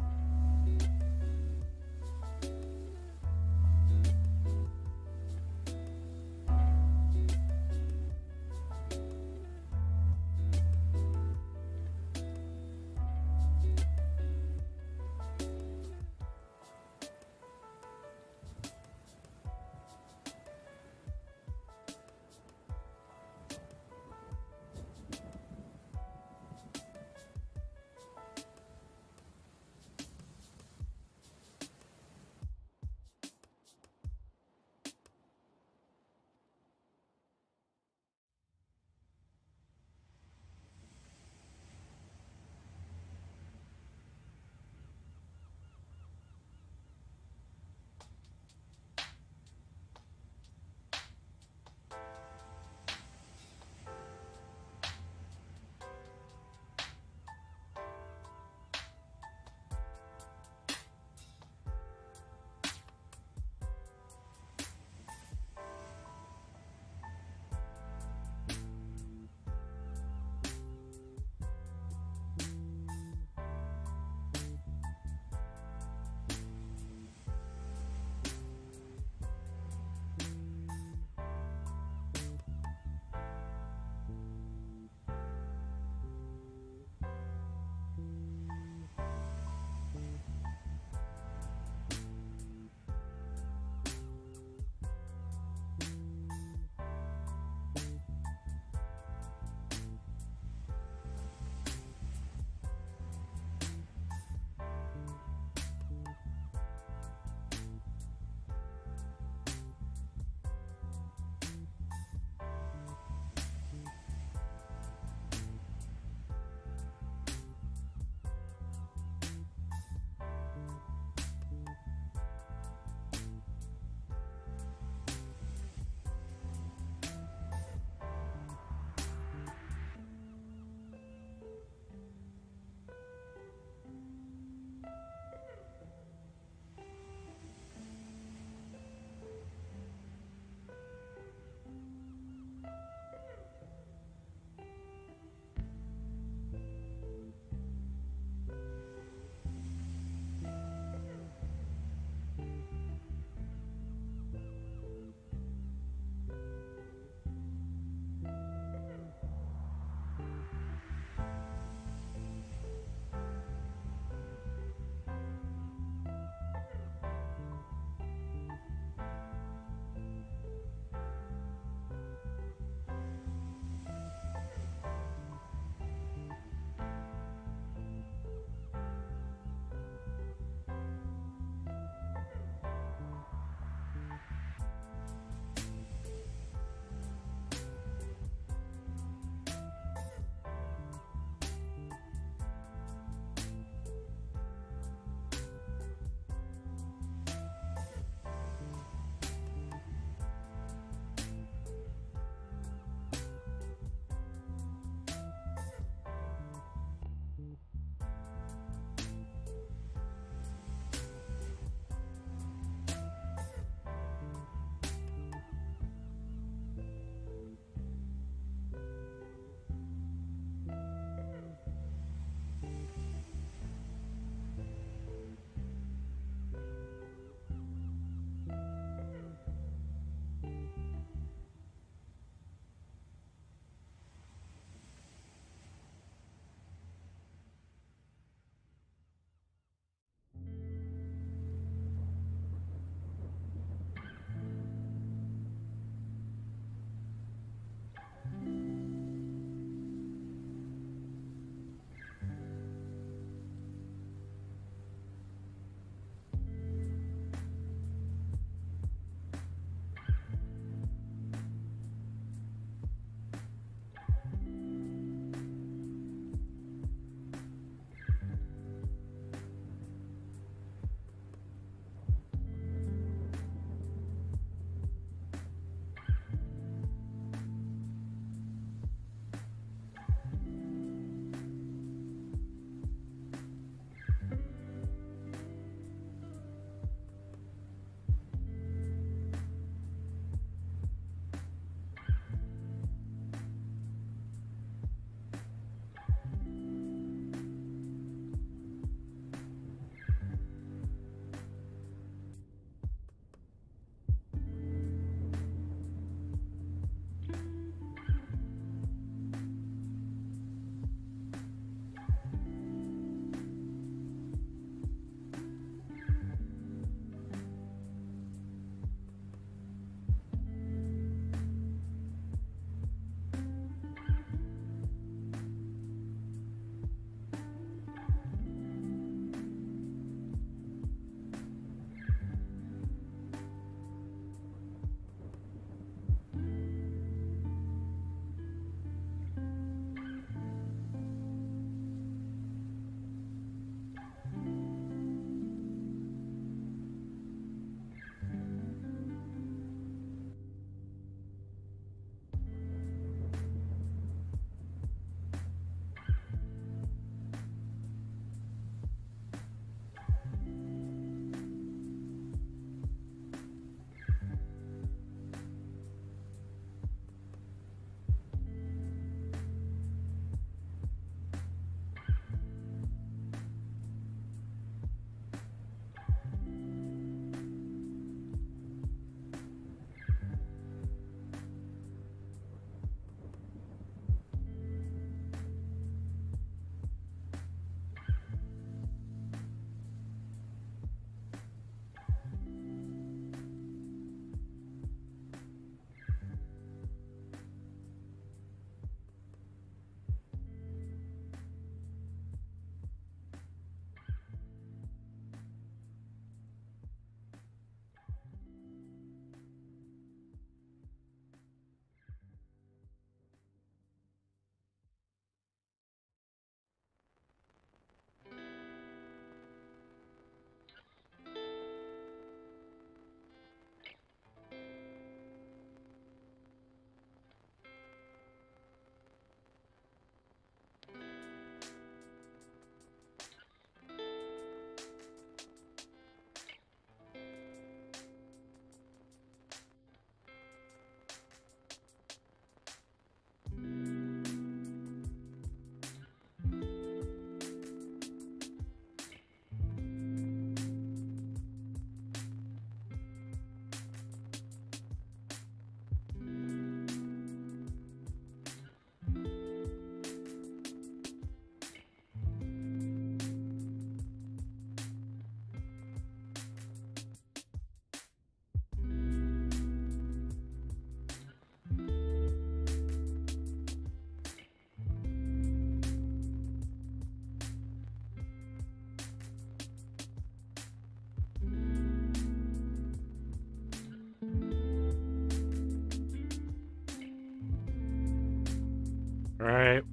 [SPEAKER 1] Alright,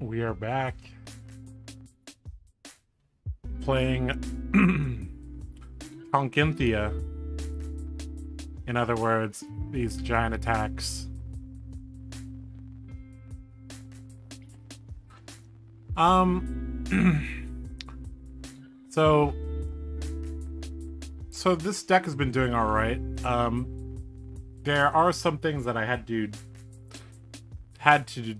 [SPEAKER 1] we are back. Playing *clears throat* Conkinthia. In other words, these giant attacks. Um, *clears throat* so, so this deck has been doing all right. Um, there are some things that I had to, had to,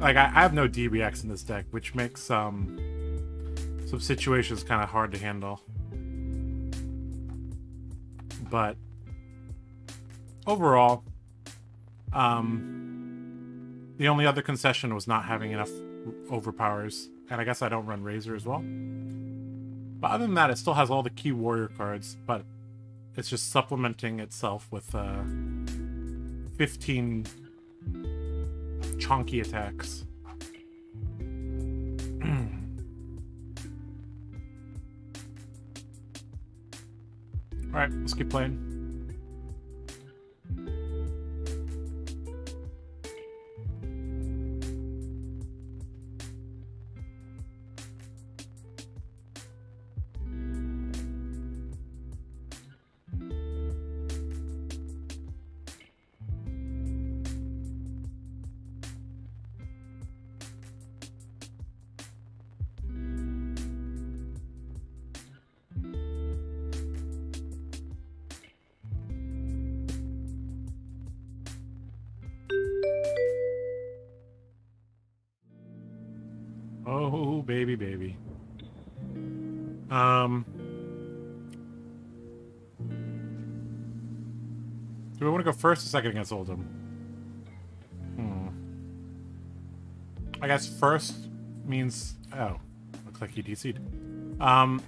[SPEAKER 1] like I, I have no DBX in this deck, which makes um, some situations kind of hard to handle. But overall, um, the only other concession was not having enough overpowers. And I guess I don't run Razor as well. But other than that, it still has all the key warrior cards, but it's just supplementing itself with uh, 15 chunky attacks. *clears throat* Alright, let's keep playing. First or second against Oldhim? Hmm. I guess first means... Oh. Looks like he DC'd. Um...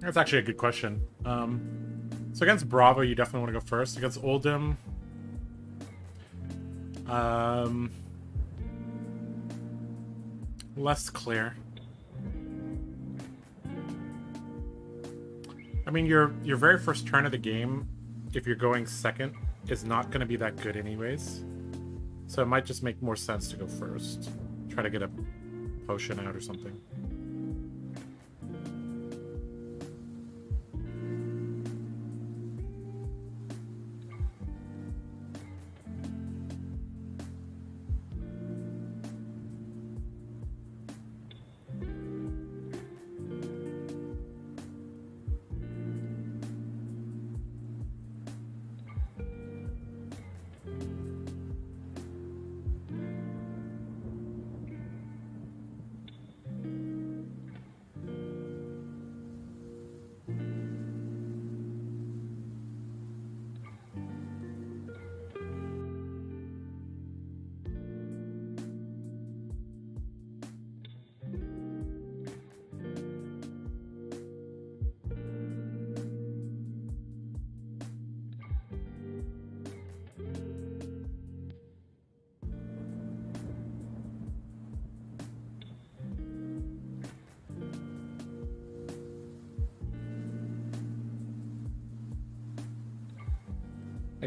[SPEAKER 1] That's actually a good question. Um... So against Bravo, you definitely want to go first. Against Oldhim... Um less clear. I mean, your your very first turn of the game, if you're going second, is not going to be that good anyways. So it might just make more sense to go first. Try to get a potion out or something.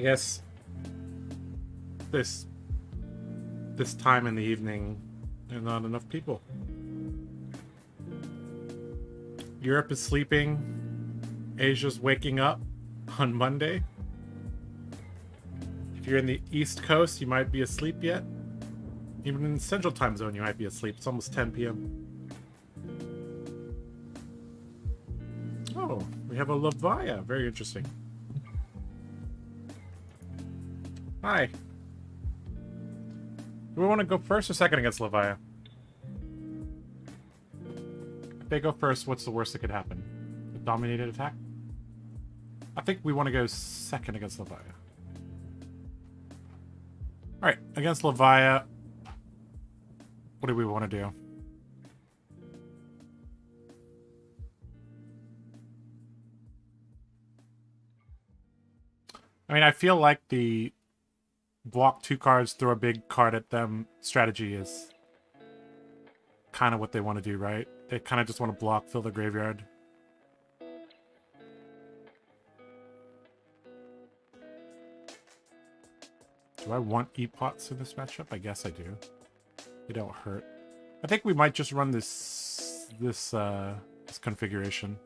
[SPEAKER 1] Guess this this time in the evening there are not enough people. Europe is sleeping. Asia's waking up on Monday. If you're in the East Coast, you might be asleep yet. Even in the Central Time Zone, you might be asleep. It's almost 10 p.m. Oh, we have a Levia. Very interesting. Hi. Do we want to go first or second against Levia? If they go first, what's the worst that could happen? A dominated attack? I think we want to go second against Levia. Alright, against Levia, what do we want to do? I mean, I feel like the block two cards, throw a big card at them strategy is kind of what they want to do, right? They kind of just want to block, fill the graveyard. Do I want E-Pots in this matchup? I guess I do. They don't hurt. I think we might just run this this uh this configuration.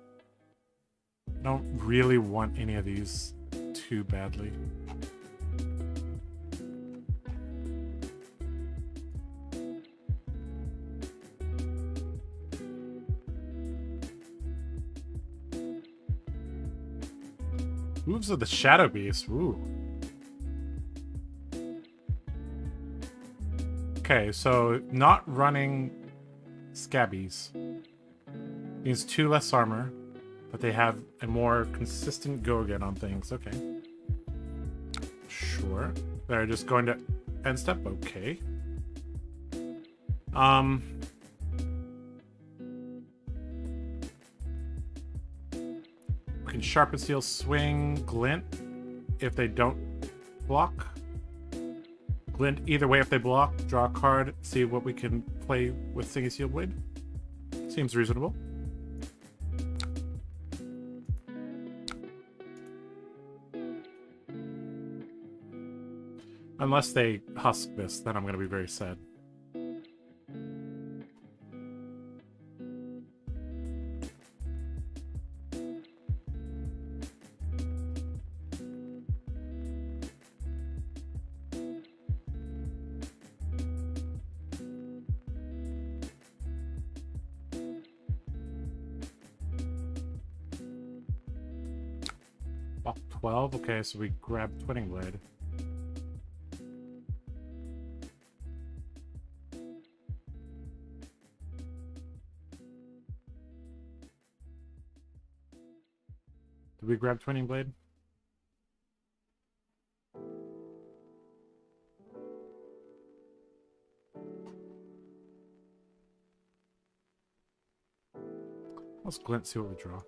[SPEAKER 1] I don't really want any of these too badly. Of the Shadow Beast. Ooh. Okay, so not running Scabbies means two less armor, but they have a more consistent go again on things. Okay. Sure. They're just going to end step. Okay. Um. Sharpen steel, swing, glint if they don't block. Glint either way if they block. Draw a card, see what we can play with Singing Steelblade. Seems reasonable. Unless they husk this, then I'm going to be very sad. 12? Okay, so we grab Twinning Blade. Did we grab Twinning Blade? Let's glint, see what we draw.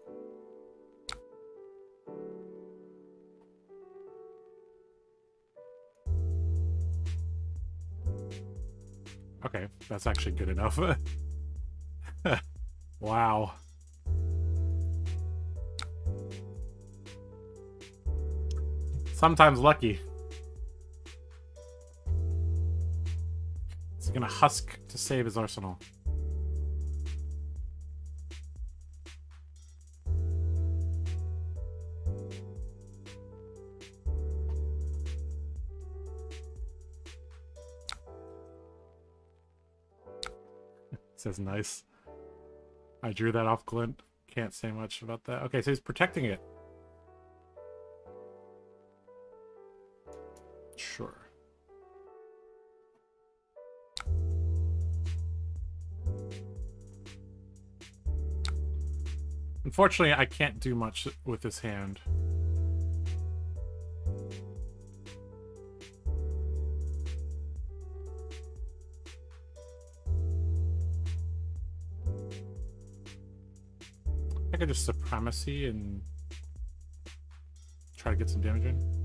[SPEAKER 1] Okay, that's actually good enough. *laughs* wow. Sometimes lucky. He's gonna husk to save his arsenal. Says nice. I drew that off Glint. Can't say much about that. Okay, so he's protecting it. Sure. Unfortunately, I can't do much with this hand. Just supremacy and try to get some damage in.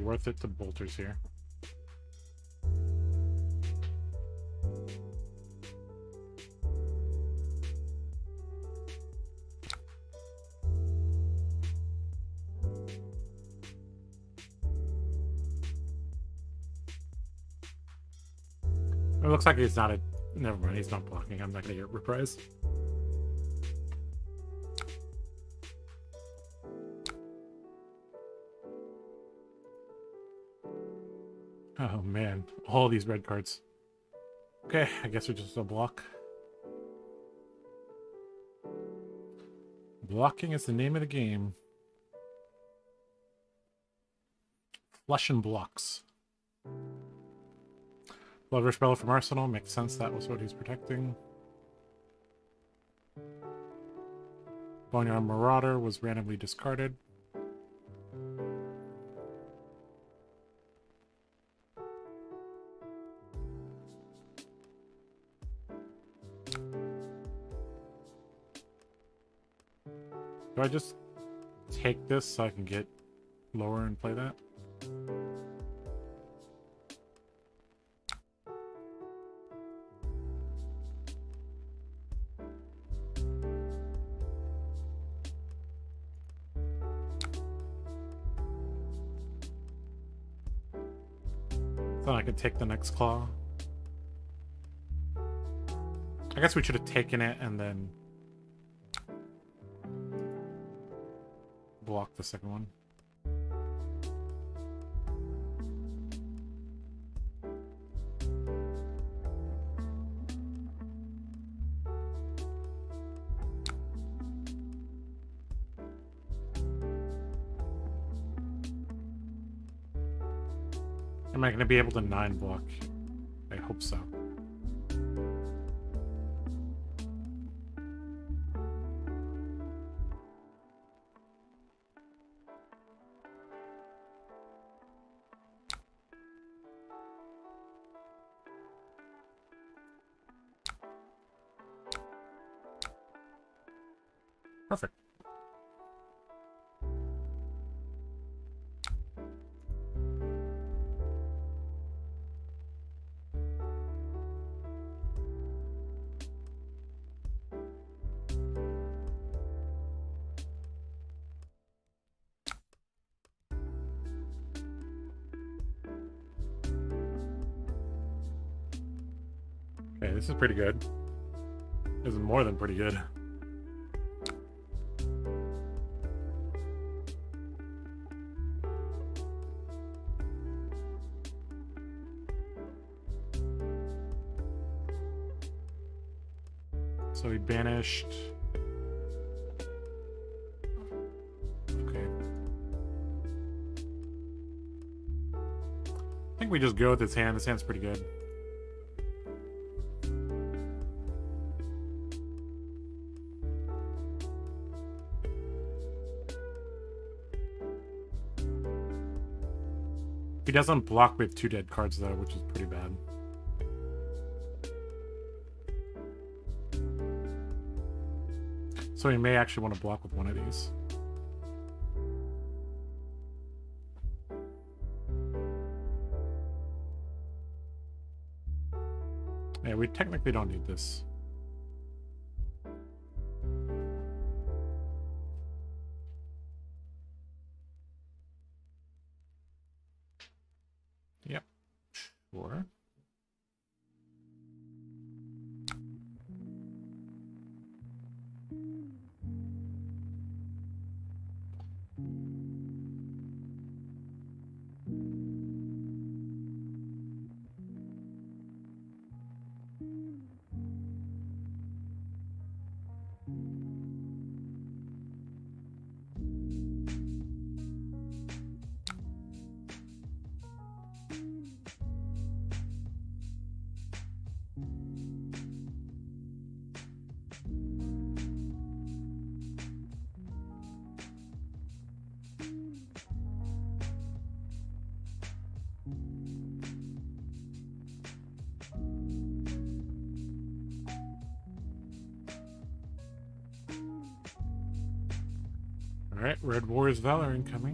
[SPEAKER 1] Worth it to bolters here. It looks like he's not a. Never mind, he's not blocking. I'm not gonna get reprise. All these red cards. Okay, I guess we're just a block. Blocking is the name of the game. Flush and blocks. Lover spell from Arsenal. Makes sense that was what he's protecting. Boneyard Marauder was randomly discarded. Do I just take this so I can get lower and play that? Then I can take the next claw. I guess we should have taken it and then block the second one. Am I going to be able to nine block? I hope so. Pretty good. This is more than pretty good. So he banished. Okay. I think we just go with his hand. This hand's pretty good. Doesn't block with two dead cards though, which is pretty bad. So he may actually want to block with one of these. Yeah, we technically don't need this. Valor incoming.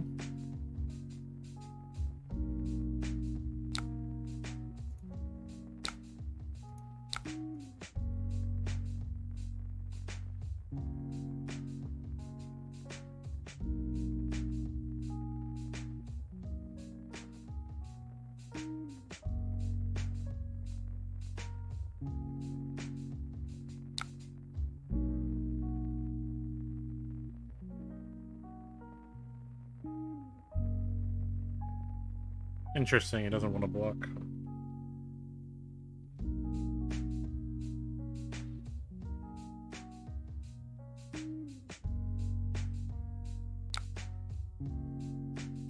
[SPEAKER 1] Interesting, he doesn't want to block.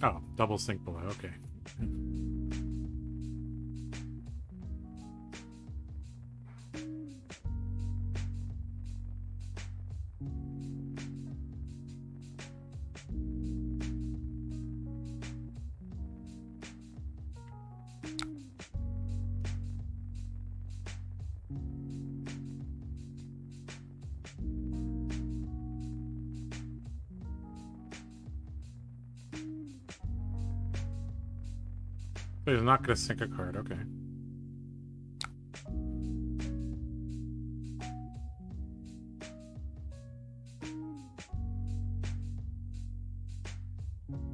[SPEAKER 1] Oh, double Sink Below, okay. Not going to sink a card, okay.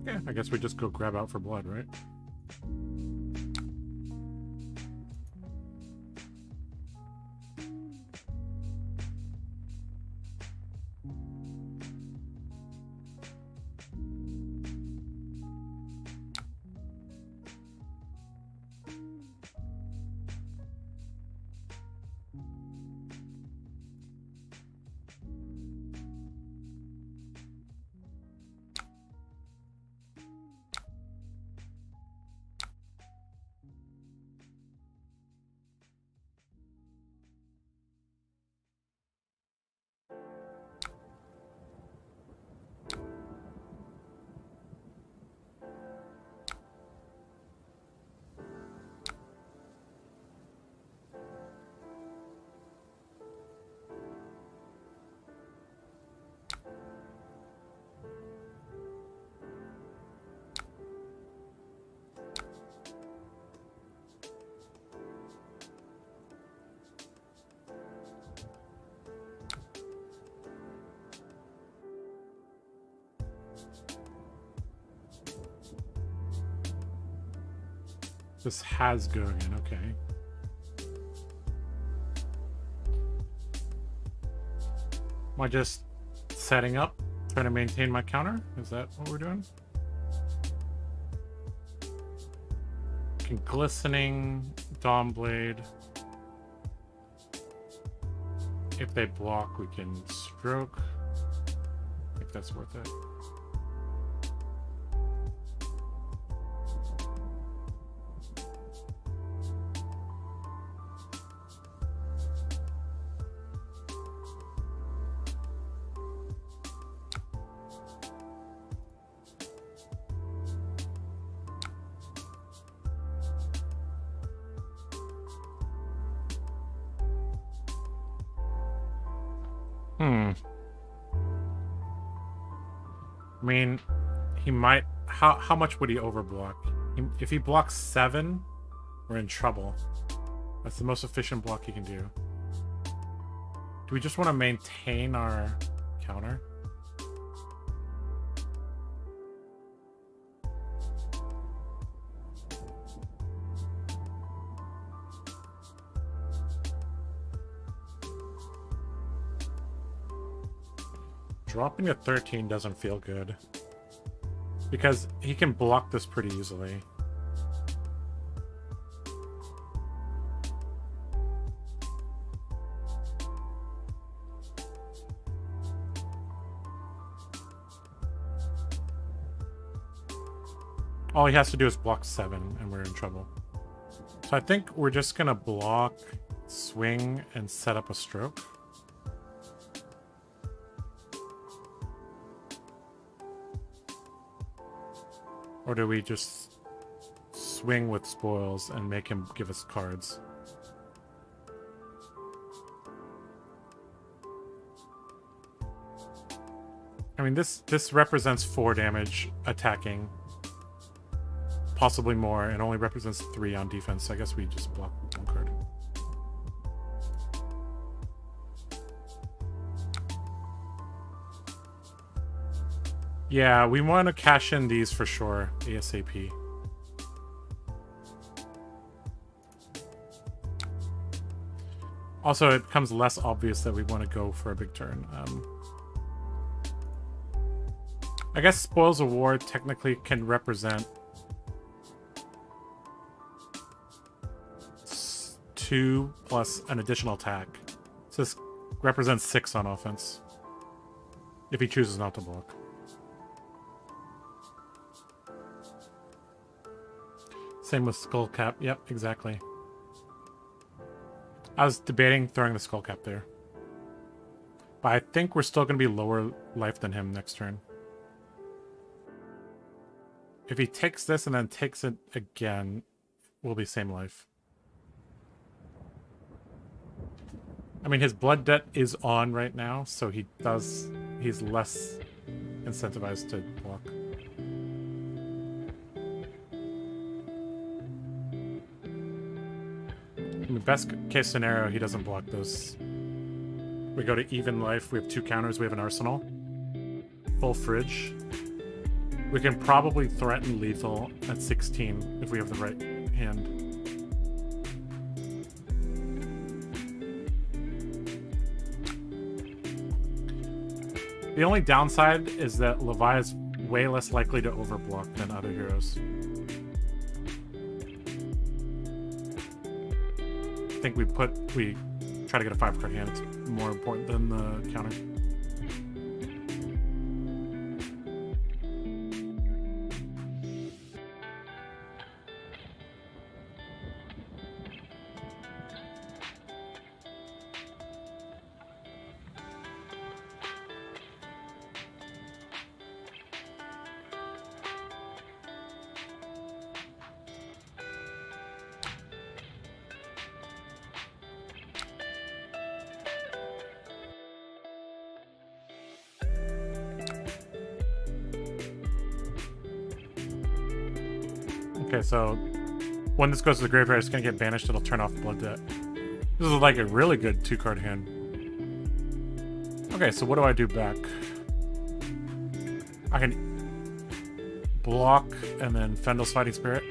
[SPEAKER 1] Yeah, I guess we just go grab out for blood, right? This has Gurgan, okay. Am I just setting up, trying to maintain my counter? Is that what we're doing? Can glistening, Dawnblade. If they block, we can stroke. I think that's worth it. How how much would he overblock? If he blocks seven, we're in trouble. That's the most efficient block he can do. Do we just want to maintain our counter? Dropping a 13 doesn't feel good. Because he can block this pretty easily. All he has to do is block 7 and we're in trouble. So I think we're just to block, swing, and set up a stroke. Or do we just swing with spoils and make him give us cards? I mean, this this represents four damage attacking, possibly more, and only represents three on defense. So I guess we just block Yeah, we want to cash in these for sure, ASAP. Also, it becomes less obvious that we want to go for a big turn. Um, I guess Spoils of War technically can represent two plus an additional attack. So this represents six on offense. If he chooses not to block. Same with skull cap. Yep, exactly. I was debating throwing the skull cap there. But I think we're still going to be lower life than him next turn. If he takes this and then takes it again, we'll be same life. I mean, his blood debt is on right now, so he does... He's less incentivized to block. Best case scenario, he doesn't block those. We go to even life. We have two counters. We have an arsenal. Full fridge. We can probably threaten lethal at 16 if we have the right hand. The only downside is that Levi is way less likely to overblock than other heroes. Think we put we try to get a five card hand. It's more important than the counter. This goes to the graveyard, it's gonna get banished. It'll turn off Blood Debt. This is like a really good two-card hand. Okay, so what do I do back? I can block and then Fyendal's Fighting Spirit.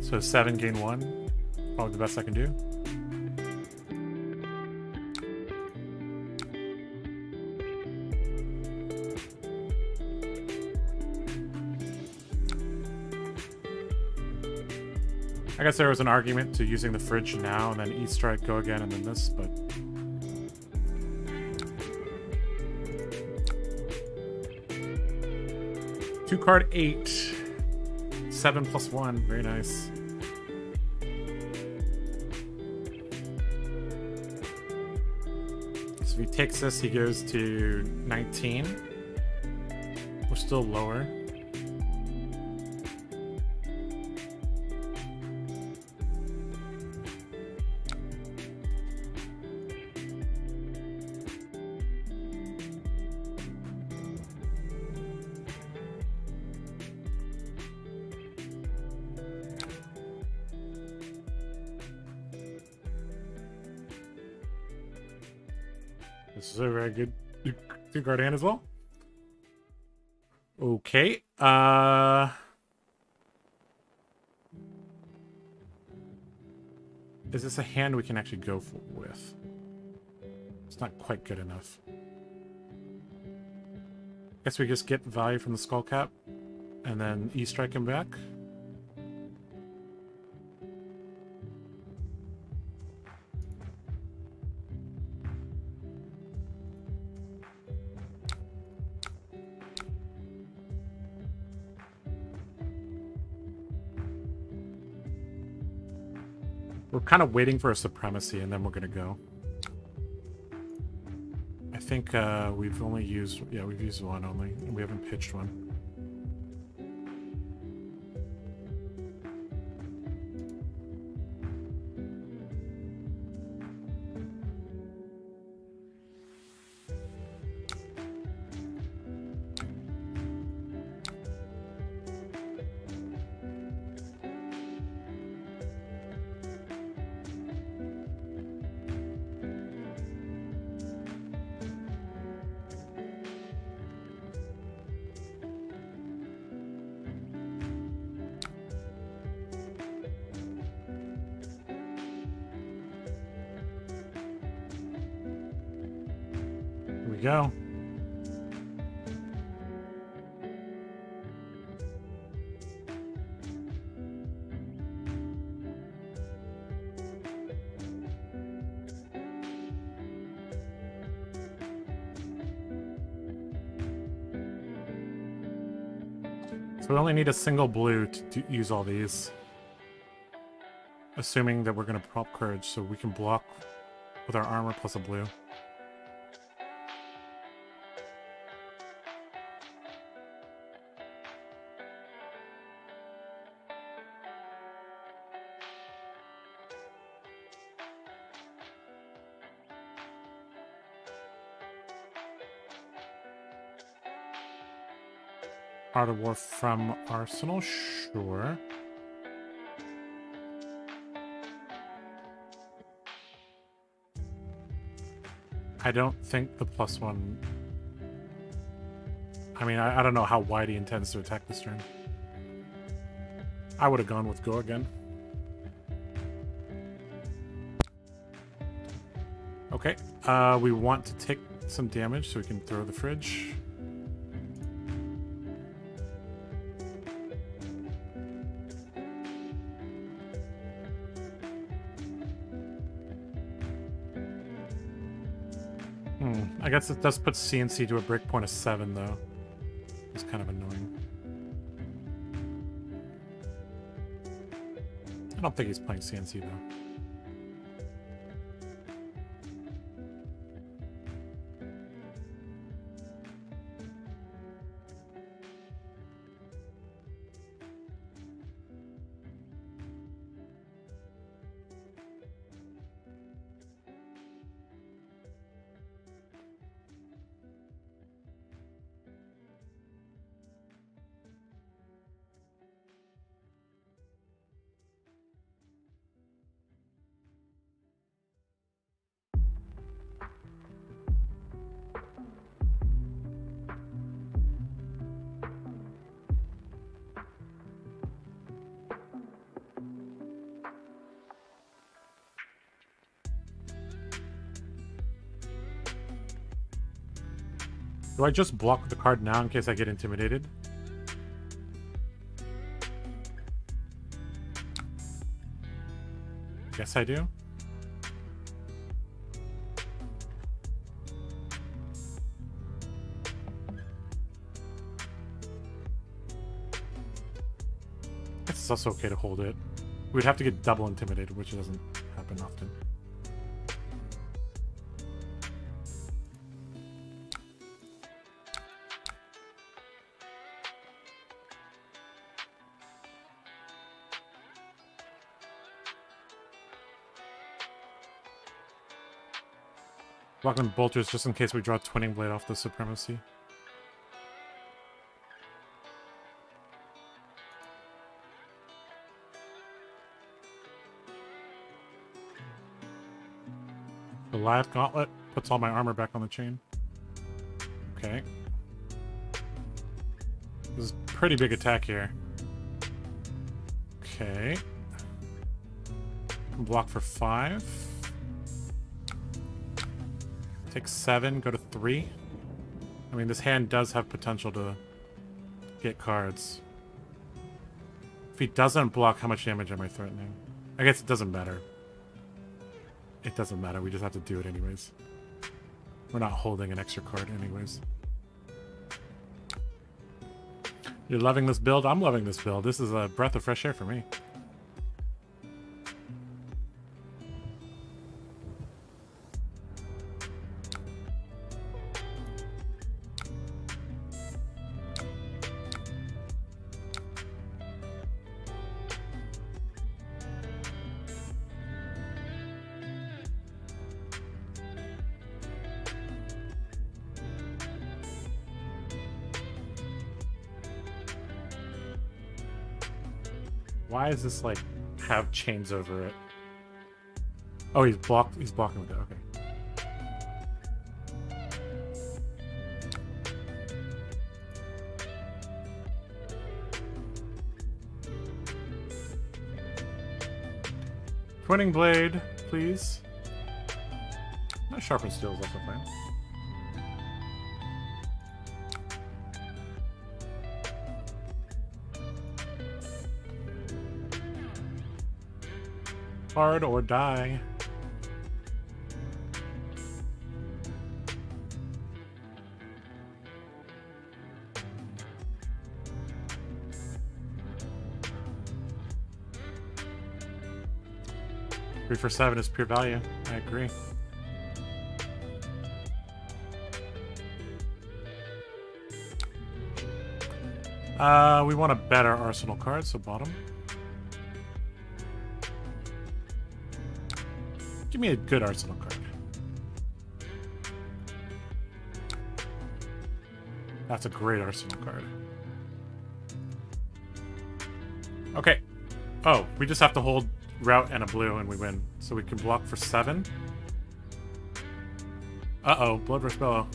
[SPEAKER 1] So seven, gain one. Probably the best I can do. Guess there was an argument to using the fridge now and then E-Strike go again and then this, but... Two card eight. Seven plus one. Very nice. So if he takes this, he goes to 19. We're still lower. Two card hand as well. Okay. Uh Is this a hand we can actually go for, with? It's not quite good enough. Guess we just get value from the skull cap and then E-strike him back. Kind of waiting for a supremacy, and then we're gonna go. I think uh, we've only used, yeah, we've used one only, and we haven't pitched one. Need a single blue to, to use all these. Assuming that we're going to prop courage, so we can block with our armor plus a blue. Art of War from Arsenal, sure. I don't think the plus one... I mean, I, I don't know how wide he intends to attack this turn. I would have gone with Go again. Okay, uh, we want to take some damage so we can throw the fridge. Guess it does put CNC to a breakpoint of 7, though. It's kind of annoying. I don't think he's playing CNC, though. I just block the card now in case I get intimidated? Yes, I do. It's also okay to hold it. We'd have to get double intimidated, which doesn't happen often. Blocking bolters just in case we draw Twinning Blade off the Supremacy. The Goliath Gauntlet puts all my armor back on the chain. Okay. This is pretty big attack here. Okay. Block for five. Take seven, go to three. I mean, this hand does have potential to get cards. If he doesn't block, how much damage am I threatening? I guess it doesn't matter. It doesn't matter, we just have to do it anyways. We're not holding an extra card anyways. You're loving this build? I'm loving this build. This is a breath of fresh air for me. Why is this like have chains over it? Oh, he's blocked. He's blocking with it. Okay. Twinning blade, please. Not sharpened steel is also fine. Hard or die. Three for seven is pure value. I agree. Uh, we want a better arsenal card, so bottom. Give me a good arsenal card. That's a great arsenal card. Okay. Oh, we just have to hold Rout and a blue and we win. So we can block for seven. Uh-oh, Bloodrush Bellow.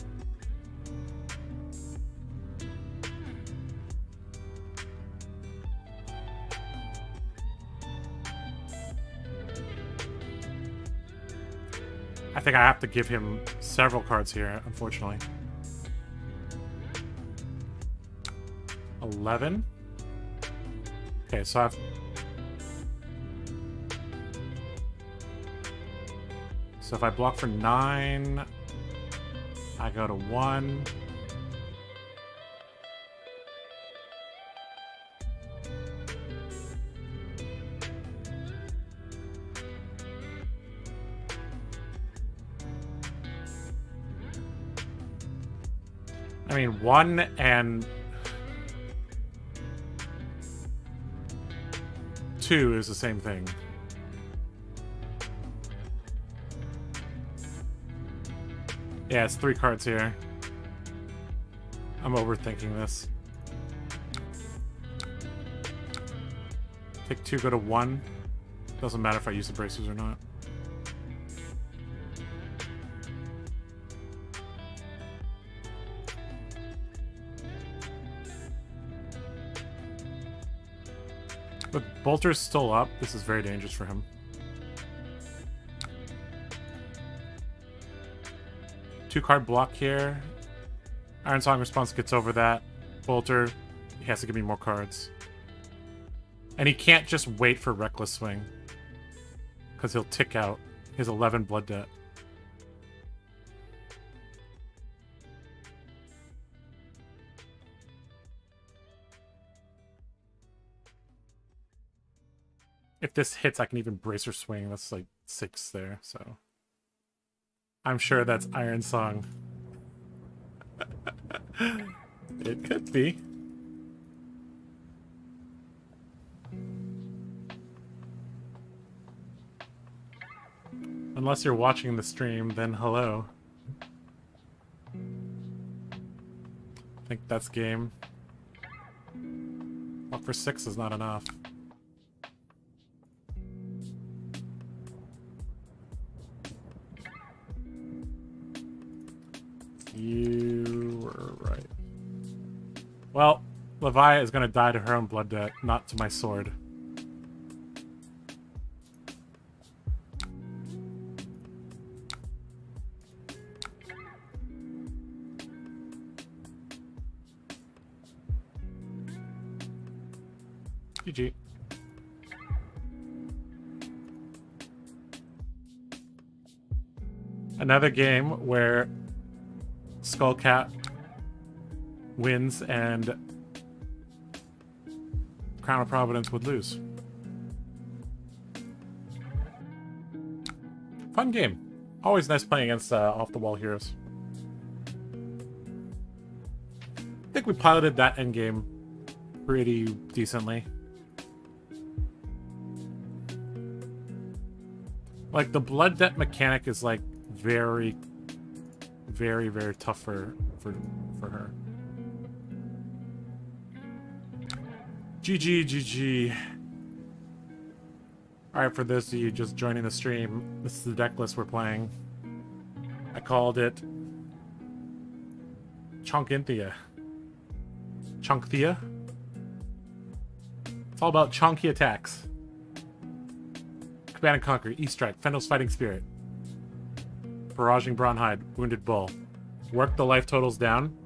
[SPEAKER 1] Think I have to give him several cards here, unfortunately. 11. Okay, so I've... So if I block for 9, I go to 1. I mean, 1 and two is the same thing. Yeah, it's three cards here. I'm overthinking this. Take two, go to one. Doesn't matter if I use the bracers or not. Bolter's still up. This is very dangerous for him. Two card block here. Ironsong response gets over that. Bolter, he has to give me more cards. And he can't just wait for Reckless Swing. Because he'll tick out his 11 blood debt. If this hits, I can even bracer swing. That's like six there, so. I'm sure that's Ironsong. *laughs* it could be. Unless you're watching the stream, then hello. I think that's game. Well, for six is not enough. You were right. Well, Levi is going to die to her own blood debt, not to my sword. GG. Another game where Skullcat wins and Crown of Providence would lose. Fun game. Always nice playing against uh, off-the-wall heroes. I think we piloted that endgame pretty decently. Like, the blood debt mechanic is, like, very very, very tough for, for, for her. GG, GG. Alright, for those of you just joining the stream, this is the deck list we're playing. I called it Chonkinthia. Chunkia? It's all about chunky attacks. Command and Conquer, E-Strike, Fyendal's Fighting Spirit. Barraging Brawnhide, Wounded Bull. Work the life totals down.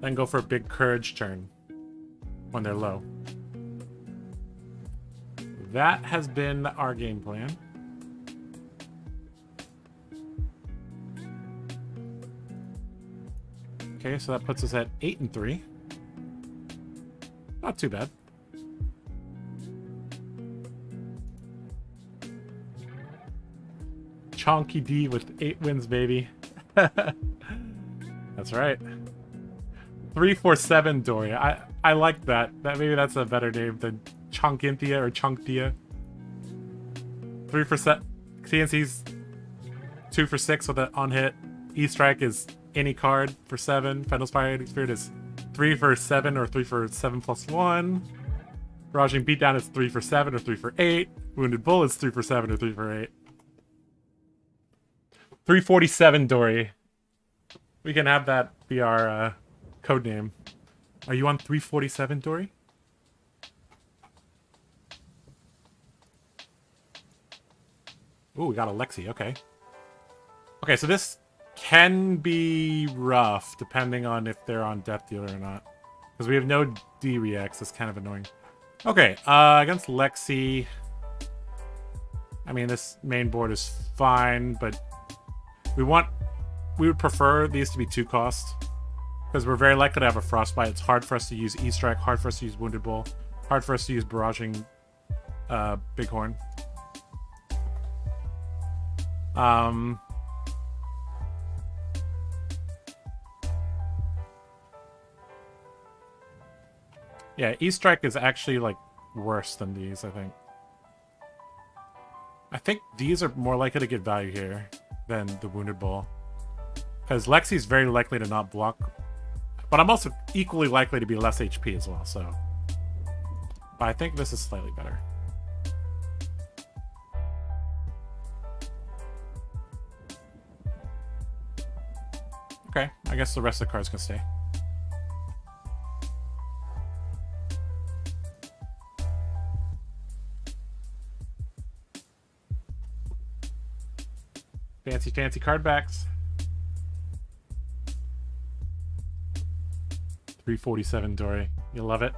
[SPEAKER 1] Then go for a big Courage turn when they're low. That has been our game plan. Okay, so that puts us at 8 and 3. Not too bad. Chonky D with eight wins, baby. *laughs* that's right. Three four seven Doria. I I like that. That maybe that's a better name than Chonkinthia or Chunkthia. Three for set. TNC's two for six with an on hit. E strike is any card for seven. Fyendal's Fighting Spirit is three for seven or three for seven plus one. Barraging Beatdown is three for seven or three for eight. Wounded Bull is three for seven or three for eight. 347 Dory. We can have that be our uh, code name. Are you on 347, Dory? Ooh, we got a Lexi. Okay. Okay, so this can be rough, depending on if they're on Death Dealer or not. Because we have no D-Reacts. That's kind of annoying. Okay, uh, against Lexi... I mean, this main board is fine, but we want... We would prefer these to be two cost. Because we're very likely to have a Frostbite. It's hard for us to use E-Strike, hard for us to use Wounded Bull, hard for us to use Barraging uh, Bighorn. Um... Yeah, E-Strike is actually, like, worse than these, I think. I think these are more likely to get value here than the Wounded Bull. Because Lexi's very likely to not block. But I'm also equally likely to be less HP as well, so... But I think this is slightly better. Okay, I guess the rest of the cards can stay. Fancy, fancy card backs. 347, Dory. You love it.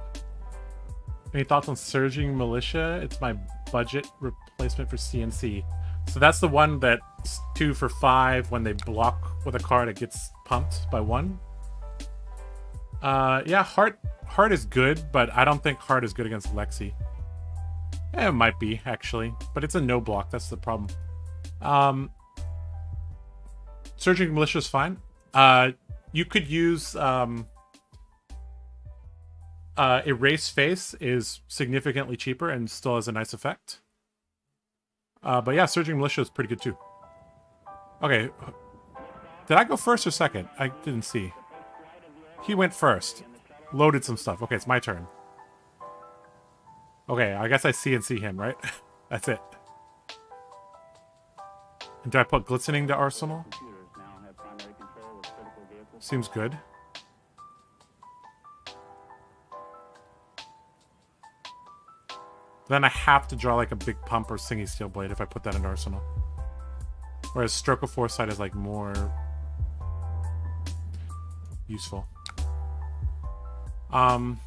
[SPEAKER 1] Any thoughts on Surging Militia? It's my budget replacement for CNC. So that's the one that's two for five. When they block with a card, it gets pumped by one. Uh, yeah, Heart, Heart is good, but I don't think Heart is good against Lexi. Eh, it might be, actually. But it's a no block, that's the problem. Um, Surging Militia is fine. Uh, you could use um, uh, Erase Face is significantly cheaper and still has a nice effect. Uh, but yeah, Surging Militia is pretty good too. Okay. Did I go first or second? I didn't see. He went first. Loaded some stuff. Okay, it's my turn. Okay, I guess I CNC him, right? *laughs* That's it. And do I put Glistening to Arsenal? Seems good. Then I have to draw like a big pump or Singing Steelblade if I put that in Arsenal. Whereas Stroke of Foresight is like more useful. Um,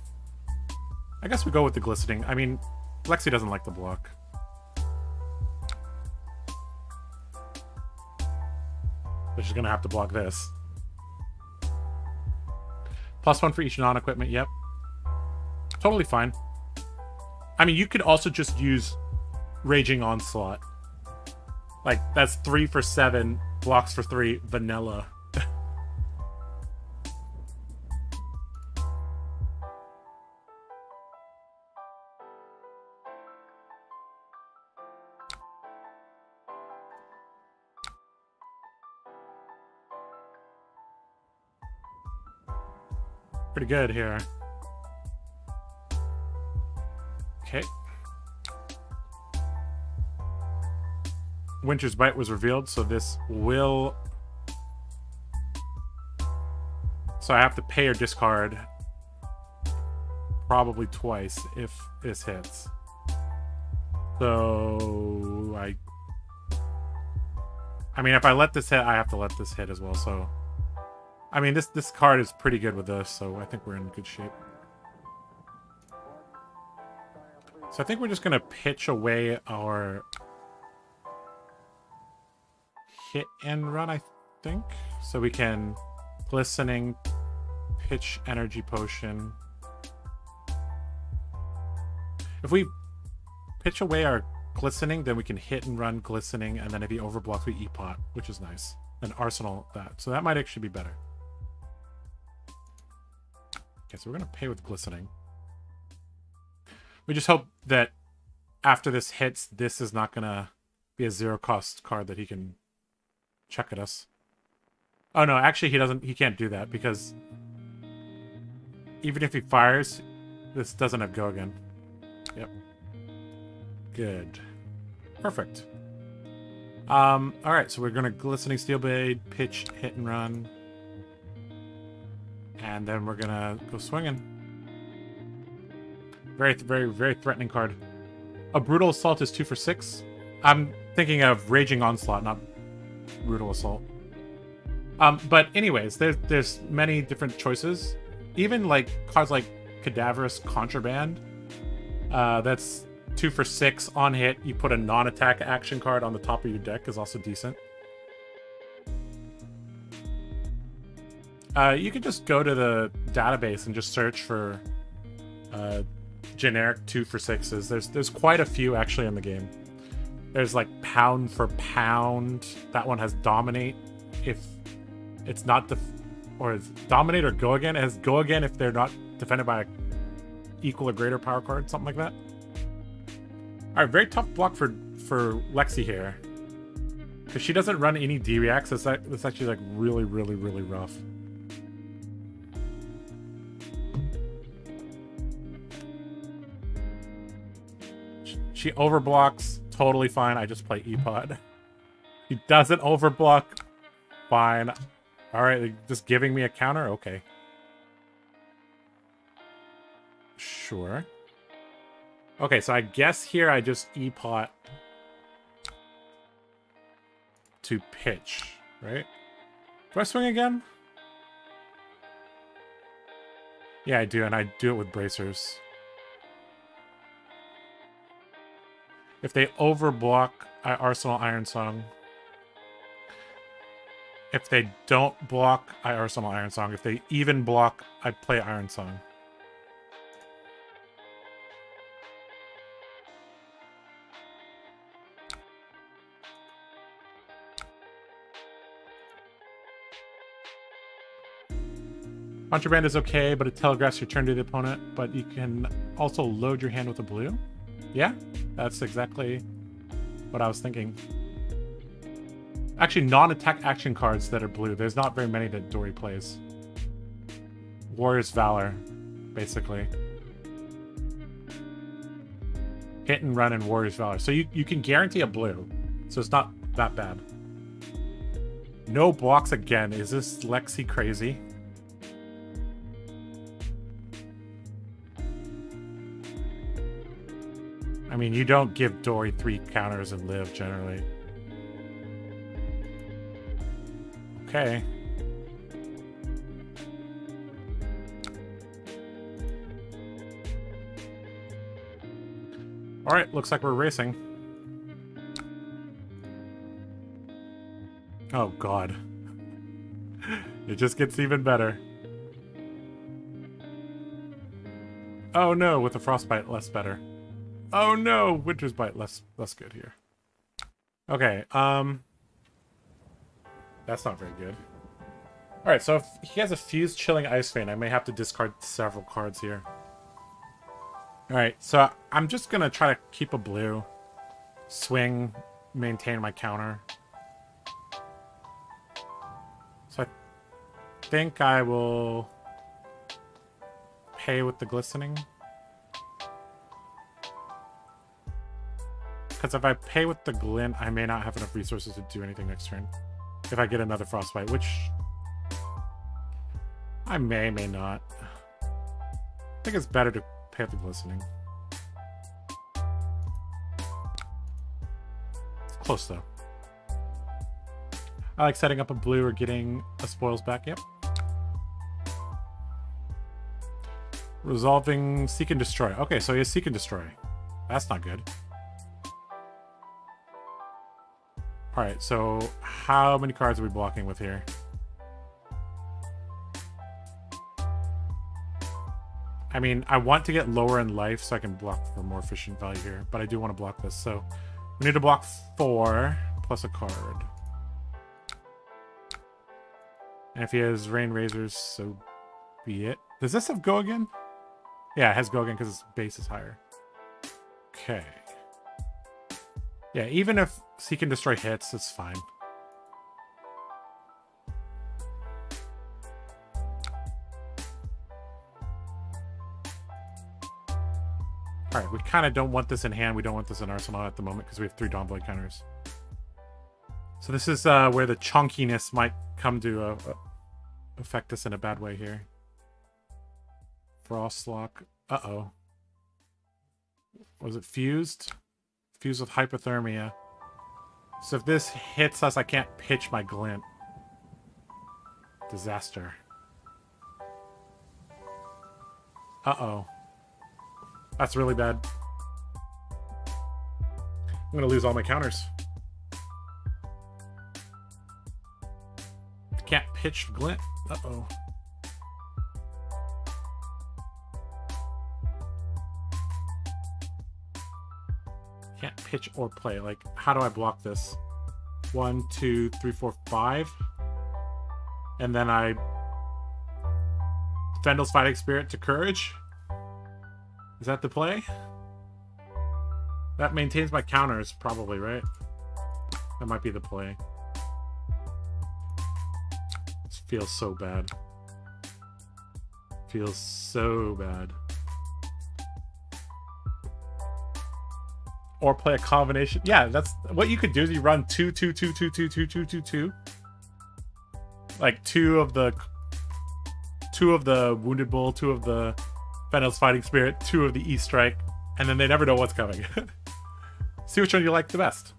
[SPEAKER 1] I guess we go with the Glistening. I mean, Lexi doesn't like the block. But she's gonna have to block this. Plus one for each non-equipment, yep. Totally fine. I mean, you could also just use Raging Onslaught. Like, that's three for seven, blocks for three, vanilla. Good here. Okay. Winter's Bite was revealed, so this will... So I have to pay or discard probably twice if this hits. So I... I mean, if I let this hit, I have to let this hit as well, so... I mean, this, this card is pretty good with this, so I think we're in good shape. So I think we're just going to pitch away our hit and run, I think. So we can glistening, pitch energy potion. If we pitch away our glistening, then we can hit and run glistening, and then if he overblocks, we E-Pot, which is nice. And arsenal that. So that might actually be better. Okay, so we're going to pay with glistening. We just hope that after this hits, this is not going to be a zero cost card that he can check at us. Oh no, actually he doesn't, he can't do that because even if he fires, this doesn't have go again. Yep. Good. Perfect. Um, alright, so we're gonna Glistening Steel Blade, pitch, hit and run. And then we're gonna go swinging. Very, very, very threatening card. A Brutal Assault is two for six. I'm thinking of Raging Onslaught, not Brutal Assault. Um, but anyways, there's there's many different choices. Even like cards like Cadaverous Contraband. Uh, that's two for six on hit. You put a non-attack action card on the top of your deck is also decent. Uh, you can just go to the database and just search for uh, generic two for sixes. There's there's quite a few actually in the game. There's like pound for pound. That one has dominate if it's not the or is dominate or go again. It has go again if they're not defended by a equal or greater power card, something like that. All right, very tough block for for Lexi here. Because she doesn't run any D-reacts. That's, that's actually like really, really, really rough. She overblocks, totally fine. I just play E-Pot. He doesn't overblock, fine. Alright, just giving me a counter? Okay. Sure. Okay, so I guess here I just E-Pot to pitch, right? Do I swing again? Yeah, I do, and I do it with bracers. If they overblock, Arsenal Ironsong. If they don't block, I Arsenal Ironsong. If they even block, I play Ironsong. Contraband is okay, but it telegraphs your turn to the opponent, but you can also load your hand with a blue. Yeah, that's exactly what I was thinking. Actually, non-attack action cards that are blue. There's not very many that Dory plays. Warrior's Valor, basically. Hit and run and Warrior's Valor. So you, you can guarantee a blue. So it's not that bad. No blocks again. Is this Lexi crazy? I mean, you don't give Dory three counters and live, generally. Okay. Alright, looks like we're racing. Oh, God. *laughs* it just gets even better. Oh no, with the frostbite, less better. Oh no, Winter's Bite less less good here. Okay, um That's not very good. Alright, so if he has a fused chilling ice vein, I may have to discard several cards here. Alright, so I'm just gonna try to keep a blue. Swing, maintain my counter. So I think I will pay with the glistening. Because if I pay with the glint, I may not have enough resources to do anything next turn. If I get another Frostbite, which... I may, may not. I think it's better to pay with the glistening. It's close, though. I like setting up a blue or getting a spoils back, yep. Resolving Seek and Destroy. Okay, so he has Seek and Destroy. That's not good. Alright, so how many cards are we blocking with here? I mean, I want to get lower in life so I can block for more efficient value here, but I do want to block this. So we need to block four plus a card. And if he has Rain Razors, so be it. Does this have Go again? Yeah, it has Go again because its base is higher. Okay. Yeah, even if Seek and Destroy hits, it's fine. Alright, we kind of don't want this in hand. We don't want this in Arsenal at the moment because we have three Dawnblade counters. So this is uh, where the chunkiness might come to uh, uh affect us in a bad way here. Frostlock. Uh-oh. Was it fused? Fused with hypothermia. So if this hits us, I can't pitch my glint. Disaster. Uh-oh. That's really bad. I'm gonna lose all my counters. Can't pitch glint. Uh-oh. Pitch or play. Like, how do I block this? One, two, three, four, five. And then I... Fyendal's Fighting Spirit to Courage. Is that the play? That maintains my counters, probably, right? That might be the play. This feels so bad. Feels so bad. Or play a combination. Yeah, that's what you could do is you run two, two, two, two, two, two, two, two, two. Like two of the two of the Wounded Bull, two of the Fyendal's Fighting Spirit, two of the E Strike, and then they never know what's coming. *laughs* See which one you like the best.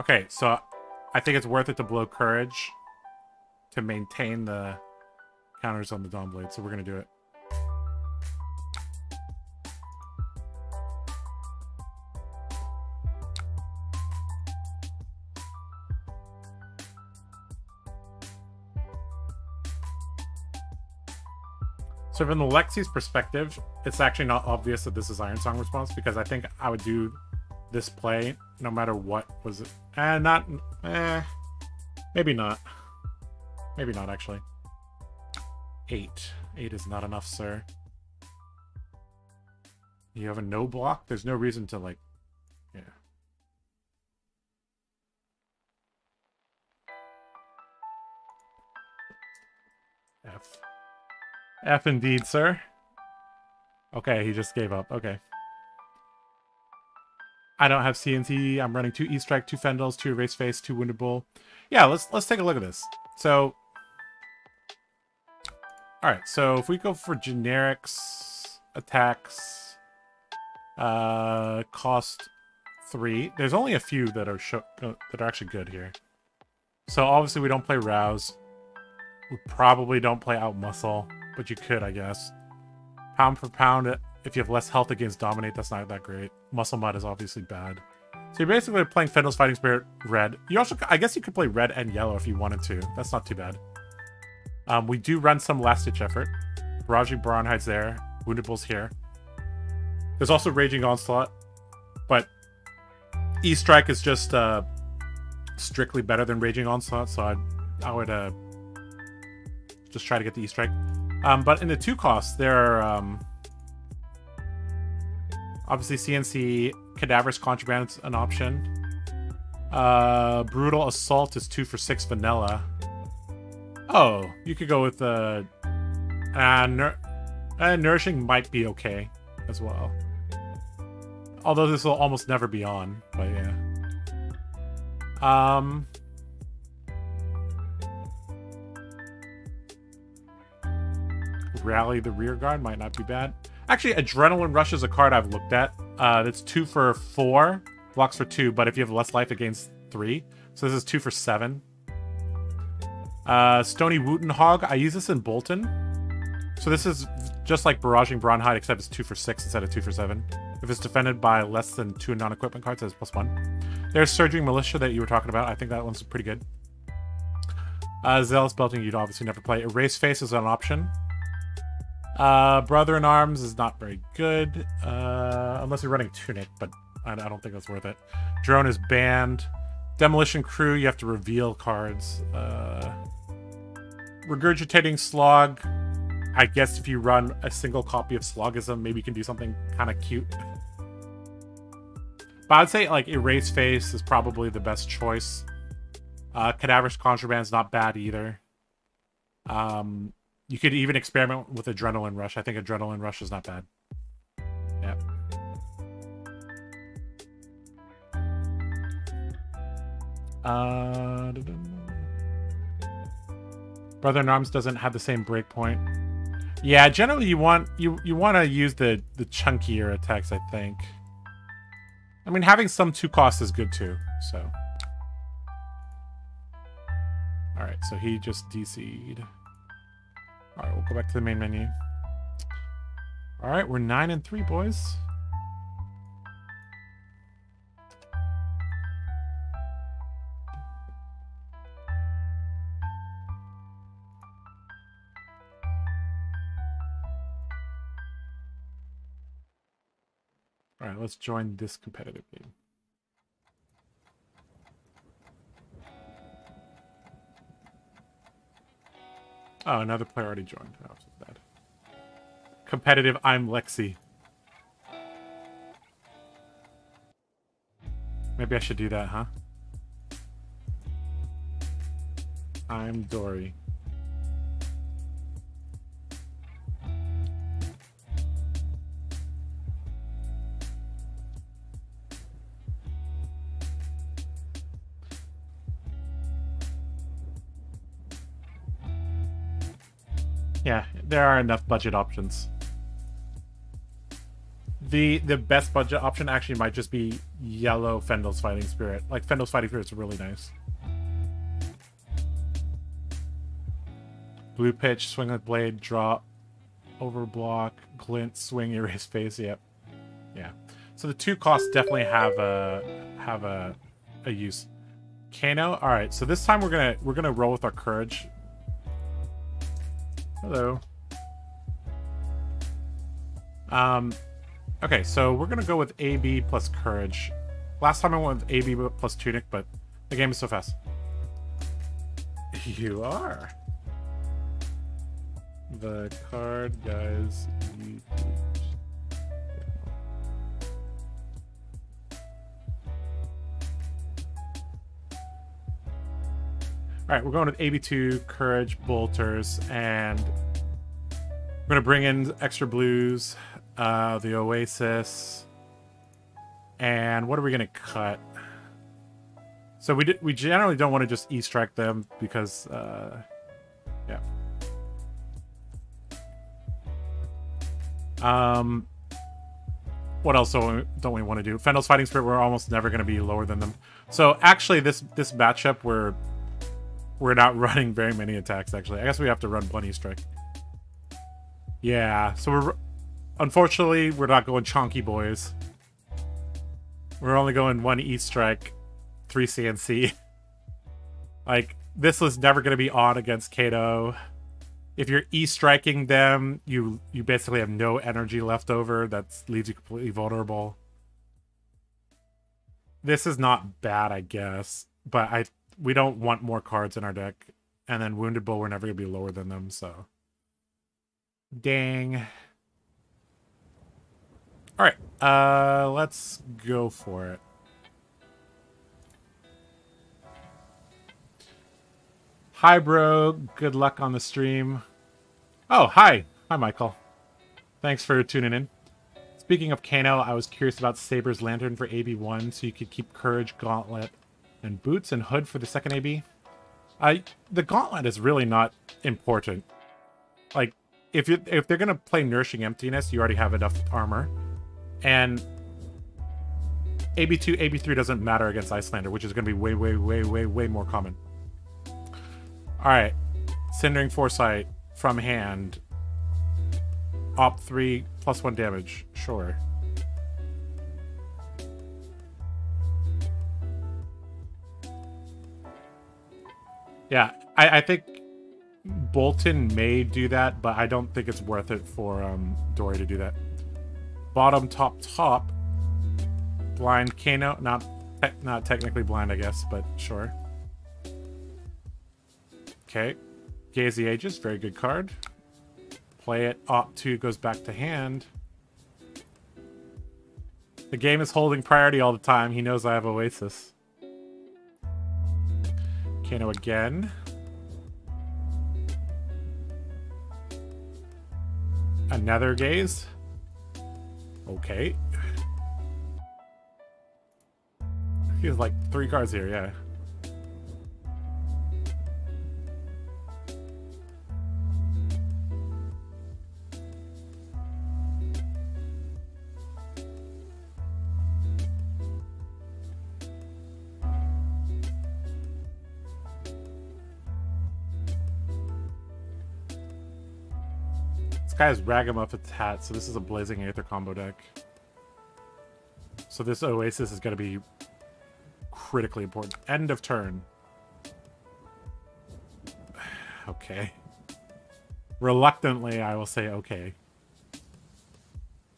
[SPEAKER 1] Okay, so I think it's worth it to blow Courage to maintain the counters on the Dawnblade, so we're to do it. So from the Lexi's perspective, it's actually not obvious that this is Ironsong response because I think I would do this play no matter what was it. Eh, not, eh, maybe not. Maybe not, actually. Eight. Eight is not enough, sir. You have a no block? There's no reason to, like, F indeed, sir. Okay, he just gave up. Okay. I don't have CNC. I'm running two E-Strike, two Fyendal's, two Erase Face, two Wounded Bull. Yeah, let's let's take a look at this. So, all right. So if we go for generics, attacks, uh, cost three. There's only a few that are show, uh, that are actually good here. So obviously we don't play Rouse. We probably don't play Out Muscle but you could, I guess. Pound for pound, if you have less health against Dominate, that's not that great. Muscle Mud is obviously bad. So you're basically playing Fyendal's Fighting Spirit red. You also, I guess you could play red and yellow if you wanted to. That's not too bad. Um, we do run some Last Ditch Effort. Barraging Brawnhide's there. Wounded Bull's here. There's also Raging Onslaught. But E-Strike is just uh, strictly better than Raging Onslaught, so I'd, I would uh, just try to get the E-Strike. Um, but in the two costs, there are um, obviously CNC Cadaverous Contraband's an option. Uh, Brutal Assault is two for six vanilla. Oh, you could go with uh, uh, nur uh, Nourishing might be okay as well. Although this will almost never be on, but yeah. Um, Rally the rear guard might not be bad. Actually, Adrenaline Rush is a card I've looked at. Uh, that's two for four, blocks for two, but if you have less life, it gains three. So this is two for seven. Uh, Stony Woottonhog, I use this in Boltyn. So this is just like Barraging Brawnhide, except it's two for six instead of two for seven. If it's defended by less than two non-equipment cards, it's plus one. There's Surging Militia that you were talking about. I think that one's pretty good. Uh, Zealous Belting, you'd obviously never play. Erase Face is an option. Uh, Brother in Arms is not very good, uh, unless you're running Tunic, but I, I don't think that's worth it. Drone is banned. Demolition Crew, you have to reveal cards. Uh, regurgitating Slog, I guess if you run a single copy of Sloggism, maybe you can do something kind of cute. but I'd say like Erase Face is probably the best choice. Uh, Cadaverous Contraband's not bad either. Um, you could even experiment with Adrenaline Rush. I think Adrenaline Rush is not bad. Yeah. Uh. Brother in Arms doesn't have the same breakpoint. Yeah, generally you want you you want to use the the chunkier attacks. I think. I mean, having some two cost is good too. So. All right, so he just DC'd. All right, we'll go back to the main menu. All right, we're nine and three, boys. All right, let's join this competitive game. Oh, another player already joined. Oh, so bad. Competitive, I'm Lexi. Maybe I should do that, huh? I'm Dory. There are enough budget options. The the best budget option actually might just be yellow Fyendal's Fighting Spirit. Like Fyendal's Fighting Spirit is really nice. Blue pitch, swing with blade, drop, over block, glint, swing, erase face. Yep. Yeah. So the two costs definitely have a have a a use. Kano. All right. So this time we're gonna we're gonna roll with our courage Hello. Um, okay, so we're gonna go with AB plus Courage. Last time I went with AB plus Tunic, but the game is so fast. You are. The card guys. All right, we're going with AB2, Courage, Bolters, and we're going to bring in extra blues, uh, the Oasis, and what are we going to cut? So we we generally don't want to just E-strike them because, uh, yeah. Um, what else don't we, don't we want to do? Fyendal's Fighting Spirit, we're almost never going to be lower than them. So actually, this this matchup, we're we're not *laughs* running very many attacks, actually. I guess we have to run Bunny Strike. Yeah, so we're... Unfortunately, we're not going Chonky Boys. We're only going one E-Strike, three CNC. *laughs* like, this was never going to be on against Kano. If you're E-striking them, you you basically have no energy left over. That leaves you completely vulnerable. This is not bad, I guess. But I we don't want more cards in our deck. And then Wounded Bull, we're never going to be lower than them, so... Dang. Alright, uh, let's go for it. Hi, bro. Good luck on the stream. Oh, hi. Hi, Michael. Thanks for tuning in. Speaking of Kano, I was curious about Saber's Lantern for AB1 so you could keep Courage, Gauntlet, and boots and hood for the second AB. I the gauntlet is really not important. Like if you if they're gonna play nourishing emptiness, you already have enough armor, and AB2, AB3 doesn't matter against Iyslander, which is gonna be way, way, way, way, way more common. All right, Cindering Foresight from hand. Op three plus one damage. Sure. Yeah, I, I think Boltyn may do that, but I don't think it's worth it for um, Dory to do that. Bottom, top, top. Blind Kano. Not, te not technically blind, I guess, but sure. Okay. Gaze the Ages. Very good card. Play it. Op 2 goes back to hand. The game is holding priority all the time. He knows I have Oasis. Kano again. Another gaze. Okay. He has like three cards here, yeah. Guy has Ragamuffin's hat, so this is a Blazing Aether combo deck. So this Oasis is going to be critically important. End of turn. *sighs* okay. Reluctantly, I will say okay.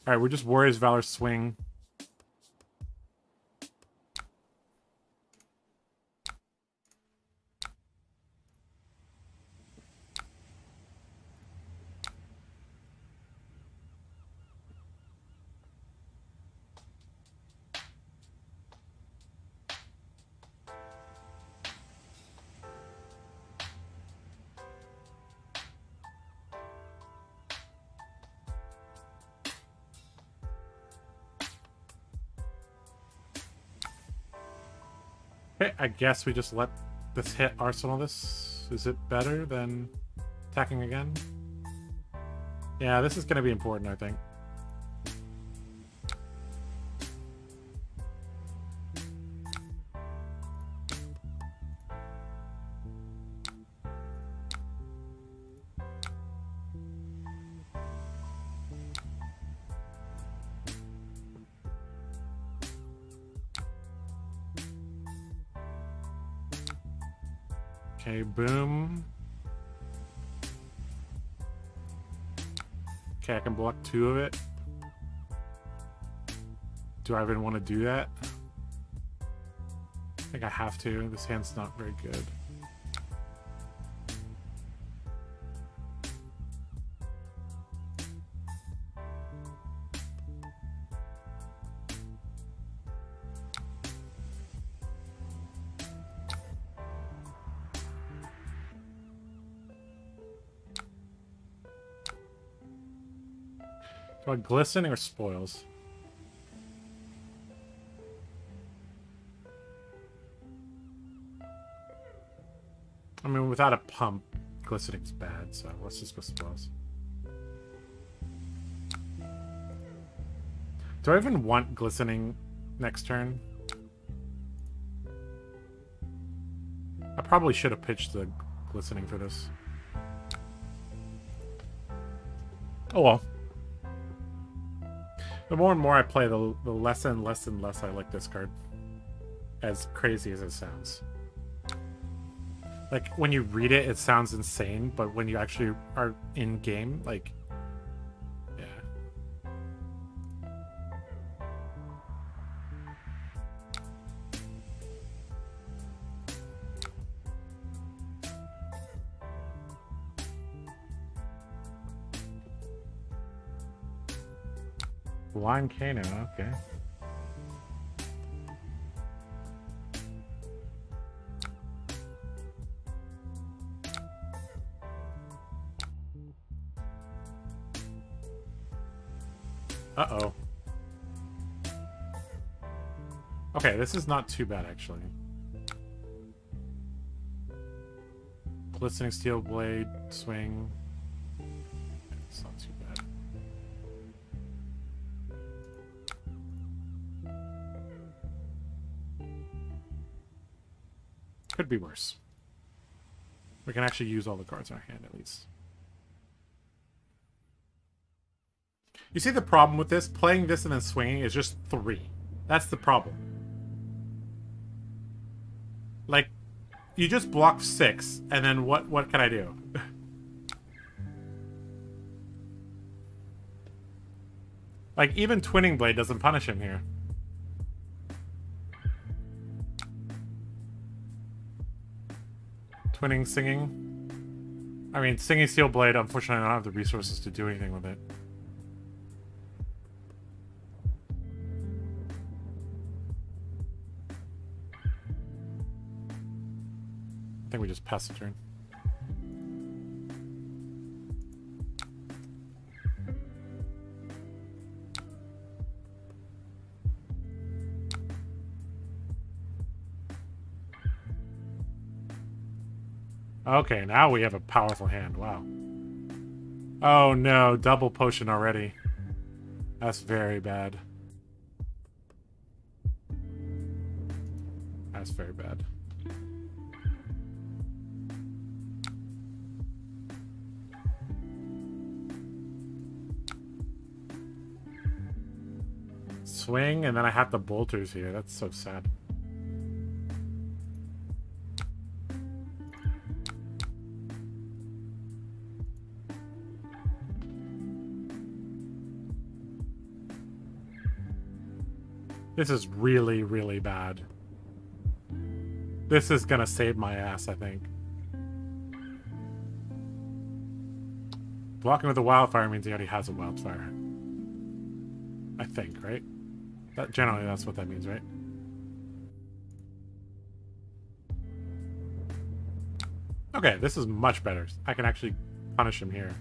[SPEAKER 1] Alright, we're just Warriors Valor swing. Guess we just let this hit Arsenal this. Is it better than attacking again? Yeah, this is going to be important, I think. Two of it. Do I even want to do that? I think I have to. This hand's not very good. Glisten or spoils? I mean, without a pump, glistening's bad, so let's just go spoils. Do I even want glistening next turn? I probably should have pitched the glistening for this. Oh well. The more and more I play, the, the less and less and less I like this card. As crazy as it sounds. Like, when you read it, it sounds insane, but when you actually are in-game, like... Blind Kano, okay. Uh-oh. Okay, this is not too bad, actually. Glistening Steel Blade, swing. Be worse. We can actually use all the cards in our hand, at least. You see the problem with this? Playing this and then swinging is just three. That's the problem. Like, you just block six, and then what, what can I do? *laughs* like, even Twinning Blade doesn't punish him here. Twinning, singing. I mean, singing Steel Blade, unfortunately I don't have the resources to do anything with it. I think we just pass the turn. Okay, now we have a powerful hand. Wow. Oh no, double potion already. That's very bad. That's very bad. Swing, and then I have the bolters here. That's so sad. This is really, really bad. This is gonna save my ass, I think. Blocking with a wildfire means he already has a wildfire. I think, right? That generally that's what that means, right? Okay, this is much better. I can actually punish him here.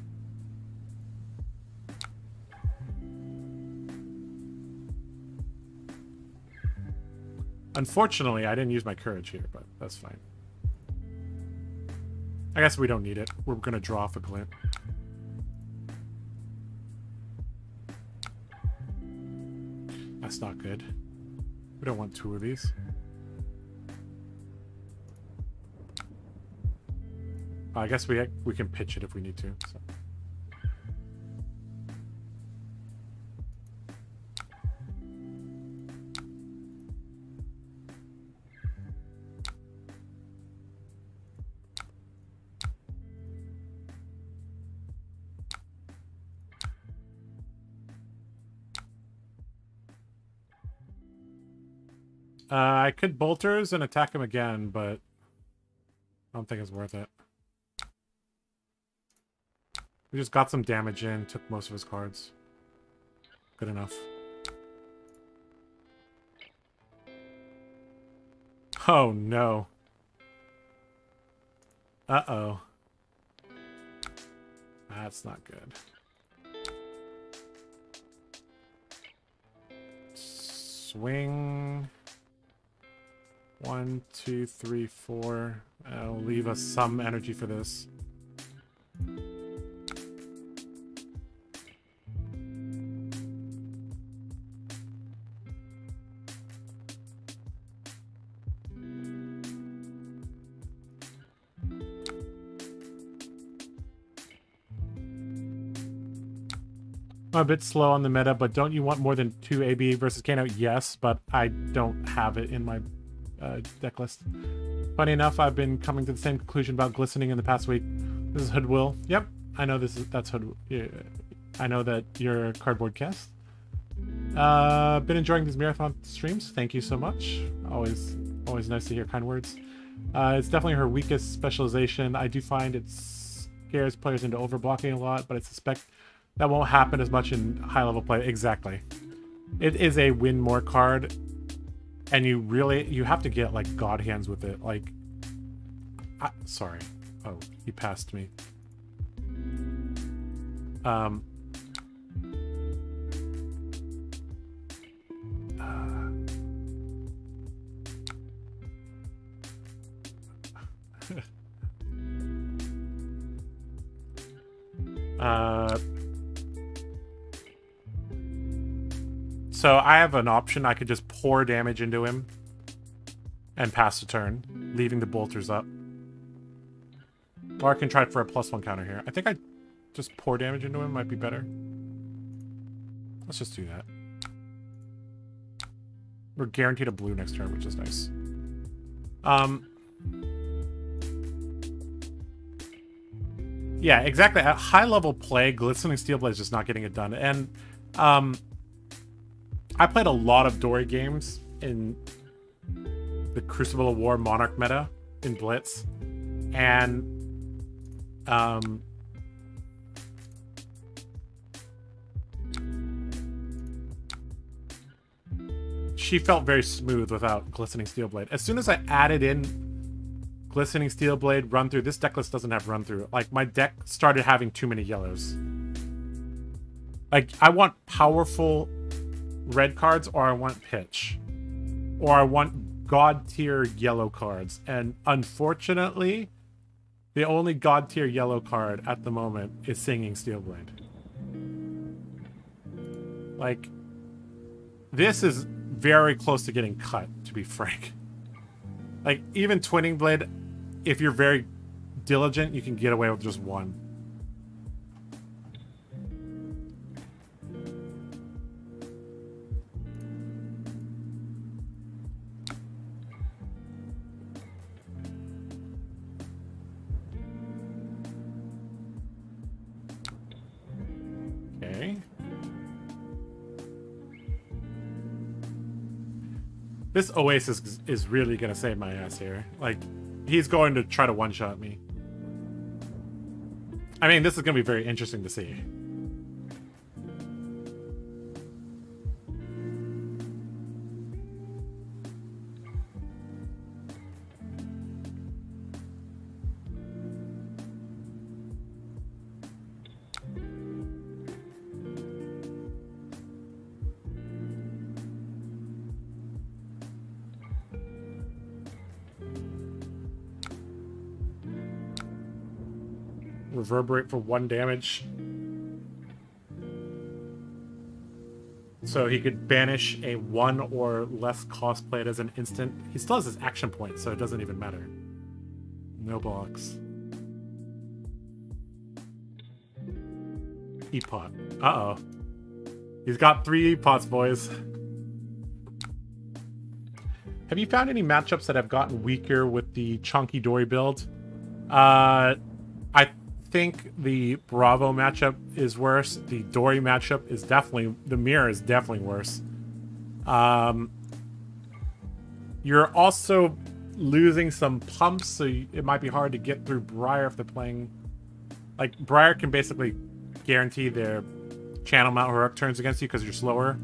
[SPEAKER 1] Unfortunately, I didn't use my courage here, but that's fine. I guess we don't need it. We're going to draw off a glint. That's not good. We don't want two of these. I guess we we can pitch it if we need to. So. Uh, I could bolters and attack him again, but I don't think it's worth it. We just got some damage in, took most of his cards. Good enough. Oh, no. Uh-oh. That's not good. Swing... One, two, three, four. I'll leave us some energy for this. I'm a bit slow on the meta, but don't you want more than two AB versus Kano? Yes, but I don't have it in my uh, deck list. Funny enough, I've been coming to the same conclusion about glistening in the past week. This is Hoodwill. Yep, I know this is that's Hood. I know that you're cardboard cast. Uh, been enjoying these marathon streams. Thank you so much. Always, always nice to hear kind words. Uh, it's definitely her weakest specialization. I do find it scares players into overblocking a lot, but I suspect that won't happen as much in high level play. Exactly. It is a win more card and you really you have to get like god hands with it like I, sorry. Oh he passed me. Um uh, *laughs* uh So I have an option. I could just pour damage into him and pass the turn, leaving the bolters up. Or I can try for a plus one counter here. I think I just pour damage into him might be better. Let's just do that. We're guaranteed a blue next turn, which is nice. Um, yeah, exactly. At high level play, Glistening Steel Blade is just not getting it done. And um, I played a lot of Dory games in the Crucible of War Monarch meta in Blitz, and um, she felt very smooth without Glistening Steelblade. As soon as I added in Glistening Steelblade run through, this decklist doesn't have run through. Like my deck started having too many yellows. Like I want powerful red cards or I want pitch. Or I want god tier yellow cards. And unfortunately, the only god tier yellow card at the moment is Singing Steelblade. Like, this is very close to getting cut, to be frank. Like, even Twinning Blade, if you're very diligent, you can get away with just one. This Oasis is really gonna save my ass here. Like, he's going to try to one-shot me. I mean, this is gonna be very interesting to see. Reverberate for one damage. So he could banish a one or less cost played as an instant. He still has his action point, so it doesn't even matter. No blocks. E-pot. Uh-oh. He's got three E-pots, boys. Have you found any matchups that have gotten weaker with the Chunky Dory build? Uh, think the Bravo matchup is worse. The Dory matchup is definitely the mirror is definitely worse. Um, you're also losing some pumps, so it might be hard to get through Briar if they're playing. Like Briar can basically guarantee their channel mount heroic turns against you because you're slower.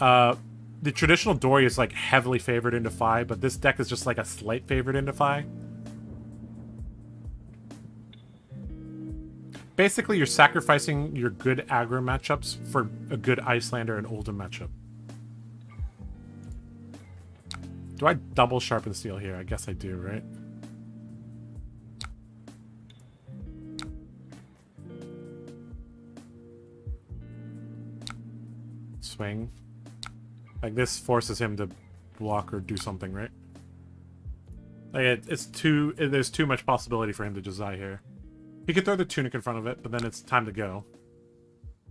[SPEAKER 1] Uh, the traditional Dory is like heavily favored into Fai, but this deck is just like a slight favorite into Fai. Basically, you're sacrificing your good aggro matchups for a good Iyslander and Oldhim matchup. Do I double sharpen steel here? I guess I do, right? Swing. Like this forces him to block or do something, right? Like it, it's too. There's too much possibility for him to just die here. He could throw the tunic in front of it, but then it's time to go.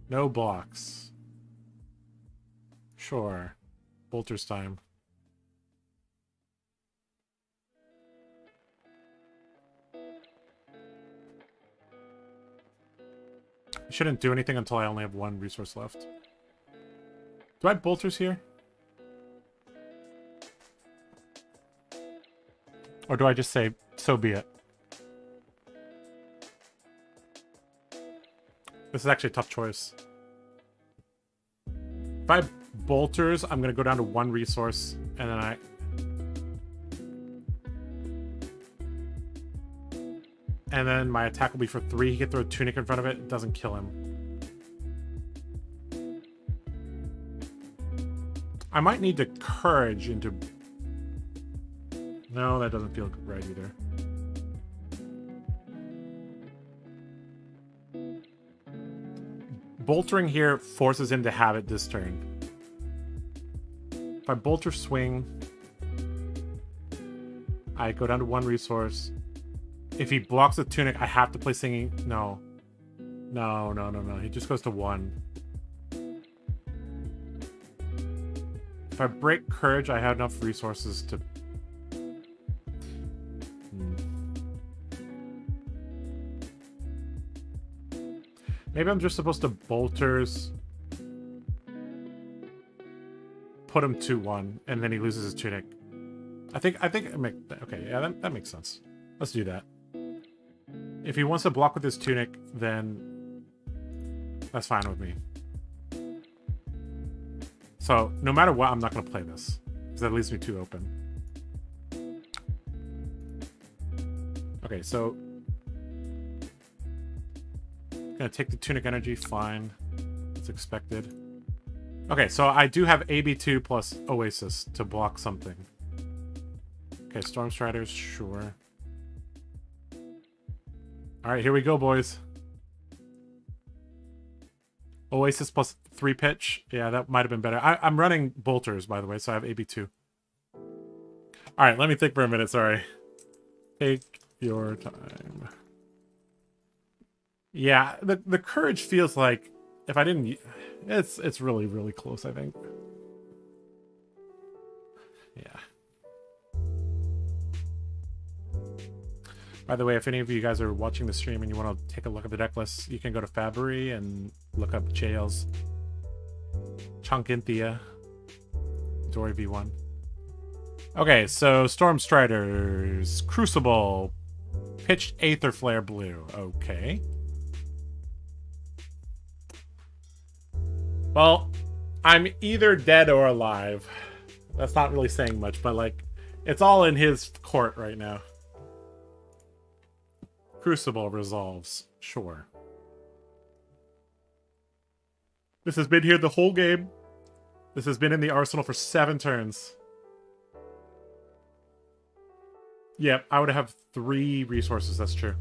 [SPEAKER 1] No blocks. Sure. Bolter's time. I shouldn't do anything until I only have one resource left. Do I have bolters here? Or do I just say, so be it? This is actually a tough choice. If I bolters, I'm to go down to one resource, and then I... And then my attack will be for three. He can throw a tunic in front of it. It doesn't kill him. I might need to courage into... No, that doesn't feel right either. Boltering here forces him to have it this turn. If I bolter swing, I go down to one resource. If he blocks the tunic, I have to play singing. No. No, no, no, no. He just goes to one. If I break courage, I have enough resources to Maybe I'm just supposed to bolters put him 2-1 and then he loses his tunic. I think I think okay, yeah, that, that makes sense. Let's do that. If he wants to block with his tunic, then that's fine with me. So, no matter what, I'm not going to play this. Because that leaves me too open. Okay, so Gonna take the Tunic Energy, fine. It's expected. Okay, so I do have AB2 plus Oasis to block something. Okay, Storm Striders, sure. Alright, here we go, boys. Oasis plus 3 pitch. Yeah, that might have been better. I am running Bolters, by the way, so I have AB2. Alright, let me think for a minute, sorry. Take your time. Yeah, the the courage feels like if I didn't, it's it's really really close. I think. Yeah. By the way, if any of you guys are watching the stream and you want to take a look at the deck list, you can go to Fabrary and look up Jails, Chunkinthea, Dory V1. Okay, so Storm Striders, Crucible, Pitched Aether Flare Blue. Okay. Well, I'm either dead or alive. That's not really saying much, but like, it's all in his court right now. Crucible resolves. Sure. This has been here the whole game. This has been in the arsenal for seven turns. Yep, I would have three resources, that's true.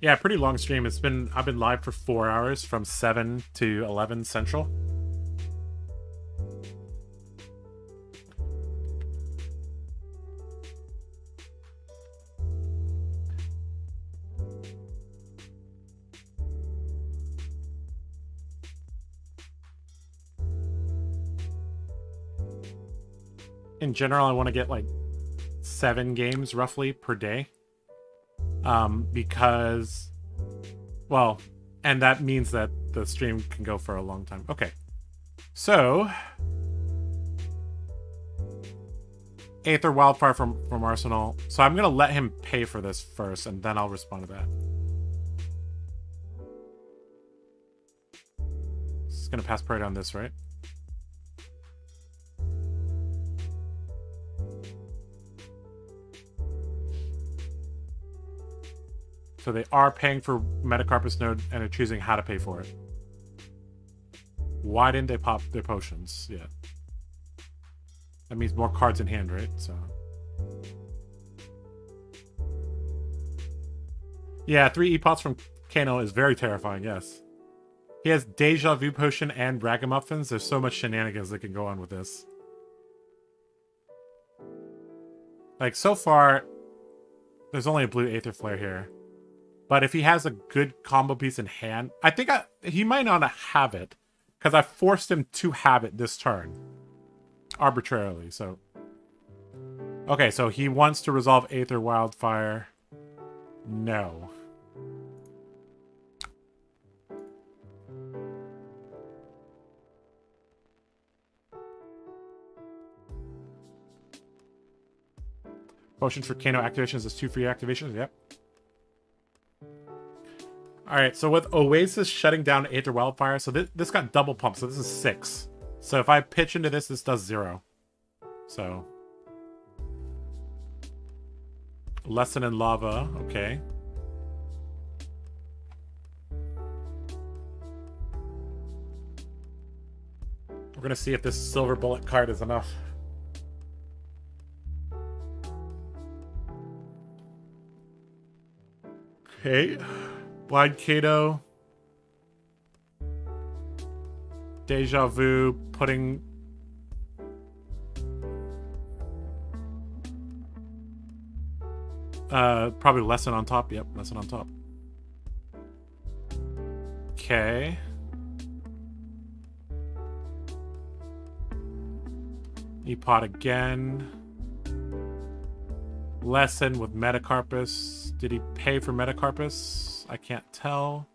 [SPEAKER 1] Yeah, pretty long stream. It's been I've been live for four hours from seven to eleven central. in general, I want to get like seven games roughly per day. Um, because, well, and that means that the stream can go for a long time. Okay. So, Aether Wildfire from, from Arsenal. So I'm going to let him pay for this first, and then I'll respond to that. It's going to pass parade on this, right? So they are paying for Metacarpus node and are choosing how to pay for it. Why didn't they pop their potions yet? That means more cards in hand, right? So. Yeah, three E-Pots from Kano is very terrifying, yes. He has Deja Vu Potion and Ragamuffins. There's so much shenanigans that can go on with this. Like, so far, there's only a blue Aether Flare here. But if he has a good combo piece in hand, I think I, he might not have it because I forced him to have it this turn arbitrarily. So, okay, so he wants to resolve Aether Wildfire. No. Potion for Kano activations is two free activations. Yep. All right, so with Oasis shutting down Aether Wildfire, so this, this got double pump, so this is six. So if I pitch into this, this does zero. So. Lesson in Lava, okay. We're gonna see if this Silver Bullet card is enough. Okay. Blind Kato. Deja Vu putting Uh, probably lesson on top. Yep, lesson on top. Okay. E-Pot again. Lesson with Metacarpus. Did he pay for Metacarpus? I can't tell.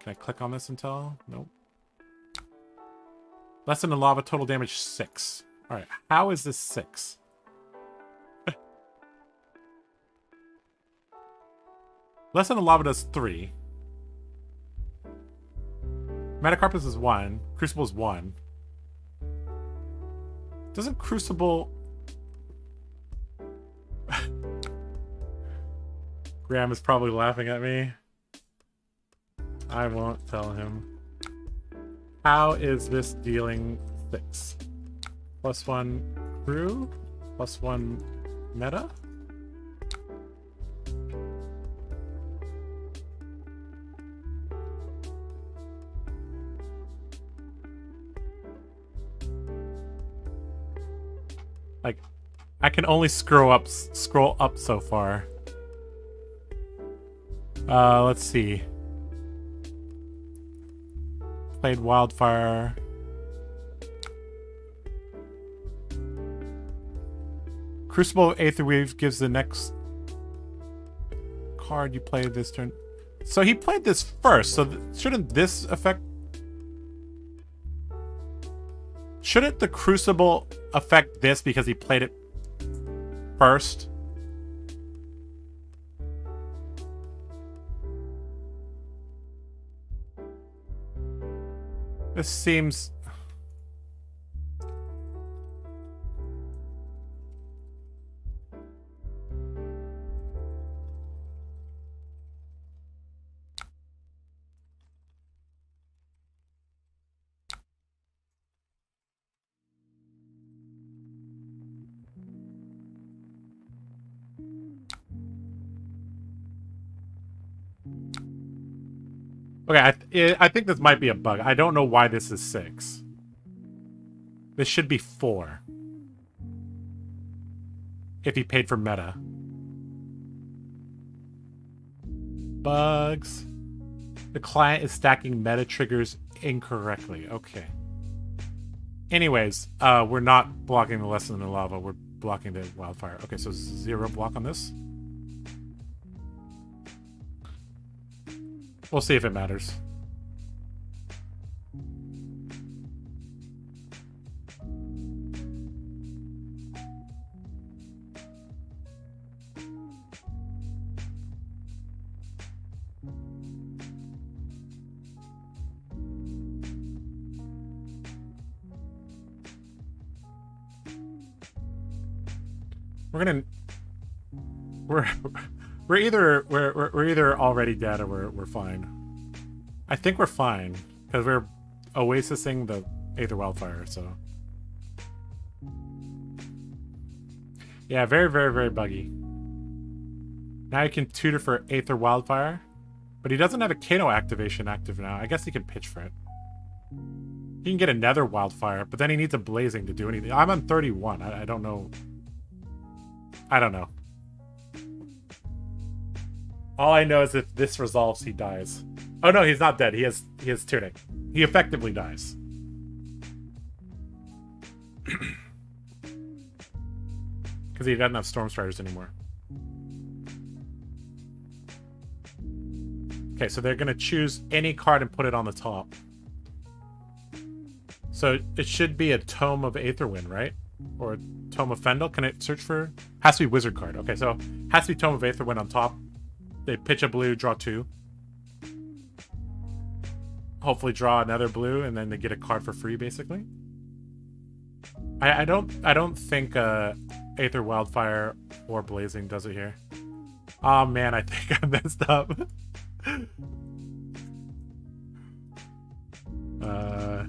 [SPEAKER 1] Can I click on this and tell? Nope. Lesson in lava, total damage 6. Alright, how is this 6? Lesson in lava does 3. Metacarpus is 1. Crucible is 1. Doesn't Crucible... Graham is probably laughing at me. I won't tell him. How is this dealing six? Plus one crew? Plus one meta? Like, I can only scroll up, scroll up so far. Uh, let's see. Played Wildfire. Crucible Aether Weave gives the next card you play this turn. So he played this first, so th shouldn't this affect... Shouldn't the Crucible affect this because he played it first? This seems Okay, I, th I think this might be a bug. I don't know why this is six. This should be four. If he paid for meta. Bugs. The client is stacking meta triggers incorrectly. Okay. Anyways, uh, we're not blocking the lesson in the lava. We're blocking the wildfire. Okay, so zero block on this. We'll see if it matters. We're either we're, we're, we're either already dead or we're we're fine. I think we're fine because we're oasising the Aether Wildfire. So yeah, very very very buggy. Now you can tutor for Aether Wildfire, but he doesn't have a Kano activation active now. I guess he can pitch for it. He can get another Wildfire, but then he needs a Blazing to do anything. I'm on 31. I, I don't know. I don't know. All I know is if this resolves, he dies. Oh no, he's not dead. He has he has tunic. He effectively dies. *clears throat* Because he doesn't have storm striders anymore. Okay, so they're gonna choose any card and put it on the top. So it should be a Tome of Aetherwind, right? Or a Tome of Fyendal. Can it search for? Has to be Wizard card. Okay, so has to be Tome of Aetherwind on top. They pitch a blue, draw two. Hopefully draw another blue, and then they get a card for free, basically. I, I don't I don't think uh, Aether Wildfire or Blazing does it here. Oh man, I *laughs* think I messed up. *laughs* uh,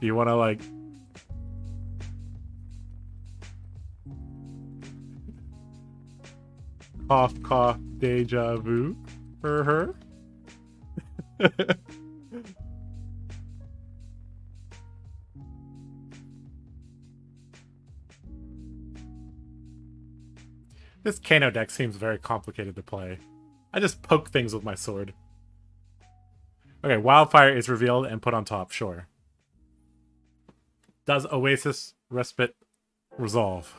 [SPEAKER 1] do you want to like cough cough deja vu for her. *laughs* this Kano deck seems very complicated to play. I just poke things with my sword. Okay, Wildfire is revealed and put on top, sure. Does Oasis Respite resolve?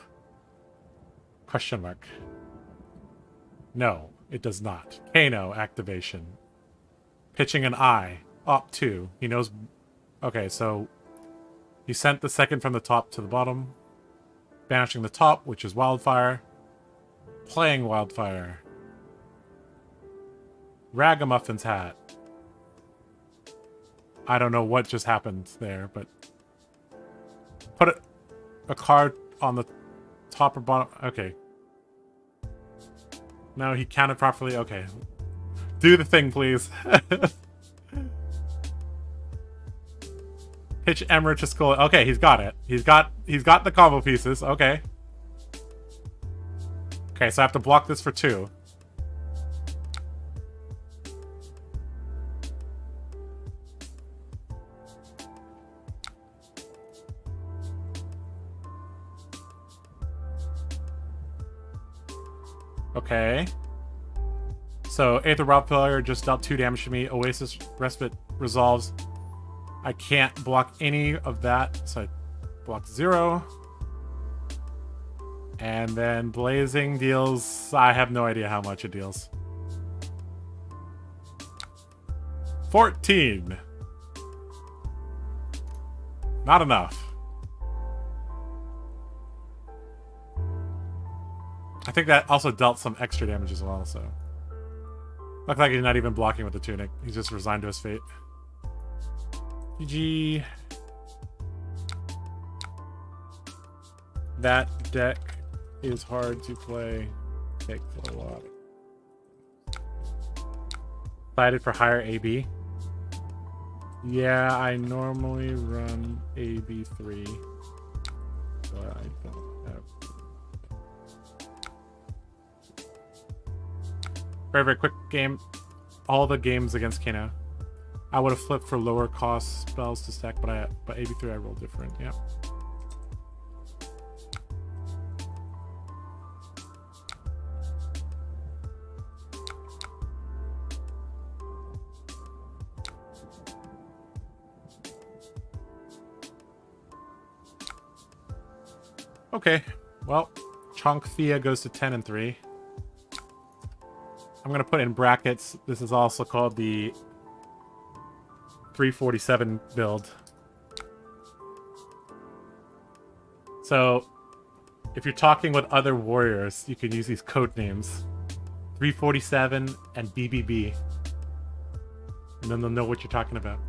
[SPEAKER 1] Question mark. No, it does not. Kano activation. Pitching an eye. Op 2. He knows... Okay, so... He sent the second from the top to the bottom. Banishing the top, which is Wildfire. Playing Wildfire. Ragamuffin's hat. I don't know what just happened there, but... Put a, a card on the top or bottom... Okay, no, he counted properly. Okay. Do the thing, please. *laughs* Pitch Emerald to Skull. Okay, he's got it. He's got he's got the combo pieces. Okay. Okay, so I have to block this for two. Okay. So Aether Wildfire just dealt 2 damage to me. Oasis Respite resolves. I can't block any of that, so I block 0. And then Blazing deals... I have no idea how much it deals. 14. Not enough. I think that also dealt some extra damage as well, so... Look like he's not even blocking with the tunic. He's just resigned to his fate. GG. That deck is hard to play. Takes a lot. Decided for higher AB. Yeah, I normally run AB3. But I don't Very, very quick game. All the games against Kano. I would have flipped for lower cost spells to stack, but I but AB3 I rolled different, yeah. Okay, well, Chonk Thea goes to 10 and 3. I'm going to put in brackets, this is also called the 347 build. So, if you're talking with other warriors, you can use these code names. 347 and BBB. And then they'll know what you're talking about.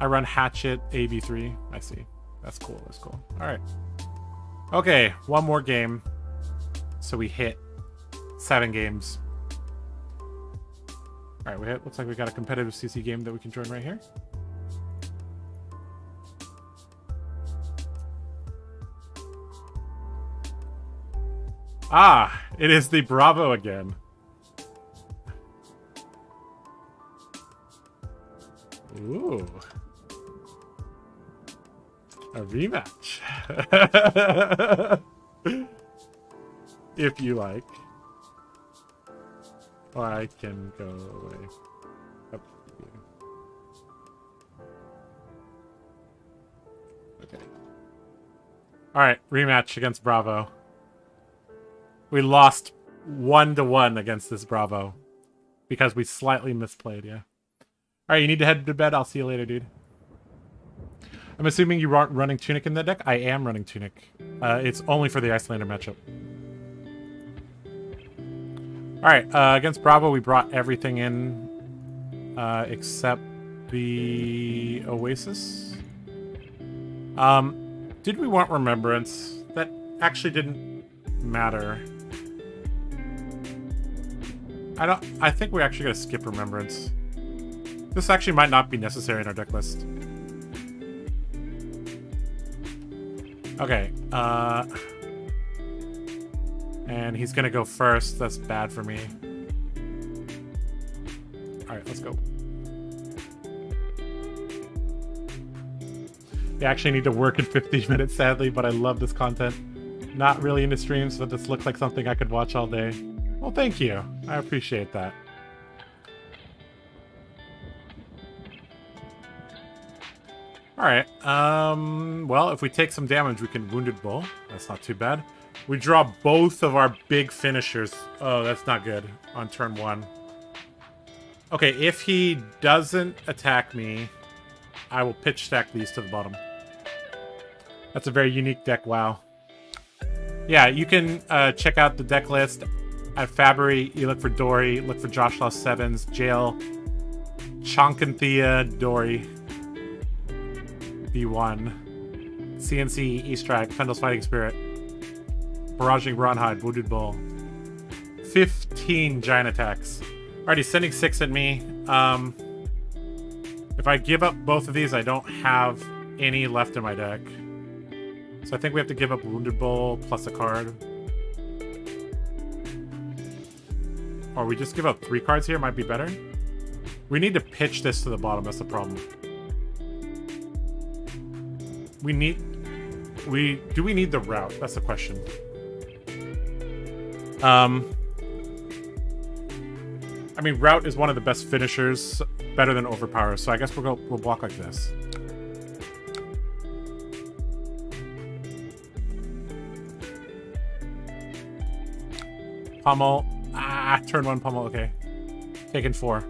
[SPEAKER 1] I run Hatchet AB3. I see. That's cool. That's cool. All right. Okay, one more game. So we hit seven games. All right, we hit, looks like we got a competitive CC game that we can join right here. Ah, it is the Bravo again. Ooh. A rematch. *laughs* if you like. Or I can go away. Up you. Okay. Alright, rematch against Bravo. We lost one to one against this Bravo. Because we slightly misplayed, yeah. Alright, you need to head to bed. I'll see you later, dude. I'm assuming you aren't running Tunic in that deck? I am running Tunic. Uh, it's only for the Iyslander matchup. Alright, uh, against Bravo, we brought everything in uh, except the Oasis. Um, did we want Remembrance? That actually didn't matter. I don't. I think we're actually gonna skip Remembrance. This actually might not be necessary in our deck list. Okay, uh... And he's gonna go first. That's bad for me. Alright, let's go. I actually need to work in *laughs* 15 minutes, sadly, but I love this content. Not really into streams, but this looks like something I could watch all day. Well, thank you. I appreciate that. Alright, um, well, if we take some damage, we can Wounded Bull. That's not too bad. We draw both of our big finishers. Oh, that's not good on turn one. Okay, if he doesn't attack me, I will pitch stack these to the bottom. That's a very unique deck, wow. Yeah, you can uh, check out the deck list at Fabrary. You look for Dory, look for Josh Lost Sevens, Jail, Chonkanthea, Dory, B1, CNC, E-Strike, Fyendal's Fighting Spirit, Barraging Brawnhide, Wounded Bull. 15 giant attacks. Alright, he's sending six at me. Um, if I give up both of these, I don't have any left in my deck. So I think we have to give up Wounded Bull plus a card. Or we just give up three cards here, might be better. We need to pitch this to the bottom, that's the problem. We need... We... Do we need the rout? That's the question. Um, I mean, Rout is one of the best finishers, better than Overpower, so I guess we'll go we'll block like this. Pummel. Ah, turn one pummel, okay. Taking four.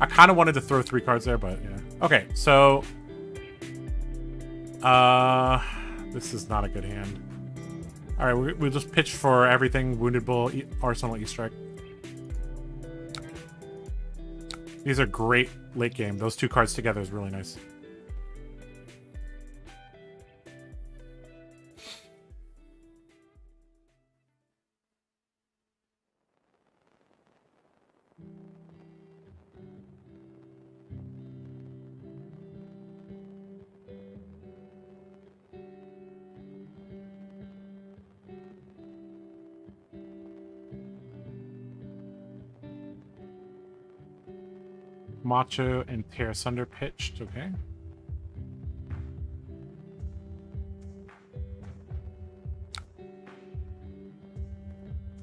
[SPEAKER 1] I kind of wanted to throw three cards there, but yeah. Okay, so Uh, this is not a good hand. All right, we, we'll just pitch for everything. Wounded Bull, e Arsenal, E-Strike. These are great late game. Those two cards together is really nice. Macho and Tear Asunder pitched, okay.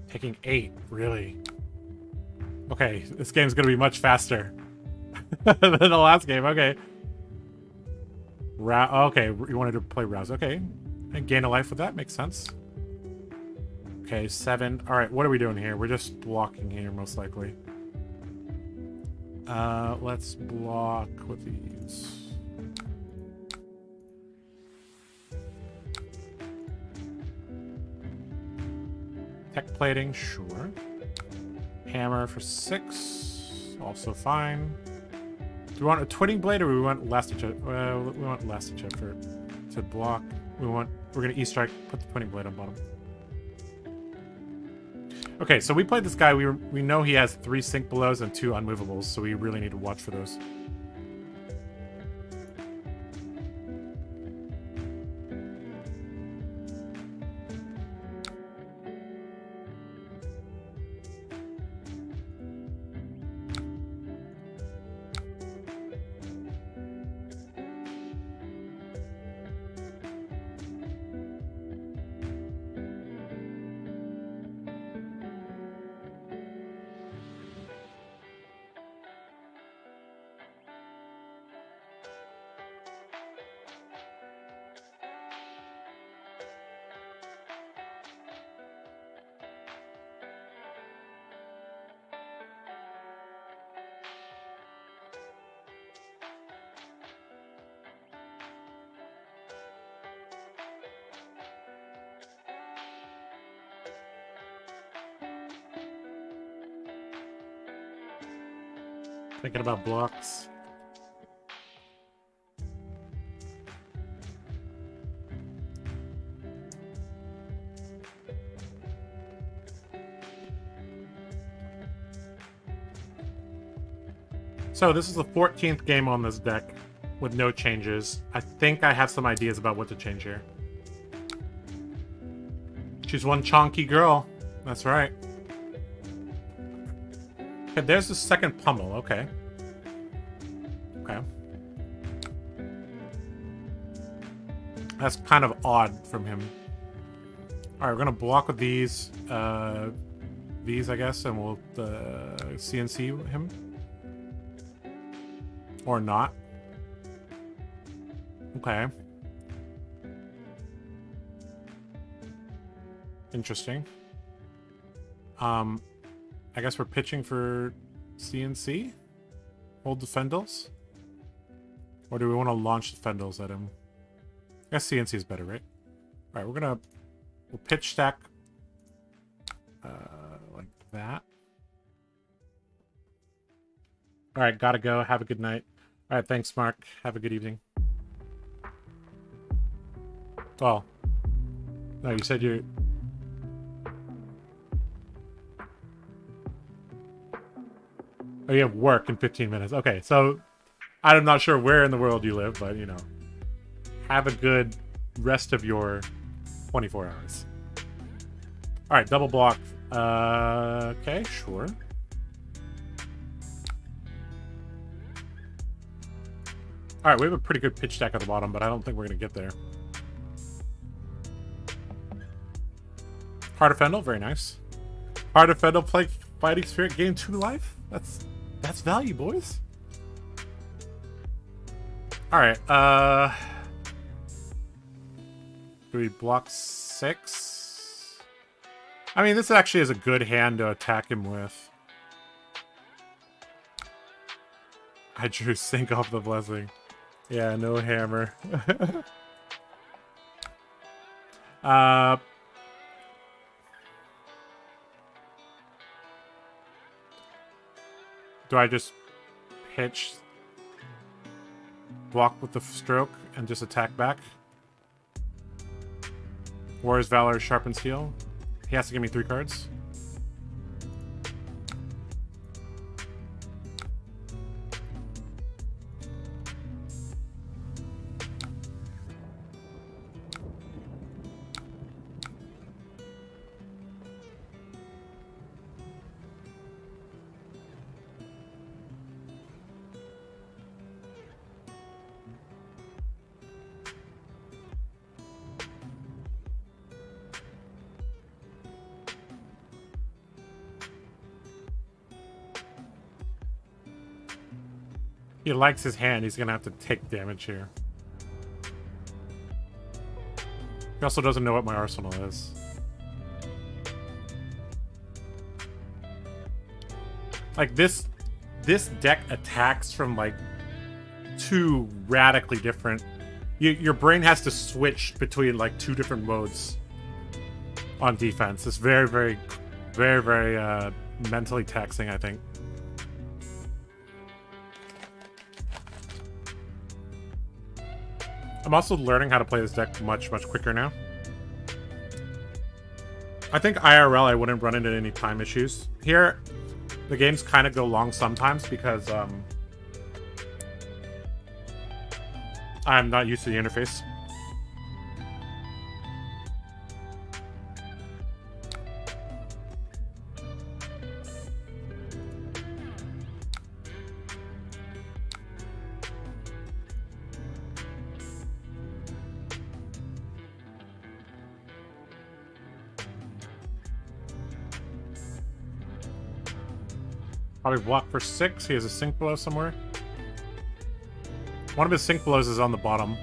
[SPEAKER 1] Taking eight, really? Okay, this game's gonna be much faster *laughs* than the last game, okay. Ra okay, you wanted to play Rouse, okay. And gain a life with that, makes sense. Okay, seven. Alright, what are we doing here? We're just blocking here, most likely. Uh, let's block with these. Tech plating, sure. Hammer for six, also fine. Do we want a twinning blade or we want last chip? Well, we want last chip for to block. We want we're gonna E strike, put the twinning blade on bottom. Okay, so we played this guy. We we know he has three sink belows and two unmovables, so we really need to watch for those. Thinking about blocks. So this is the 14th game on this deck with no changes. I think I have some ideas about what to change here. She's one chonky girl. That's right. Okay, there's the second pummel. Okay. Okay. That's kind of odd from him. Alright, we're gonna block with these, uh, these, I guess, and we'll uh, CNC him. Or not. Okay. Interesting. Um, I guess we're pitching for CNC? Hold the Fyendal's? Or do we want to launch the Fyendal's at him? I guess CNC is better, right? Alright, we're gonna... We'll pitch stack... Uh, like that. Alright, gotta go. Have a good night. Alright, thanks, Mark. Have a good evening. Well... No, you said you're... Oh, you have work in 15 minutes. Okay, so I'm not sure where in the world you live, but you know, have a good rest of your 24 hours. All right, double block. Uh, okay, sure. All right, we have a pretty good pitch deck at the bottom, but I don't think we're gonna get there. Heart of Fyendal, very nice. Heart of Fyendal, play Fighting Spirit, gain two life. That's that's value, boys. Alright, uh... We block six? I mean, this actually is a good hand to attack him with. I drew Sink off the Blessing. Yeah, no hammer. *laughs* Uh, do I just pitch, block with the stroke, and just attack back? Warrior's Valor, Sharpened Steel. He has to give me three cards. Likes his hand. He's gonna have to take damage here. He also doesn't know what my arsenal is. Like this, this deck attacks from like two radically different. You, your brain has to switch between like two different modes on defense. It's very, very, very, very uh, mentally taxing. I think. I'm also learning how to play this deck much, much quicker now. I think IRL I wouldn't run into any time issues. Here, the games kind of go long sometimes because um, I'm not used to the interface. Probably block for six. He has a sink below somewhere. One of his sink blows is on the bottom.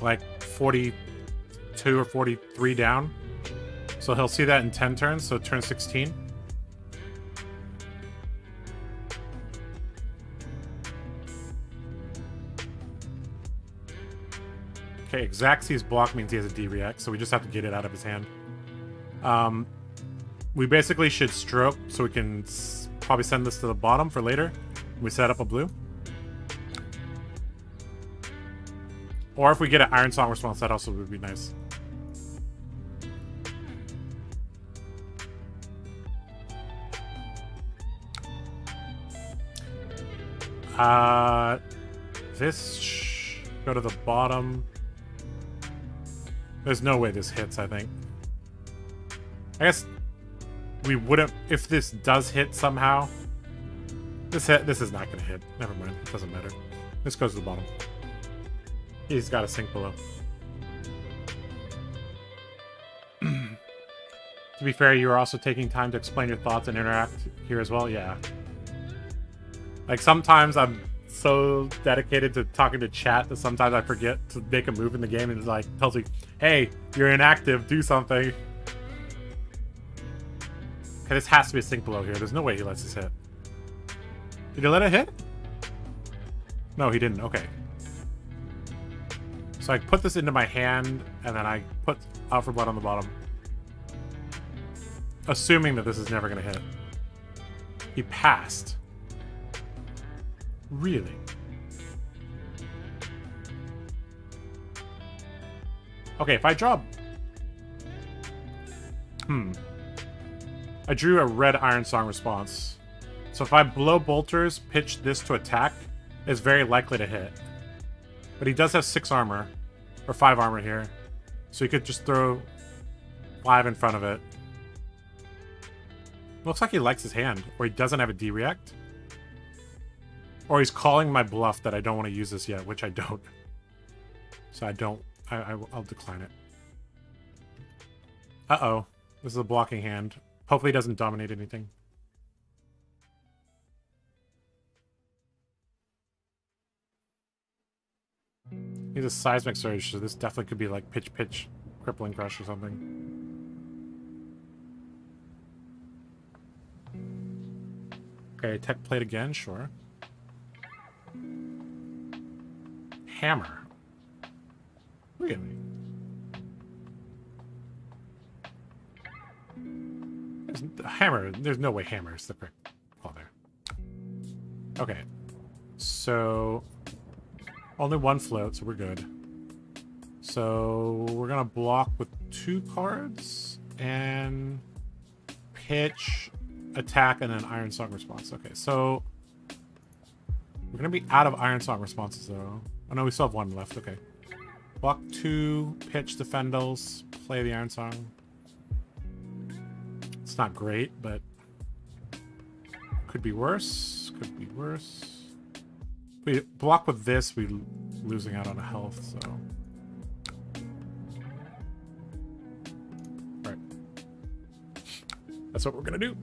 [SPEAKER 1] Like 42 or 43 down. So he'll see that in 10 turns, so turn 16. Okay, Xaxes block means he has a D-React, so we just have to get it out of his hand. Um, we basically should stroke so we can probably send this to the bottom for later. We set up a blue. Or if we get an Ironsong response, that also would be nice. Uh, this go to the bottom. There's no way this hits, I think. I guess we wouldn't if this does hit somehow. This hit this is not gonna hit. Never mind. It doesn't matter. This goes to the bottom. He's got a sink below. *clears throat* to be fair, you are also taking time to explain your thoughts and interact here as well. Yeah. Like sometimes I'm so dedicated to talking to chat that sometimes I forget to make a move in the game and it like tells me, "Hey, you're inactive. Do something." Okay, this has to be a sink below here. There's no way he lets this hit. Did he let it hit? No, he didn't. Okay. So I put this into my hand, and then I put Alpha Blood on the bottom. Assuming that this is never going to hit. He passed. Really? Okay, if I draw... Hmm. I drew a red Ironsong response. So if I blow bolters, pitch this to attack, it's very likely to hit. But he does have 6 armor. Or 5 armor here. So he could just throw 5 in front of it. Looks like he likes his hand. Or he doesn't have a D-React. Or he's calling my bluff that I don't want to use this yet, which I don't. So I don't... I, I, I'll decline it. Uh-oh. This is a blocking hand. Hopefully it doesn't dominate anything. He's a seismic surge, so this definitely could be like pitch pitch crippling crush or something. Okay, tech plate again, sure. Hammer. Really? Hammer. There's no way hammer is the correct call there. Okay. So only one float, so we're good. So we're gonna block with two cards and pitch, attack, and then Ironsong response. Okay, so we're gonna be out of Ironsong responses though. Oh no, we still have one left. Okay. Block two, pitch defendals, play the Ironsong. It's not great, but could be worse. Could be worse. If we block with this, we losing out on a health, so. Right. That's what we're gonna do.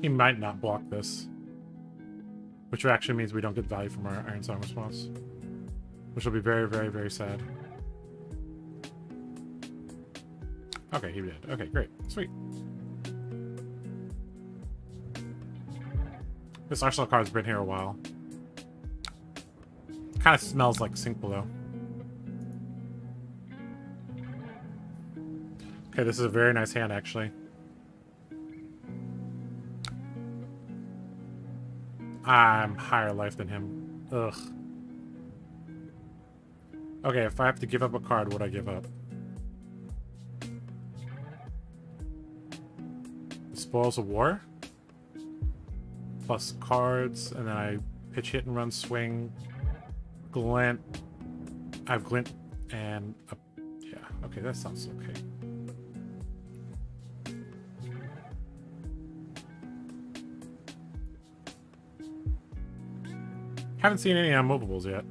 [SPEAKER 1] He might not block this. Which actually means we don't get value from our Ironsong response. Which will be very, very, very sad. Okay, he did. Okay, great. Sweet. This Arsenal card's been here a while. Kind of smells like sink below. Okay, this is a very nice hand, actually. I'm higher life than him. Ugh. Okay, if I have to give up a card, what I give up? Spoils of War? Plus cards, and then I pitch, hit, and run, swing, glint. I have glint and a, yeah. Okay, that sounds okay. Haven't seen any unmovables yet.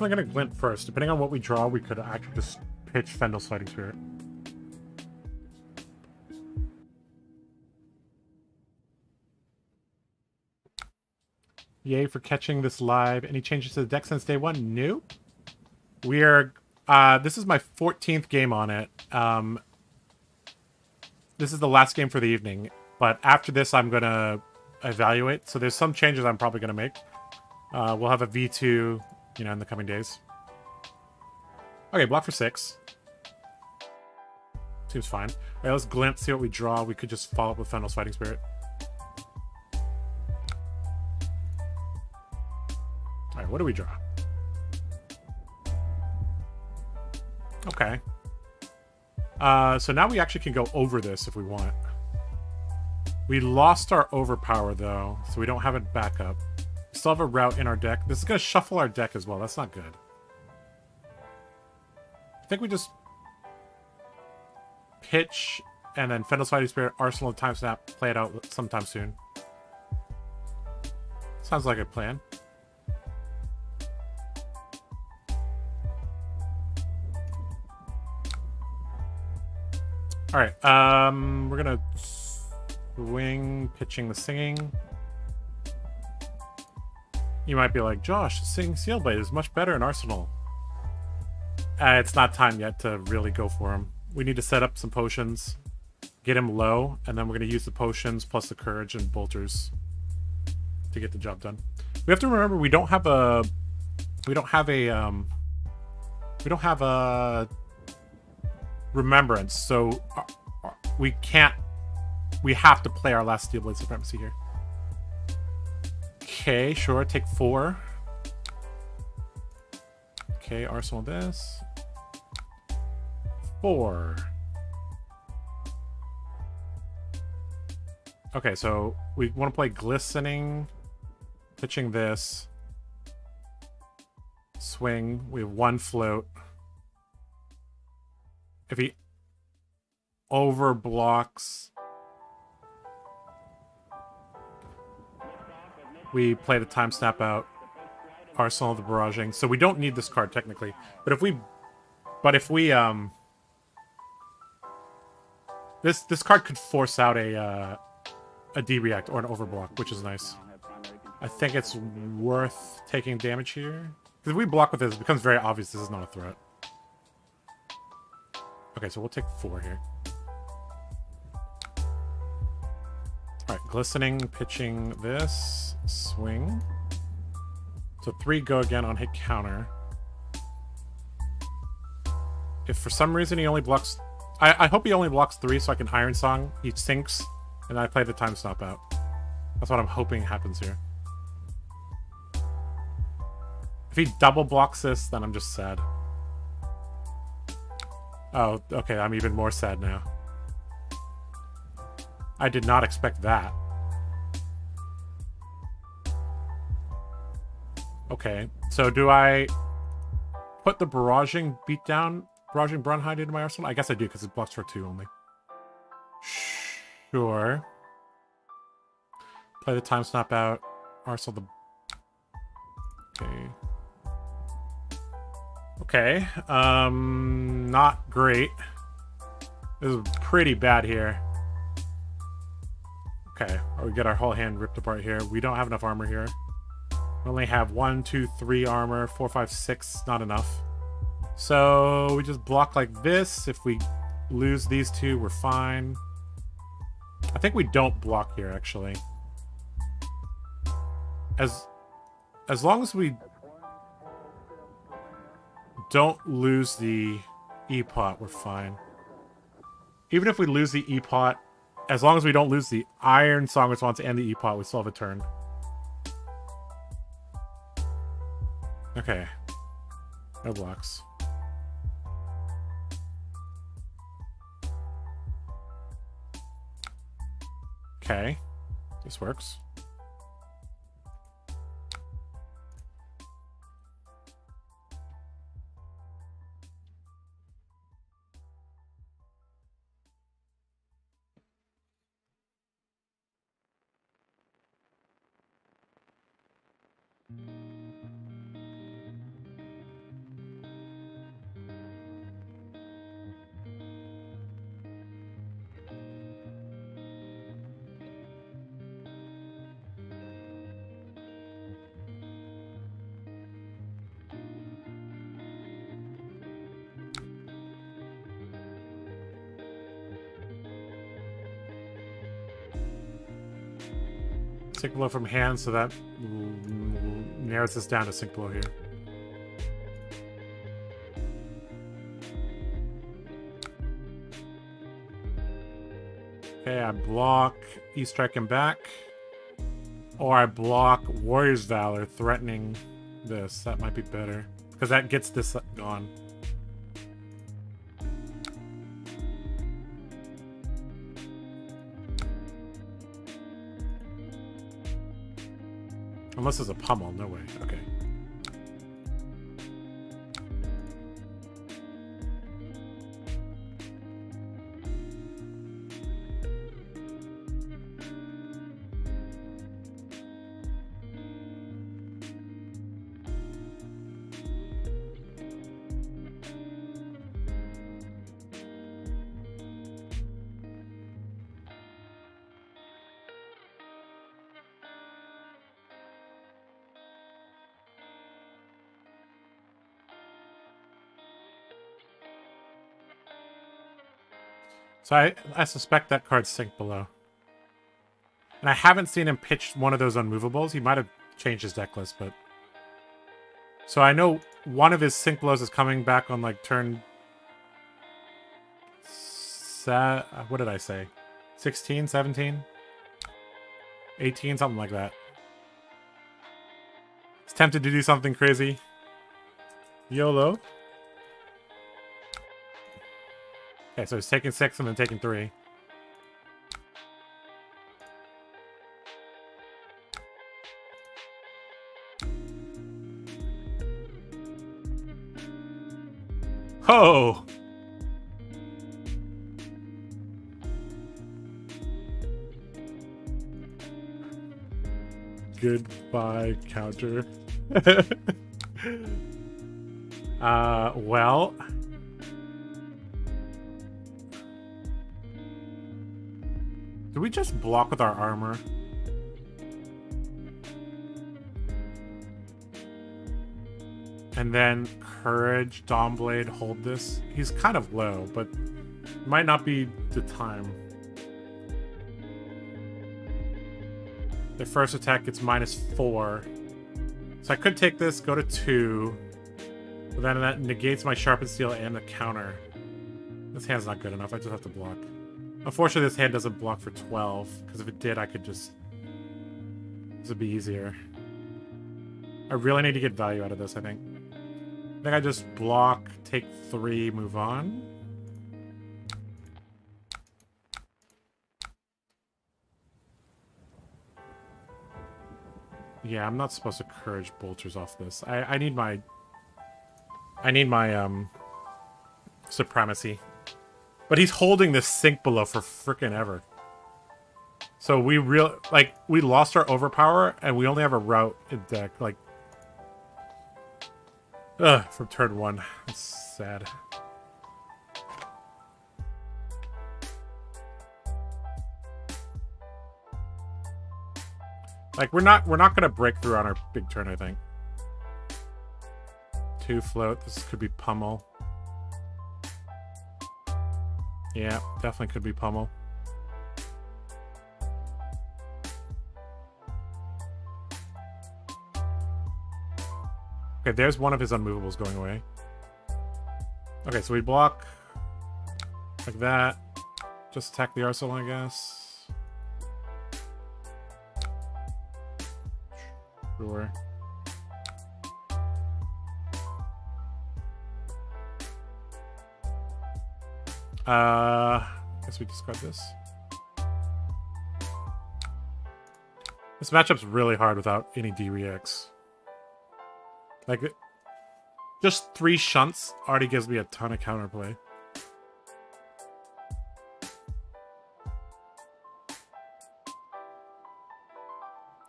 [SPEAKER 1] Definitely gonna glint first. Depending on what we draw, we could actually just pitch Fyendal's Fighting Spirit. Yay for catching this live. Any changes to the deck since day one? Nope. We are... Uh, this is my 14th game on it. Um, this is the last game for the evening. But after this, I'm going to evaluate. So there's some changes I'm probably going to make. Uh, we'll have a V2 you know, in the coming days. Okay, block for six. Seems fine. Alright, let's glint, see what we draw. We could just follow up with Fyendal's Fighting Spirit. Alright, what do we draw? Okay. Uh, so now we actually can go over this if we want. We lost our overpower, though, so we don't have it back up still have a Rout in our deck. This is going to shuffle our deck as well. That's not good. I think we just pitch and then Fyendal's Fighting Spirit, Arsenal, Time Snap, play it out sometime soon. Sounds like a plan. Alright, um, we're gonna swing, pitching the singing. You might be like, Josh, Sing Steelblade is much better in Arsenal. Uh, it's not time yet to really go for him. We need to set up some potions, get him low, and then we're going to use the potions plus the courage and bolters to get the job done. We have to remember we don't have a we don't have a um we don't have a remembrance, so uh, uh, we can't we have to play our last Steelblade Supremacy here. Okay, sure, take four. Okay, arsenal this. Four. Okay, so we want to play Glistening, pitching this. Swing, we have one float. If he over blocks we play the time snap out, Arsenal the Barraging. So we don't need this card technically. But if we But if we um this this card could force out a uh, a D react or an overblock, which is nice. I think it's worth taking damage here. Because if we block with this, it becomes very obvious this is not a threat. Okay, so we'll take four here. Alright, glistening, pitching this, swing. So three go again on hit counter. If for some reason he only blocks... I, I hope he only blocks three so I can Ironsong. He sinks, and I play the time stop out. That's what I'm hoping happens here. If he double blocks this, then I'm just sad. Oh, okay, I'm even more sad now. I did not expect that. Okay, so do I put the barraging beatdown, barraging Brawnhide into my arsenal? I guess I do because it blocks for two only. Sure. Play the time snap out. Arsenal the... Okay. Okay. Um, not great. This is pretty bad here. Okay, we get our whole hand ripped apart here. We don't have enough armor here. We only have one, two, three armor. Four, five, six, not enough. So we just block like this. If we lose these two, we're fine. I think we don't block here, actually. As as long as we don't lose the E-Pot, we're fine. Even if we lose the E-Pot, as long as we don't lose the Ironsong response and the E-Pot, we still have a turn. Okay. No blocks. Okay. This works. Blow from hand, so that narrows this down to Sink Below here. Okay, I block E-Strike him back. Or I block Warrior's Valor, threatening this. That might be better. Because that gets this gone. Unless there's a pummel, no way. Okay. So I, I suspect that card sink below. And I haven't seen him pitch one of those unmovables. He might have changed his deck list, but... So I know one of his Sink Belows is coming back on, like, turn... Sa uh, what did I say? 16, 17? 18, something like that. He's tempted to do something crazy. YOLO. Okay, so he's taking six and then taking three. Oh! Goodbye, counter. *laughs* uh, well... We just block with our armor? And then Courage, Dawnblade, hold this. He's kind of low, but might not be the time. Their first attack gets minus four. So I could take this, go to two. But then that negates my Sharpened Steel and the counter. This hand's not good enough. I just have to block. Unfortunately, this hand doesn't block for 12. Because if it did, I could just... This would be easier. I really need to get value out of this, I think. I think I just block, take three, move on. Yeah, I'm not supposed to courage bolters off this. I, I need my... I need my, um... Supremacy. But he's holding this sink below for freaking ever. So we real like we lost our overpower and we only have a Rout in deck. Like Ugh, from turn one. That's sad. Like we're not we're not gonna break through on our big turn, I think. Two float. This could be pummel. Yeah, definitely could be pummel. Okay, there's one of his unmovables going away. Okay, so we block like that. Just attack the arsenal, I guess. Sure. Uh, I guess we discard this. This matchup's really hard without any D-Rex. Like, just three shunts already gives me a ton of counterplay.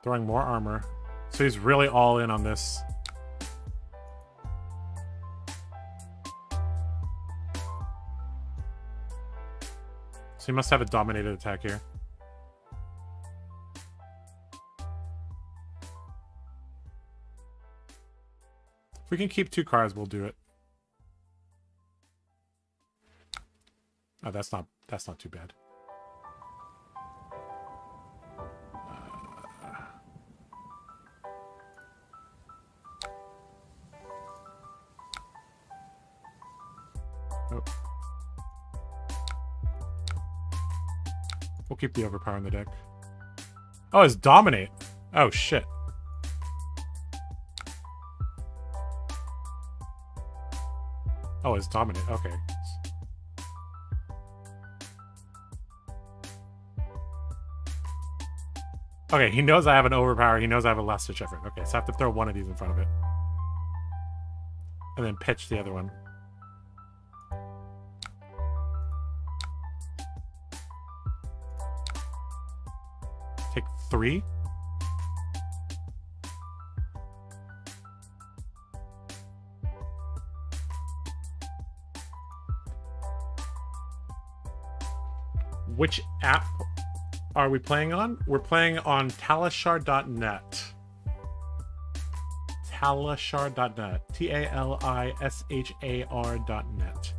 [SPEAKER 1] Throwing more armor. So he's really all in on this. So he must have a dominated attack here. If we can keep two cards, we'll do it. Oh, that's not that's not too bad. Keep the overpower in the deck. Oh, it's dominate. Oh shit. Oh, it's dominate. Okay. Okay, he knows I have an overpower. He knows I have a last ditch effort. Okay, so I have to throw one of these in front of it. And then pitch the other one. Three. Which app are we playing on? We're playing on talishar.net. Talishar.net. T A L I S H A R.net.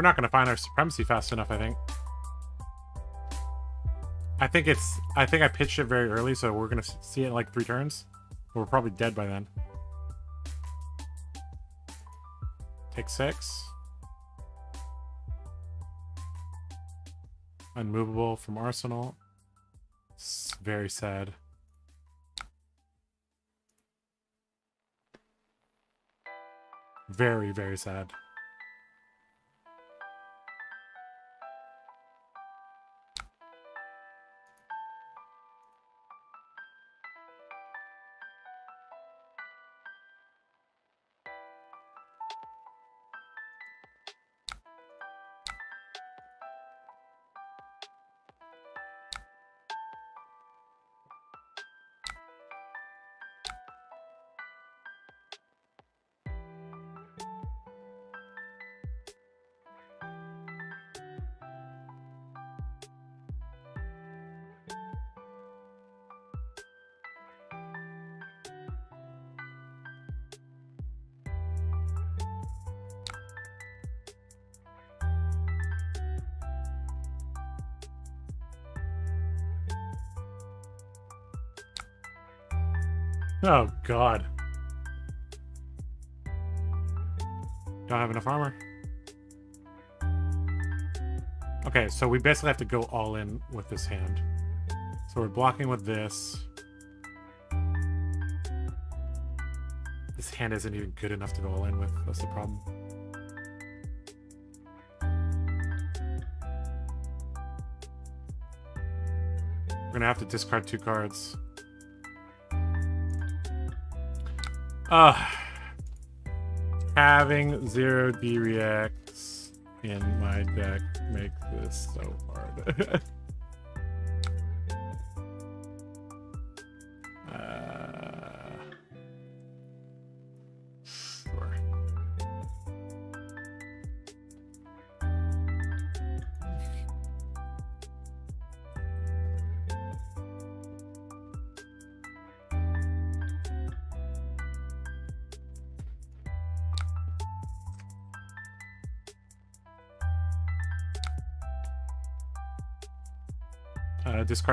[SPEAKER 1] We're not going to find our supremacy fast enough, I think. I think it's... I think I pitched it very early, so we're going to see it in like three turns. We're probably dead by then. Take six. Unmovable from Arsenal. It's very sad. Very, very sad. God. Don't have enough armor. Okay, so we basically have to go all in with this hand. So we're blocking with this. This hand isn't even good enough to go all in with. That's the problem. We're gonna have to discard two cards. Uh, having zero D-Reacts in my deck makes this so hard. *laughs*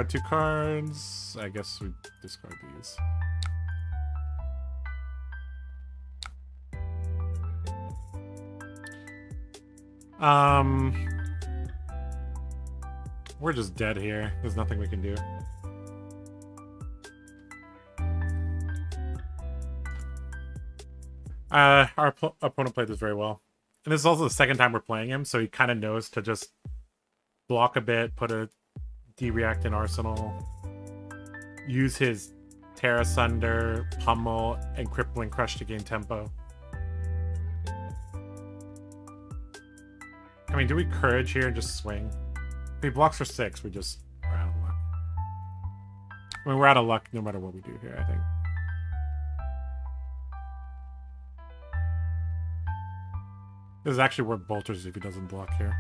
[SPEAKER 1] discard two cards. I guess we discard these. Um, we're just dead here. There's nothing we can do. Uh, our opponent played this very well. And this is also the second time we're playing him, so he kind of knows to just block a bit, put a D-React in Arsenal, use his Tear Asunder, Pummel, and Crippling Crush to gain tempo. I mean, do we Courage here and just swing? If he blocks for six, we just are out of luck. I mean, we're out of luck no matter what we do here, I think. This is actually worth bolters if he doesn't block here.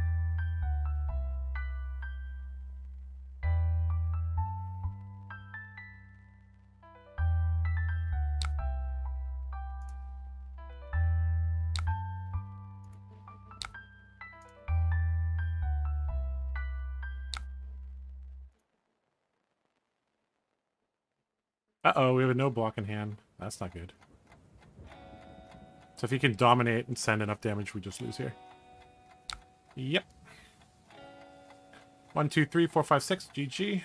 [SPEAKER 1] No block in hand. That's not good. So if he can dominate and send enough damage, we just lose here. Yep. One, two, three, four, five, six. GG.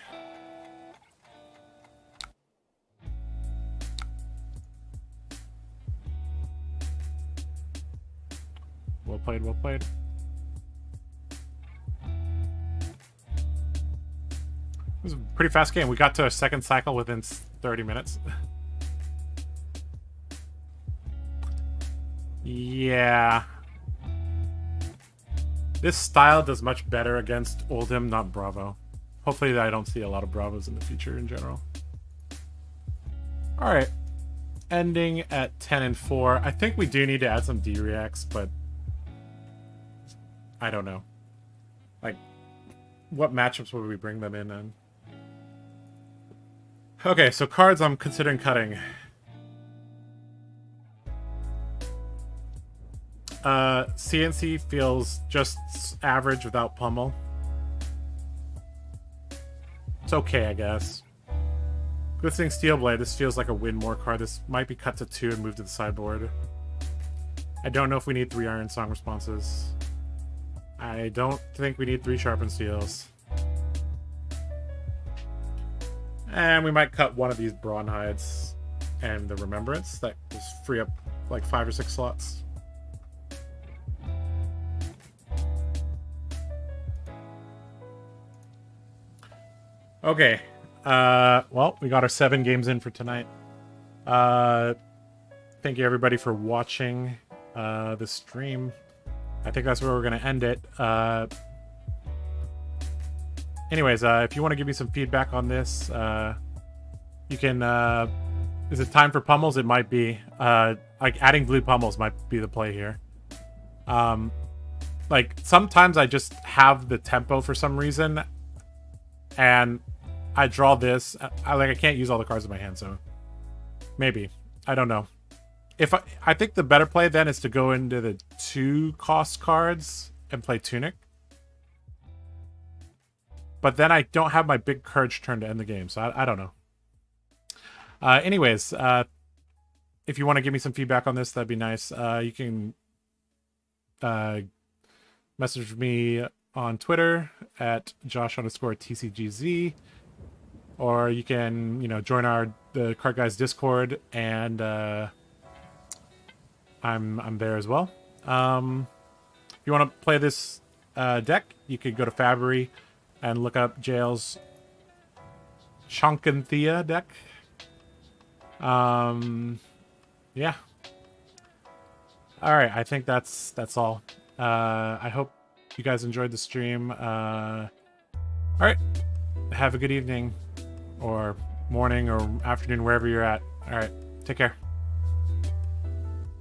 [SPEAKER 1] Well played, well played. Pretty fast game. We got to a second cycle within 30 minutes. yeah. This style does much better against Oldhim, not Bravo. Hopefully I don't see a lot of Bravos in the future in general. Alright. Ending at 10 and 4. I think we do need to add some D-Reacts, but... I don't know. Like, what matchups would we bring them in in? Okay, so cards I'm considering cutting. Uh, CNC feels just average without pummel. It's okay, I guess. Glistening Steelblade, this feels like a win more card. This might be cut to two and moved to the sideboard. I don't know if we need three Ironsong responses. I don't think we need three Sharpened Steels. And we might cut one of these Brawnhides and the Remembrance. That just free up like five or six slots. Okay. Uh, well, we got our seven games in for tonight. Uh, thank you everybody for watching uh, the stream. I think that's where we're going to end it. Uh, anyways, uh, if you want to give me some feedback on this, uh, you can. Uh, is it time for pummels? It might be. Uh, like adding blue pummels might be the play here. Um, like sometimes I just have the tempo for some reason, and I draw this. I like I can't use all the cards in my hand, so maybe I don't know. If I, I think the better play then is to go into the two cost cards and play Tunic. But then I don't have my big courage turn to end the game, so I, I don't know. Uh, anyways, uh, if you want to give me some feedback on this, that'd be nice. Uh, you can uh, message me on Twitter at Josh underscore TCGZ, or you can you know join our the Card Guyz Discord, and uh, I'm I'm there as well. Um, if you want to play this uh, deck, you could go to Fabrary and look up Jail's Chonkanthea deck. Um, yeah. All right, I think that's that's all. Uh, I hope you guys enjoyed the stream. Uh, all right, have a good evening, or morning, or afternoon, wherever you're at. All right, take care.